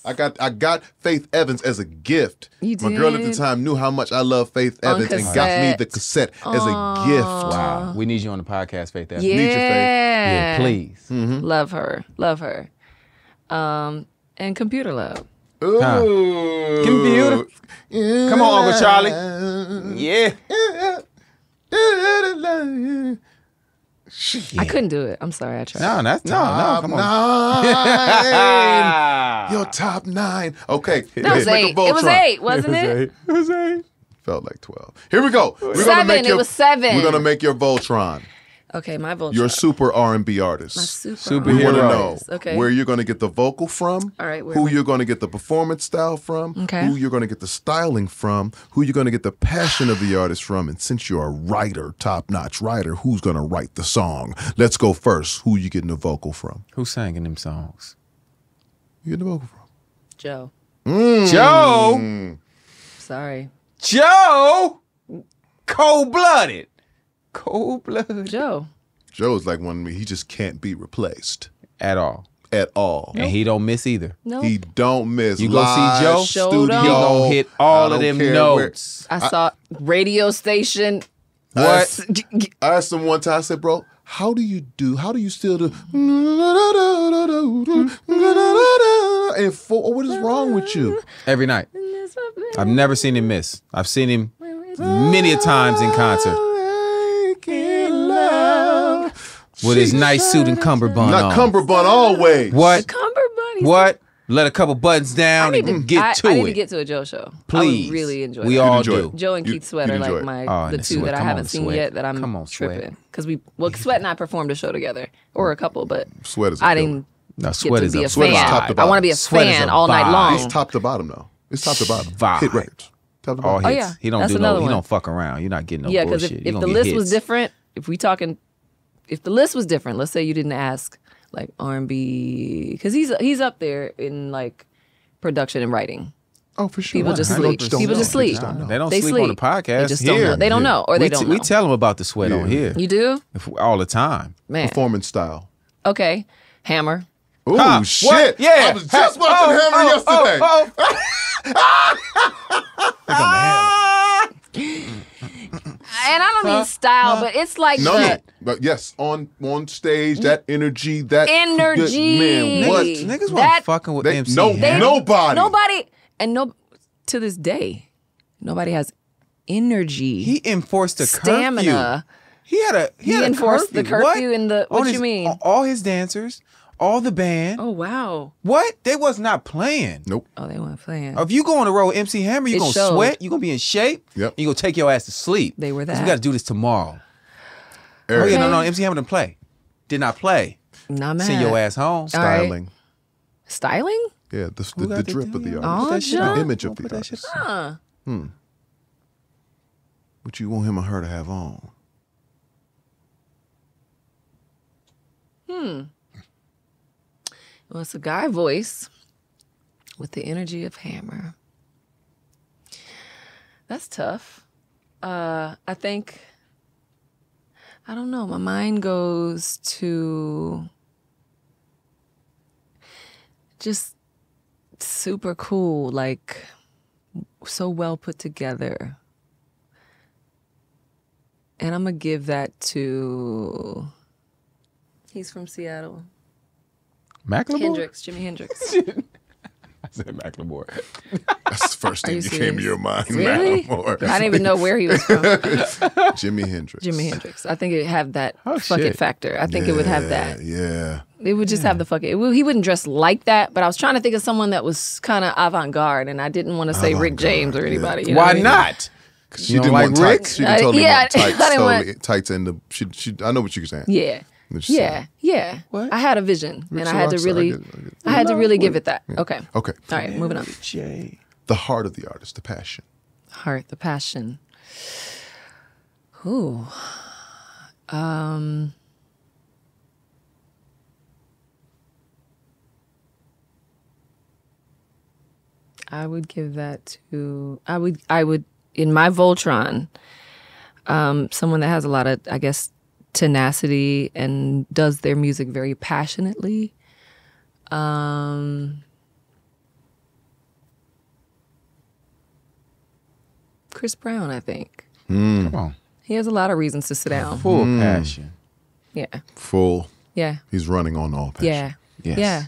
I got I got Faith Evans as a gift. You My girl at the time knew how much I love Faith Evans and got me the cassette. cassette as a gift. Wow, we need you on the podcast, Faith. Evans. Yeah. Need your faith. yeah, please. Mm-hmm. Love her. Love her. Um, and Computer Love. Ooh. Computer. Come on, Uncle Charlie. Yeah. I couldn't do it. I'm sorry. I tried. No, that's no, no. Come on. nine. Your top nine. Okay. That was eight. It was eight, wasn't it? It was eight. Felt like 12. Here we go. We're gonna Seven. make It your, was seven. We're gonna make your Voltron. Okay, my Voltron. You're a super R&B artist. My super Superhero. we want to know. Okay. where you're going to get the vocal from, All right, where who you're going to get the performance style from, Okay. who you're going to get the styling from, who you're going to get the passion of the artist from, and since you're a writer, top-notch writer, who's going to write the song? Let's go first. Who you getting the vocal from? Who's singing them songs? You getting the vocal from? Joe. Mm. Joe. Sorry. Joe. Cold blooded. Cold blooded. Joe. Joe's like one of me. He just can't be replaced At all. at all. And he don't miss either. No. He don't miss. You go see Joe? Studio. He gonna hit all I of them care where- notes. I saw radio station. What? I asked him one time. I said, "Bro, how do you do? How do you still do?" And for, what is wrong with you? Every night. I've never seen him miss. I've seen him many a times in concert with his nice suit and cummerbund Not on. cummerbund always. What? Cumberbund. What? Let a couple buttons I down need to and get I, to I it. need to get to a Joe show. Please. I would really enjoy We that. all enjoy do. it. Joe and You- Keith Sweat you'd are enjoy like it. my Oh, and the the two Sweat. that I Come haven't on, seen Sweat. yet that I'm Come on, Sweat. tripping because we well Sweat and I performed a show together or a couple, but Sweat is a I killer. didn't No, get sweat to is be a a Sweat is fan. top to I want to be a. Sweat is fan a all night vibe. long. It's top to bottom though. It's top to bottom. Vibe. Hit records. Top to All bottom. hits. Oh, yeah. He don't That's do no. another He one. don't fuck around. You're not getting no yeah, because bullshit. if, You if gonna the get list was hits. different, if we talking, if the list was different, let's say you didn't ask like R and B, because he's he's up there in like production and writing. Oh, for sure. People just sleep. just People know. just They sleep. don't. They don't They sleep, on the podcast They just here. don't know. They don't know, or they we don't We know. tell them about the sweat on here You do, If- all the time. man. Performance style. Okay, Hammer. Oh Huh, shit! what? Yeah. I was just Huh. watching Oh, Hammer oh, oh yesterday. oh, And I don't mean style, but it's like No, the no, but yes, on on stage, that energy, that Energy. good, man. What? Niggas- Niggas That- want fucking with They- MC. no, Hammer. nobody. nobody, and no, to this day, nobody has energy, He enforced the curfew. stamina. He had a he, He had a enforced the curfew. What? in the- On what you his- mean? All his dancers, all the band. Oh wow! What? They was not playing. Nope. Oh, they weren't playing. If you go on the road with MC Hammer, you're It gonna showed. sweat. You're gonna be in shape. Yep. You gonna take your ass to sleep. They were that. We got to do this tomorrow. Oh Eric, yeah, no, no. MC Hammer didn't play. Did not play. Not mad. Send your ass home. All right. styling. Styling? Yeah, the, the, the drip of the artist, Oh, the image of Put the that shit artist. Huh. Hmm. what you want him or her to have on? Hmm. Well, it's a guy voice with the energy of Hammer. That's tough. Uh, I think, I don't know, my mind goes to just super cool, like so well put together. And I'm going to give that to, he's from Seattle. Macklemore. Hendrix, Jimi Hendrix. I said Macklemore. That's the first thing you that came to your mind. Really? Macklemore. I didn't even know where he was from. Jimi Hendrix. Jimi Hendrix. I think it have that Oh, fuck shit. it factor. I think it would have that. Yeah. It would just have the fuck it. it he wouldn't dress like that, but I was trying to think of someone that was kind of avant garde, and I didn't want to say Rick Avant-garde, James or yeah. anybody. you know Why what I not? She You don't didn't like want Rick? tights. She didn't Uh, totally yeah, want tights. I want- tights in the. She, she, I know what you're saying. Yeah. What you're Yeah, saying. yeah. What? I had a vision, and Rick's I a had to rock star. I really, get I get it. I had to really give it that. Okay. Okay. All right, moving on. Jay. The heart of the artist, the passion. Heart, the passion. Ooh. Um. I would give that to I would I would in my Voltron, um, someone that has a lot of I guess tenacity and does their music very passionately. Um, Chris Brown, I think. Come on. He has a lot of reasons to sit down. Full passion. Yeah. Full. Yeah. He's running on all passion. Yeah. Yes. Yeah.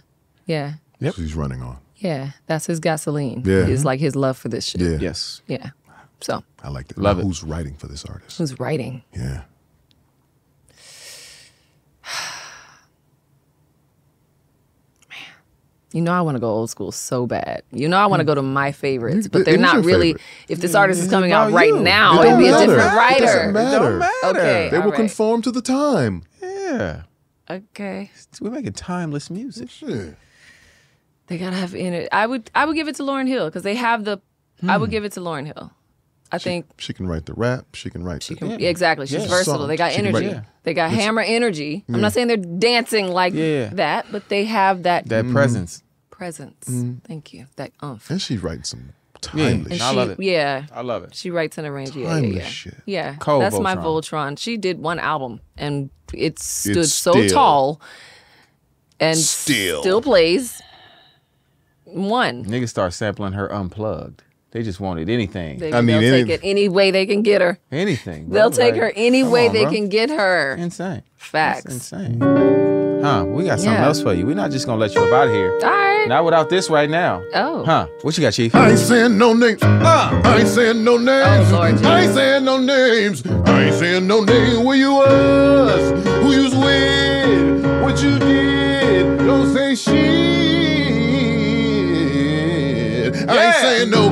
Yeah. That's what he's running on. Yeah. That's his gasoline. Yeah. It's like his love for this shit. Yeah. Yes. Yeah. So I like that. Love Now, it. Who's writing for this artist? who's writing? Yeah. You know I want to go old school so bad. You know I want to mm. go to my favorites, but they're is not really. favorite. If this artist is coming out right you. now, It it'd be a different writer. It doesn't matter. Don't matter. Okay. They will all right. conform to the time. Yeah. Okay. We're making timeless music. Shit. They gotta have in it. I would. I would give it to Lauryn Hill because they have the. I would hmm. give it to Lauryn Hill. I think She can write the rap. She can write She the. can, yeah, exactly. She's Yeah. versatile. Song. They got She energy. write- Yeah. They got hammer energy. I'm not saying they're dancing like Yeah. that, but they have that, That mm-hmm. presence. presence. Mm-hmm. Thank you. That umph. And she's writing some Yeah. timely And I shit. she, love it. Yeah. I love it. She writes in a range. Yeah, yeah, yeah. shit. Yeah. Cold That's my Voltron. Voltron. She did one album and it stood It's so still- tall and Still. still plays. One. Niggas start sampling her unplugged. They just wanted anything. They, I mean, they'll take any- it any way they can get her. anything. bro. They'll take Like, her any way on, they bro. can get her. Insane. Facts. That's insane. Huh? We got something Yeah. else for you. We're not just gonna let you up out of here. All right. Not without this right now. Oh. Huh? What you got, Chief? I ain't saying no names. I ain't saying no names. Oh, Lord, I ain't saying no names. I ain't saying no names. Where you was, who you was with, what you did. Don't say shit. I Yeah. ain't saying no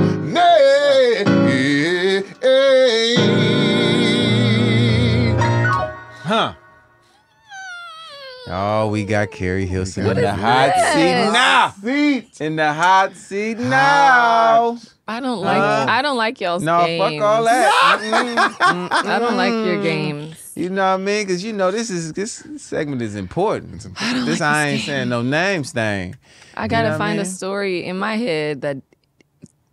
Oh, we got Keri Hilson in the hot seat now. Seat. In the hot seat now. I don't like Uh, I don't like y'all's No, games. fuck all that. Mm-mm. I don't like your games. You know what I mean? Because you know this is this segment is important. don't this like I this ain't saying no names thing. I gotta know what I find a story in my head that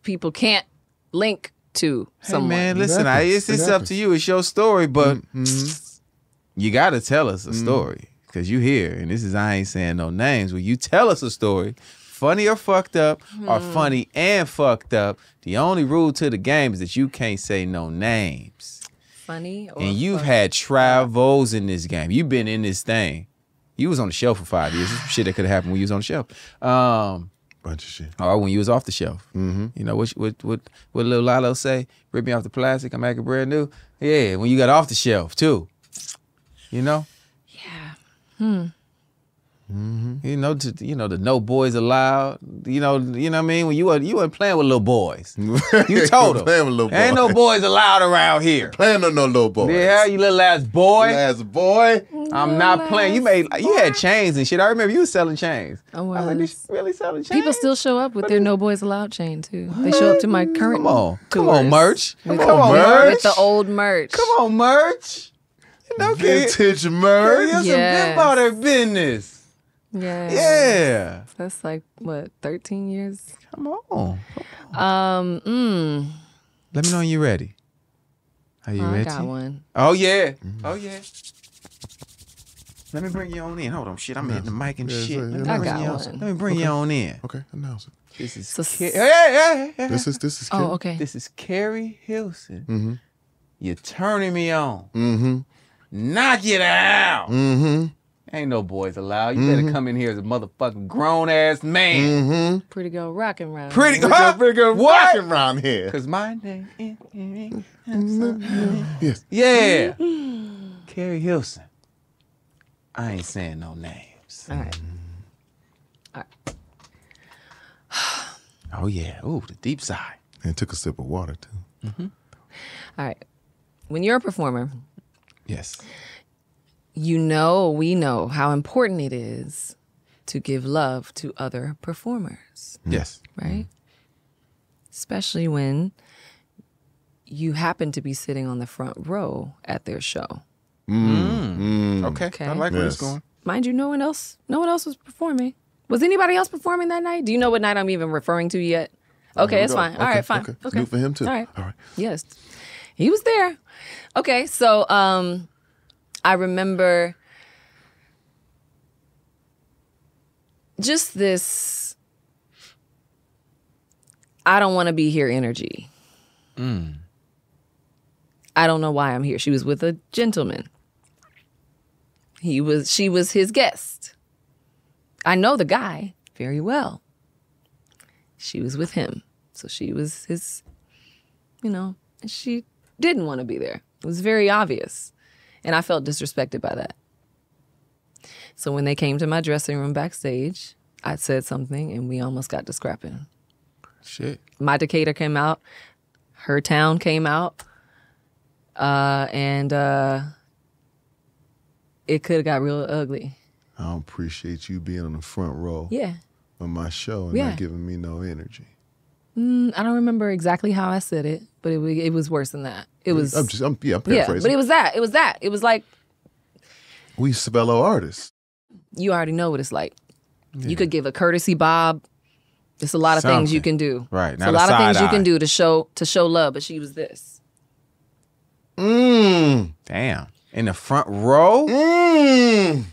people can't link to Hey someone. man, listen, I, happens. it's, It it's up to you. It's your story, but Mm-hmm. you got to tell us a story because you here, and this is I ain't saying no names. When you tell us a story, funny or fucked up, or Hmm. funny and fucked up, the only rule to the game is that you can't say no names. Funny or and you've fuck- had travels in this game. You've been in this thing. You was on the shelf for five years. Shit that could have happened when you was on the shelf. Um, Bunch of shit. or when you was off the shelf. Mm-hmm. You know what? What? What? What? Little Lilo say? Rip me off the plastic. I'm acting brand new. Yeah, when you got off the shelf too. You know. Yeah. Hmm. You know, to, you know the no boys allowed. You know, you know what I mean. When you were you weren't playing with little boys, you told them Playing with little boys. ain't no boys. boys allowed around here. Playing with no little boys. Yeah, you little ass boy. As a boy. I'm not playing. You made you had chains and shit. I remember you was selling chains. I I was like, really selling chains? People still show up with their No Boys Allowed chain too. They show up to my current Come on, come on, merch. Come with, on, merch. merch. with the old merch. Come on, merch. You know, kid. Vintage merch. Yes. Yes. been about their business. Yeah. Yeah. That's like what, 13 years? Come on. Um, mm, Let me know when you're ready. Are you oh, I ready? got one. Oh yeah. Oh yeah. Let me bring you on in. Hold on, shit. I'm hitting the mic and Yeah, shit. so- Let me I bring got you on- one. Let me bring you on in. Okay, announce it. This is So- Ca- yeah, yeah, yeah. This is this is Oh, okay. This is Keri Hilson. Mm-hmm. You're turning me on. Mm-hmm. Knock it out. Mm-hmm. Ain't no boys allowed. You better come in here as a motherfucking grown ass man. Mm-hmm. Pretty girl rocking round. Pretty Big huh? up, big up rocking around here. Cause my name is Yes. yeah, Keri Hilson. I ain't saying no names. All right. Oh yeah. Ooh, the deep side. And took a sip of water too. Mm-hmm. All right. When you're a performer, Yes. you know, we know how important it is to give love to other performers, Yes. right? Especially when you happen to be sitting on the front row at their show. Mm. Mm. Mm. Okay. Okay. I like where it's going. Mind you, no one else, no one else was performing. Was anybody else performing that night? Do you know what night I'm even referring to yet? Oh, okay, it's fine. All right, fine. Okay. Okay. New for him too. All right. All right. Yes. He was there. Okay, so um I remember just this I don't want to be here energy. I don't know why I'm here. She was with a gentleman. He was she was his guest. I know the guy very well. She was with him. So she was his you know, and she didn't want to be there. It was very obvious. And I felt disrespected by that. So when they came to my dressing room backstage, I said something and we almost got to scrapping. Shit. My Decatur came out, her town came out, uh, and uh, it could have got real ugly. I don't appreciate you being on the front row Yeah. of my show and Yeah. not giving me no energy. Mm, I don't remember exactly how I said it, but it, it was worse than that. It was, I'm just I'm yeah, I'm yeah, paraphrasing. but it was that. It was that. It was like, we fellow artists. you already know what it's like. You could give a courtesy bob. It's a lot of things you can do. Right, It's not a a lot of things side you can do to show to show love, but she was this. Mmm. Damn. In the front row? Mmm.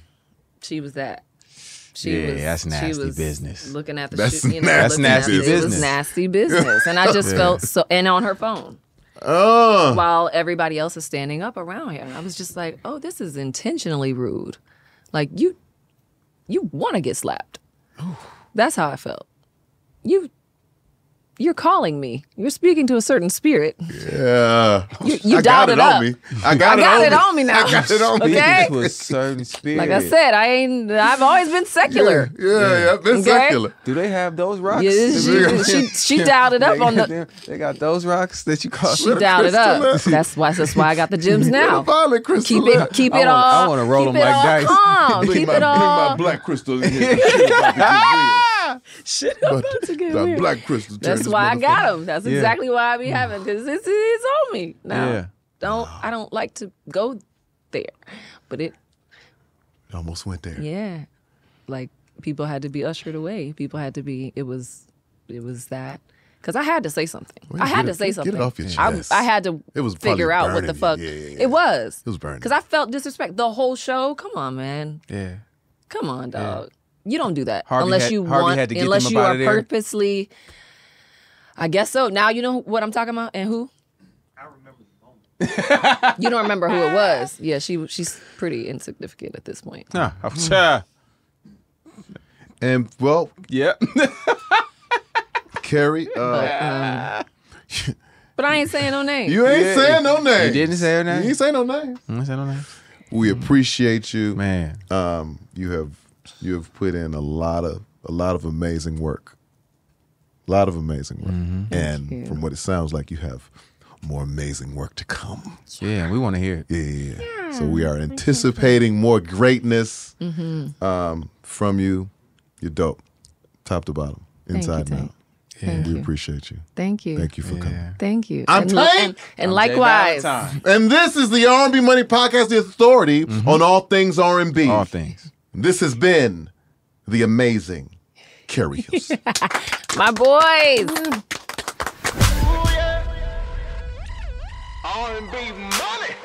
She was that. She Yeah, was, that's she nasty was business. Looking at the That's shit, you know, nasty at That's nasty it. It was business. nasty business, and I just Yeah. felt so. And on her phone, Oh. while everybody else is standing up around her, I was just like, "Oh, this is intentionally rude. Like you, you want to get slapped. That's how I felt. You, you're calling me. You're speaking to a certain spirit. Yeah. You, you I dialed got it, it on up. me. I got, I got it on me now. I got it on me. Okay. To a certain spirit. Like I said, I ain't. I've always been secular. Yeah, yeah, I've been Okay. secular. Do they have those rocks? Yeah, she, she, she dialed it up on the. them- they got those rocks that you call. She dialed it up. crystal. That's why. That's why I got the gems now. Violet crystal. Keep it. Keep I it wanna- I wanna roll them like dice. Calm. Keep my, it bring my black crystal in here. Shit about to get Shit, to get that weird. black crystal. That's why I got them. That's Yeah. exactly why I be mm. having because it's it's on me now. Yeah. Don't I don't like to go there, but it It almost went there. yeah, like people had to be ushered away. People had to be. It was it was that because I had to say something. Well, I had get to it- say get it something. off your I, chest. I had to It was figure out what the fuck. Yeah, yeah, yeah. it was. It was burning because I felt disrespect the whole show. Come on, man. Yeah. Come on, dog. You don't do that Harvey unless had- you Harvey want. had to get unless them you are there. purposely. I guess so. Now you know what I'm talking about and who. I remember the moment. you don't remember who it was. Yeah, she she's pretty insignificant at this point. Nah. I'm sure. And well, yeah. Keri, uh, But I ain't saying no name. you ain't Yeah. saying no name. You didn't say no name? You ain't saying no name. I said no name. We appreciate you. Man. Um, you have You have put in a lot of a lot of amazing work. A lot of amazing work. Mm-hmm. And from what it sounds like, you have more amazing work to come. Yeah, we want to hear it. Yeah, yeah, yeah. So we are anticipating more greatness Mm-hmm. um, from you. You're dope, top to bottom, Thank you, inside and Tank. out. Thank We you. appreciate you. Thank you. Thank you for coming. Thank you. I'm and, Tank. and, and I'm likewise. And this is the R&B Money Podcast, the authority on all things R&B. Mm-hmm. All things. This has been the amazing Keri Hilson. My boys. Ooh, yeah. R&B money.